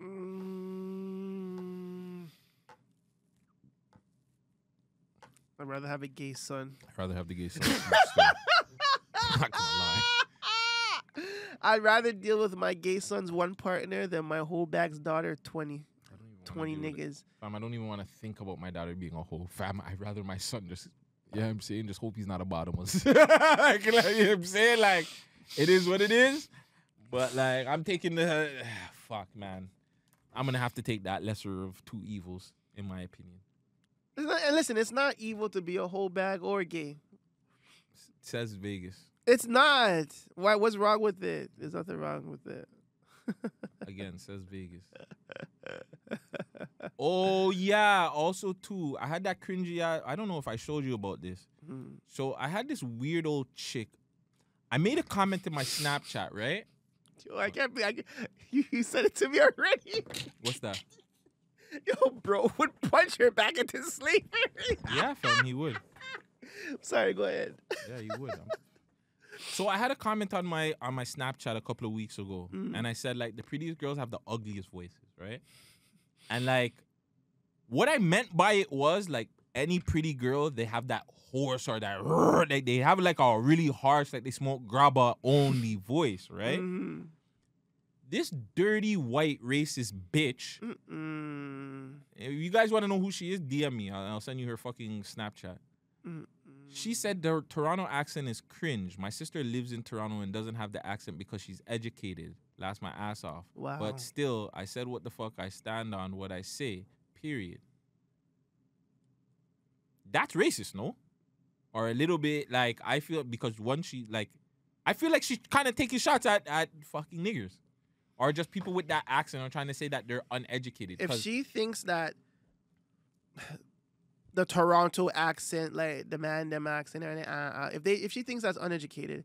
Mm. <laughs> I'd rather have a gay son. I'd rather have the gay son. <laughs> <laughs> I'm not gonna lie. I'd rather deal with my gay son's one partner than my whole bag's daughter 20. I don't even wanna 20 deal with it. niggas. Fam, I don't even want to think about my daughter being a whole fam. I'd rather my son just, yeah, I'm saying, just hope he's not a bottomless. like, <laughs> like, you know what I'm saying? Like, it is what it is. But, like, I'm taking the, <sighs> fuck, man. I'm going to have to take that lesser of two evils, in my opinion. It's not- and listen, it's not evil to be a whole bag or gay. S- Says Vagez. It's not. Why? What's wrong with it? There's nothing wrong with it. <laughs> Again, says Vagez. oh, yeah. Also, too, I had that cringy, I, I don't know if I showed you about this. Hmm. So I had this weird old chick. I made a comment in my Snapchat, right? Yo, I can't be. I, can't- <laughs> you, you said it to me already. What's that? <laughs> Yo, bro would punch her back into slavery. Yeah, fam, he would. Sorry, go ahead. Yeah, he would. I'm- So I had a comment on my on my Snapchat a couple of weeks ago, Mm. and I said like the prettiest girls have the ugliest voices, right? And like, what I meant by it was like any pretty girl, they have that hoarse or that like they have like a really harsh, like they smoke grabba only <laughs> voice, right? Mhm. This dirty white racist bitch. Mm-mm. If you guys want to know who she is, DM me. I'll, I'll send you her fucking Snapchat. She said the Toronto accent is cringe. My sister lives in Toronto and doesn't have the accent because she's educated. Laughs my ass off. Wow. But still, I said what the fuck I stand on, what I say. Period. That's racist, no? Or a little bit like I feel because once she like I feel like she's kind of taking shots at at fucking niggers. Or just people with that accent are trying to say that they're uneducated. If she thinks that the Toronto accent, like the man them accent, and uh, uh, if they if she thinks that's uneducated,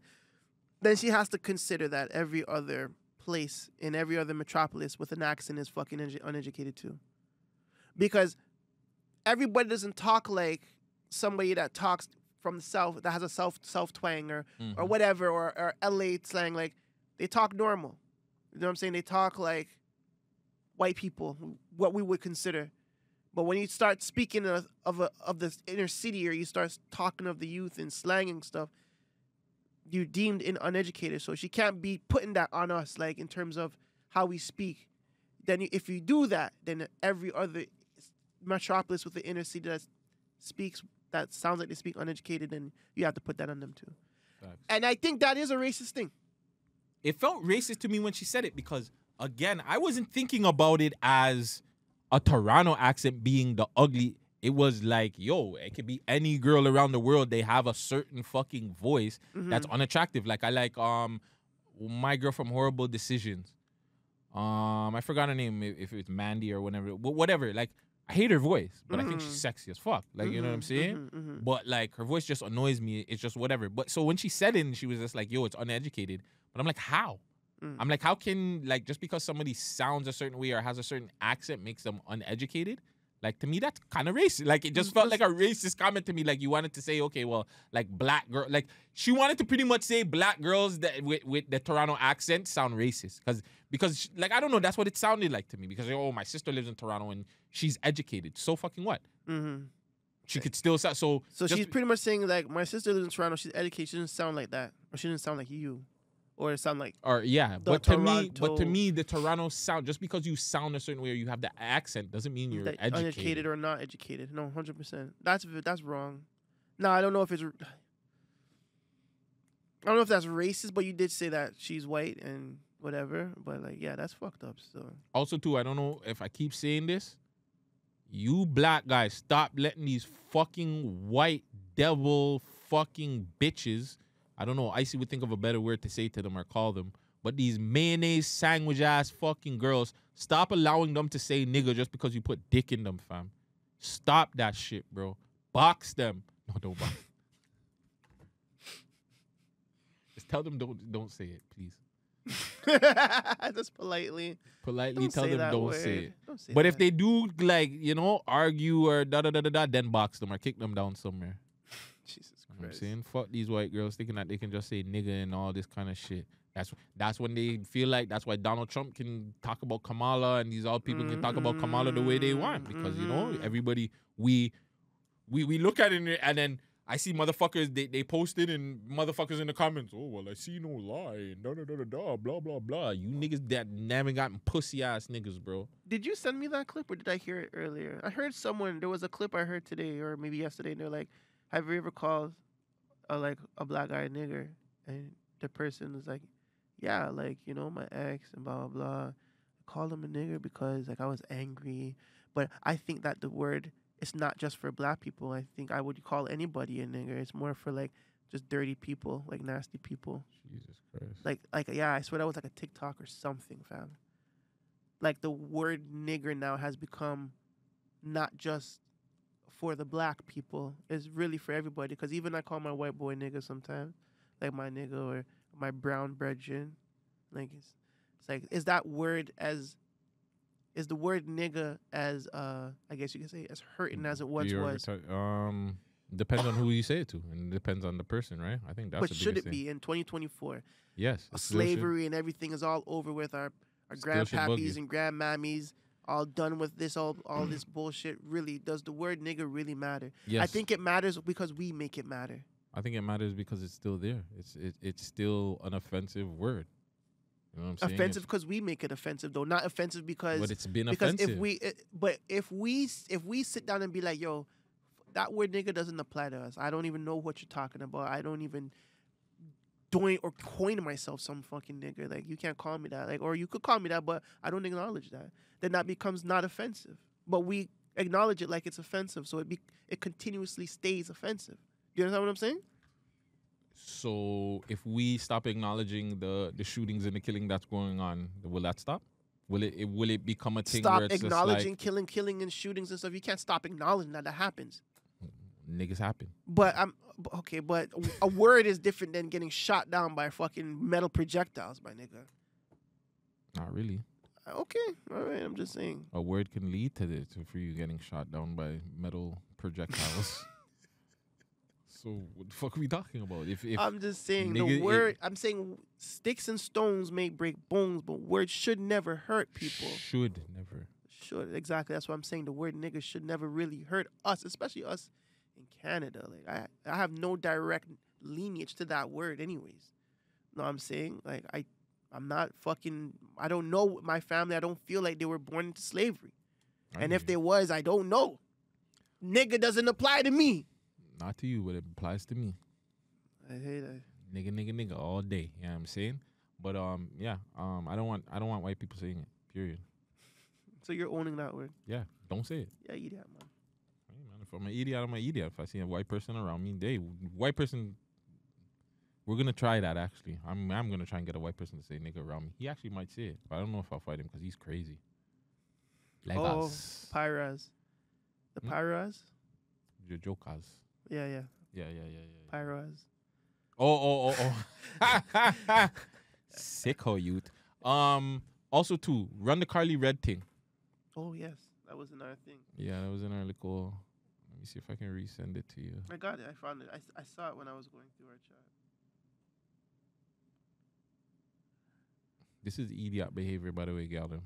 then she has to consider that every other place in every other metropolis with an accent is fucking edu- uneducated too, because everybody doesn't talk like somebody that talks from the south that has a self self twang or or Mhm. whatever or, or LA slang like they talk normal. You know what I'm saying? They talk like white people, what we would consider. But when you start speaking of of, a, of the inner city or you start talking of the youth and slang and stuff, you're deemed in uneducated. So she can't be putting that on us, like in terms of how we speak. Then if you do that, then every other metropolis with the inner city that speaks that sounds like they speak uneducated, then you have to put that on them too. And I think that is a racist thing. it felt racist to me when she said it because again, I wasn't thinking about it as a Toronto accent being the ugly. It was like, yo, it could be any girl around the world. They have a certain fucking voice that's unattractive. Like I like um my girl from Horrible Decisions. Um, I forgot her name if, it's Mandy or whatever. Whatever. Like I hate her voice, but I think she's Mhm. sexy as fuck. Like you know what I'm Mhm, saying? mhm, mhm. But like her voice just annoys me. It's just whatever. But so when she said it, and she was just like, "Yo, it's uneducated." But I'm like, how? Mm. I'm like, how can like just because somebody sounds a certain way or has a certain accent makes them uneducated? Like to me, that's kind of racist. Like it just Mm, felt like a racist comment to me. Like you wanted to say, okay, well, like black girl, like she wanted to pretty much say black girls that with, with the Toronto accent sound racist because because like I don't know, that's what it sounded like to me. Because oh, my sister lives in Toronto and she's educated. So fucking what? Mhm. She could still sound so. So just- she's pretty much saying like my sister lives in Toronto. She's educated. She doesn't sound like that, or she doesn't sound like you, or it sound like Or yeah, but to me, but to me, the Toronto sound just because you sound a certain way or you have the accent doesn't mean you're educated. uneducated or not educated. No, hundred percent. That's that's wrong. No, I don't know if it's. r- <sighs> I don't know if that's racist, but you did say that she's white and whatever. But like, yeah, that's fucked up. So Also, too, I don't know if I keep saying this. You black guys, stop letting these fucking white devil fucking bitches. I don't know. Icy would think of a better word to say to them or call them. But these mayonnaise sandwich ass fucking girls, stop allowing them to say nigga just because you put dick in them, fam. Stop that shit, bro. Box them. No, don't box. Just tell them don't don't say it, please. <laughs> just politely. Politely Don't tell them don't word. say it. Don't say But if they do like, you know, argue or da da da da da, then box them or kick them down somewhere. Jesus You know I'm saying? Fuck these white girls thinking that they can just say nigga and all this kind of shit. That's that's when they feel like that's why Donald Trump can talk about Kamala and these all people can talk about Kamala the way they want because you know Mhm. everybody we we we look at it and then I see motherfuckers they they posted and motherfuckers in the comments. Oh well, I see no lie. Da da da da da. Blah blah blah. You niggas that never gotten pussy ass niggas, bro. Did you send me that clip or did I hear it earlier? I heard someone. There was a clip I heard today or maybe yesterday. And they're like, "Have you ever called like a black guy a nigger?" And the person is like, "Yeah, like you know my ex and blah blah blah." I called him a nigger because like I was angry, but I think that the word it's not just for black people. I think I would call anybody a nigger. It's more for like just dirty people, like nasty people. Jesus Christ. Like like yeah, I swear that was like a TikTok or something, fam. Like the word nigger now has become not just for the black people. It's really for everybody. Because even I call my white boy nigga sometimes, like my nigga or my brown brethren. Like it's, it's like is that word as is the word nigga as uh I guess you can say as hurting as it once was. reti- Um, depends on who you say it to, and it depends on the person, right? I think that's. But the should it thing. be in 2024? Yes. Slavery and everything is all over with. Our our Still grandpappies and grandmammies all done with this all all this <clears throat> bullshit. Really, does the word nigga really matter? Yes. I think it matters because we make it matter. I think it matters because it's still there. It's it, it's still an offensive word. You know what I'm saying? Offensive because we make it offensive though, not offensive because but it's been because offensive. if we it, but if we if we sit down and be like yo that word nigga doesn't apply to us i don't even know what you're talking about i don't even doing or coin myself some fucking nigga like you can't call me that like or you could call me that but i don't acknowledge that. Then that becomes not offensive. But we acknowledge it like it's offensive so it be it continuously stays offensive. Do you understand what i'm saying? So if we stop acknowledging the the shootings and the killing that's going on, will that stop? Will it, it will it become a thing stop where it's acknowledging just killing killing and shootings and stuff. You can't stop acknowledging that that happens. like niggas happen? But I'm okay. But a word is different than getting shot down by fucking metal projectiles, my nigga. Not really. Okay, all right. I'm just saying. A word can lead to this for you getting shot down by metal projectiles. <laughs> so what the fuck are we talking about? If if I'm just saying the it- word. I'm saying sticks and stones may break bones, but words should never hurt people. should never. Should exactly. That's why I'm saying the word nigga should never really hurt us, especially us Canada. Like I, I have no direct lineage to that word, anyways. know what I'm saying? Like I, I'm not fucking. I don't know my family. I don't feel like they were born into slavery. I And hear if they was, I don't know. Nigga doesn't apply to me. not to you, but it applies to me. I hate it. Nigga, nigga, nigga, all day. You know what I'm saying? But um, yeah, um, I don't want I don't want white people saying it. Period. So you're owning that word. Yeah, don't say it. Yeah, you that man. Hey, man, if I'm an idiot, I'm an idiot. If I see a white person around me, they white person. We're gonna try that actually. I'm I'm gonna try and get a white person to say nigga around me. He actually might say it, but I don't know if I'll fight him because he's crazy. Like Oh, us, Pyraz. The Hmm? Pyraz? your jokers. Yeah, yeah. Yeah, yeah, yeah, yeah. yeah. Pyraz. Oh, oh, oh, oh. <laughs> Sicko youth. Um. Also, too, run the Carly Red thing. Oh yes, that was another thing. Yeah, that was an article. Let me see if I can resend it to you. I got it. I found it. I, I saw it when I was going through our chat. This is idiot behavior, by the way, Galdem.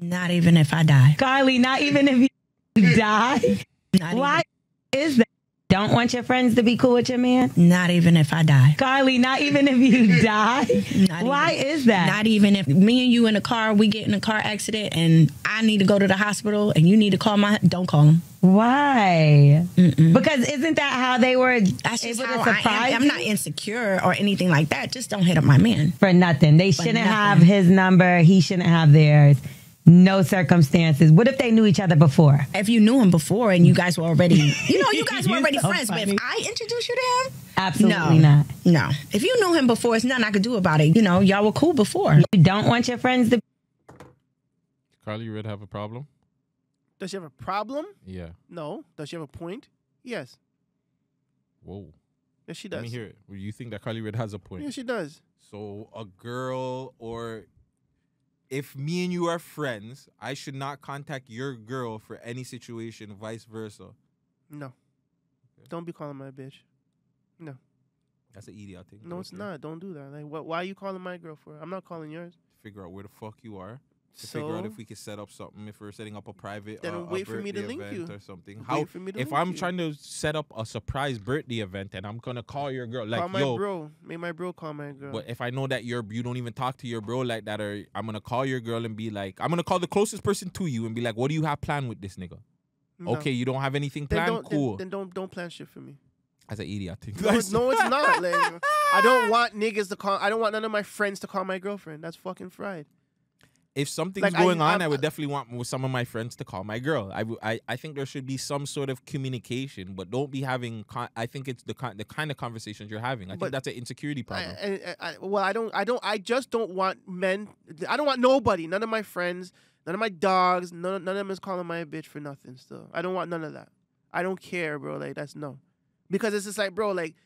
Not even if I die. Carly, not even if you die. Not Why is that? Don't want your friends to be cool with your man? Not even if I die. Carly, not even if you <laughs> die. Why even, is that? Not even if me and you in a car, we get in a car accident, and I need to go to the hospital, and you need to call my. Don't call him. Why? Because isn't that how they were That's just able how to I am. I'm not insecure or anything like that. Just don't hit up my man. for nothing. They shouldn't nothing. have his number. He shouldn't have theirs. No circumstances. What if they knew each other before? If you knew him before and you guys were already, you know, you <laughs> guys were already so friends. But if I introduce you to him, Absolutely no, not. No. If you knew him before, it's nothing I could do about it. You know, y'all were cool before. You don't want your friends to. Carly Red have a problem? Does she have a problem? Yeah. No. Does she have a point? Yes. Whoa. Yes, she does. Let does. me hear it. Well, You think that Carly Red has a point? Yeah, she does. So a girl or if me and you are friends, I should not contact your girl for any situation, vice versa. No. Don't be calling my bitch. No. That's an idiot thing. No, it's do. not. Don't do that. Like, what? Why are you calling my girl for? I'm not calling yours. Figure out where the fuck you are. To So figure out if we could set up something, if we're setting up a private Then uh, wait for me to link event you. or something. How for me to If I'm you. trying to set up a surprise birthday event and I'm gonna call your girl, like call my yo, bro, make my bro call my girl. But if I know that you're you don't even talk to your bro like that, or I'm gonna call your girl and be like, I'm gonna call the closest person to you and be like, what do you have planned with this nigga? No. Okay, you don't have anything then planned. don't, then- cool. Then, don't don't plan shit for me. as an idiot thing. No, it's- no, it's not. Like, I don't <laughs> want niggas to call. I don't want none of my friends to call my girlfriend. That's fucking fried. If something's Like, I- going on, I'm- I would definitely want with some of my friends to call my girl. I, w- I, I think there should be some sort of communication, but don't be having. Con- I think it's the kind the kind of conversations you're having. I think that's an insecurity I, problem. I, I, well, I don't. I don't. I just don't want men. I don't want nobody. None of my friends. None of my dogs. None, none of them is calling my bitch for nothing. Still, I don't want none of that. I don't care, bro. Like that's no, because it's just like, bro, like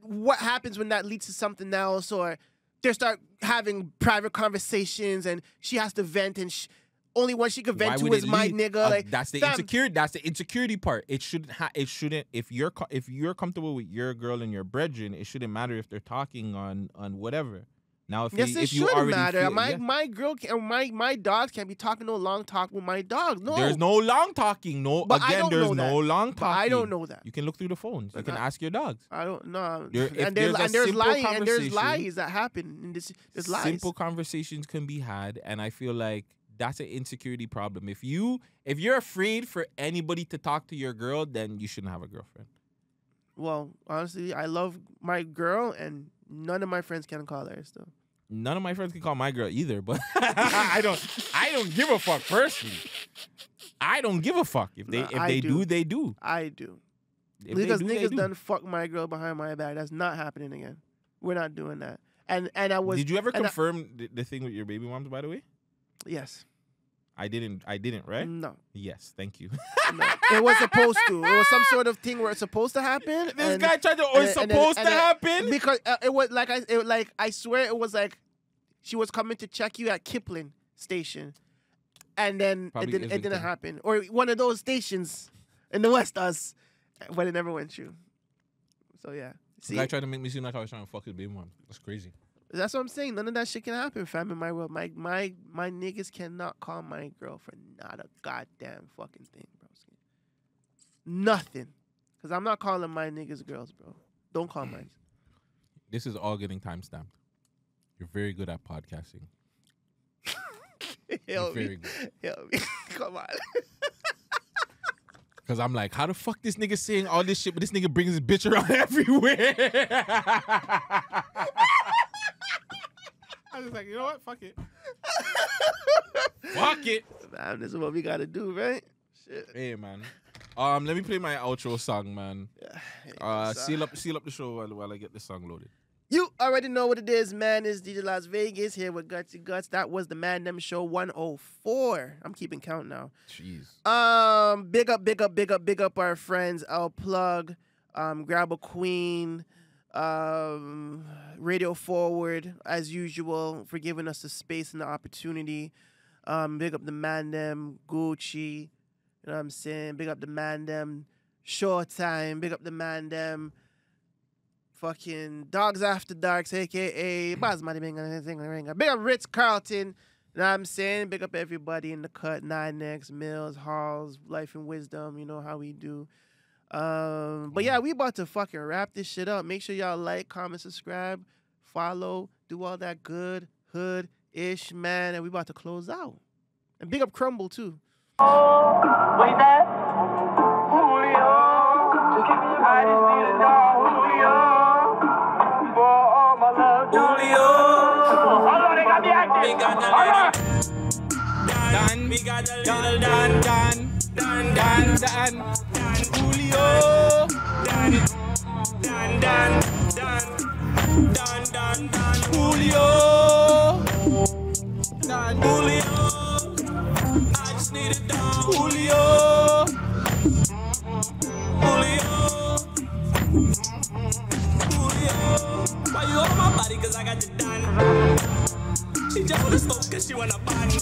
what happens when that leads to something else, or they start having private conversations, and she has to vent, and sh- only one she could vent to is my lead- nigga. uh, like that's the fam, insecurity. That's the insecurity part. It shouldn't. Ha- it shouldn't. If you're if you're comfortable with your girl and your brethren, it shouldn't matter if they're talking on on whatever. Now, if Yes, you, it if you should already matter. feel- my yeah. my girl can, my my dogs can't be talking no long talk with my dog. No, There's no long talking. No, But again, there's no long But talking. I don't know that. You can look through the phones. You can I- ask your dogs. I don't know. There- and there's, and there's lying and there's lies that happen. And this, there's lies. Simple conversations can be had, and I feel like that's an insecurity problem. If you if you're afraid for anybody to talk to your girl, then you shouldn't have a girlfriend. Well, honestly, I love my girl, and none of my friends can call her still. None of my friends can call my girl either, but <laughs> I don't. I don't give a fuck personally. I don't give a fuck if they Nah, if I they do. do. they do. I do. If because do, niggas do. done fuck my girl behind my back. That's not happening again. We're not doing that. And and I was. Did you ever I- confirm the, the thing with your baby moms? By the way, yes. I didn't. I didn't. Right? No. Yes. Thank you. No. it was supposed to. It was some sort of thing where it's supposed to happen. This and- guy tried to. Oh, and- it's and supposed and to then- happen. because uh, it was like I it, like I swear it was like she was coming to check you at Kipling station, and then Probably it didn't it didn't Islington. happen or one of those stations in the West us, but it never went through. So yeah, The guy tried to make me seem like I was trying to fuck his baby mom. That's crazy. That's what I'm saying. None of that shit can happen, fam. In my world, my my my niggas cannot call my girl for not a goddamn fucking thing, bro. Nothing, cause I'm not calling my niggas girls, bro. Don't call mine. <clears throat> This is all getting time stamped. You're very good at podcasting. <laughs> <laughs> Help me, good. help me. Come on. <laughs> Cause I'm like, how the fuck this nigga saying all this shit, but this nigga brings his bitch around everywhere. I was like, you know what? Fuck it. Fuck it. Man, this is what we gotta do, right? Shit. Hey man. Um, let me play my outro song, man. <sighs> Uh, so- seal up, seal up the show while, while I get this song loaded. You already know what it is, man. It's DJ Las Vegas here with Guttzy Guts. That was the Man Dem Show 104. I'm keeping count now. Jeez. Um, big up, big up, big up, big up our friends. I'll plug, um, grab a queen, um, Radio Forward as usual for giving us the space and the opportunity. Um, big up the man dem Gucci, you know what I'm saying? Big up the man dem Showtime. Big up the man dem fucking Dogs After Darks, aka Basmati Binga. Big up Ritz Carlton. You know what I'm saying? Big up everybody in the cut, Nine X, Mills, Halls, Life and Wisdom, you know how we do. Um, but yeah, we about to fucking wrap this shit up. Make sure y'all like, comment, subscribe, follow, do all that good hood ish, man. And we about to close out. And big up Crumbl too. Wait that? Julio. I just need a dog, Julio. For all my love, Julio. Hold on, they got me acting. Hold on. We got a little Dan, Dan, Dan, Dan, Dan, Dan, Julio. Dan, Dan, Dan, Dan, Dan, Dan, Dan, Julio. Dan, Julio. I just need a dog, Julio. Julio. Julio. Why you on my body? Cause I got the Dan. She just wanna smoke cause she wanna body.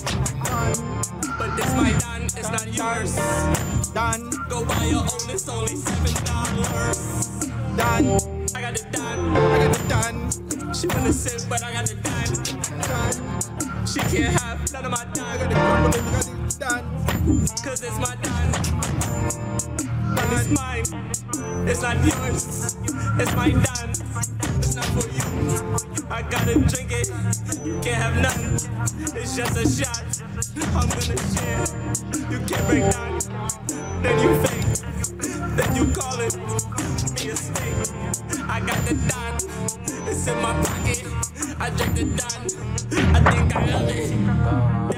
But this my done, it's not yours. Done. Go buy your own, it's only seven dollars. Done. I got it done. I got it done. She wanna sip, but I got it done. Done. She can't have none of my done. I got it crumble, I got it done. Cause it's my done. And it's mine. It's not yours. It's my done. It's not for you. I gotta drink it. You can't have none. It's just a shot. I'm gonna share. You can't break down. Then you fake. Then you call it me a snake. I got the done. It's in my pocket. I drink the done. I think I love it.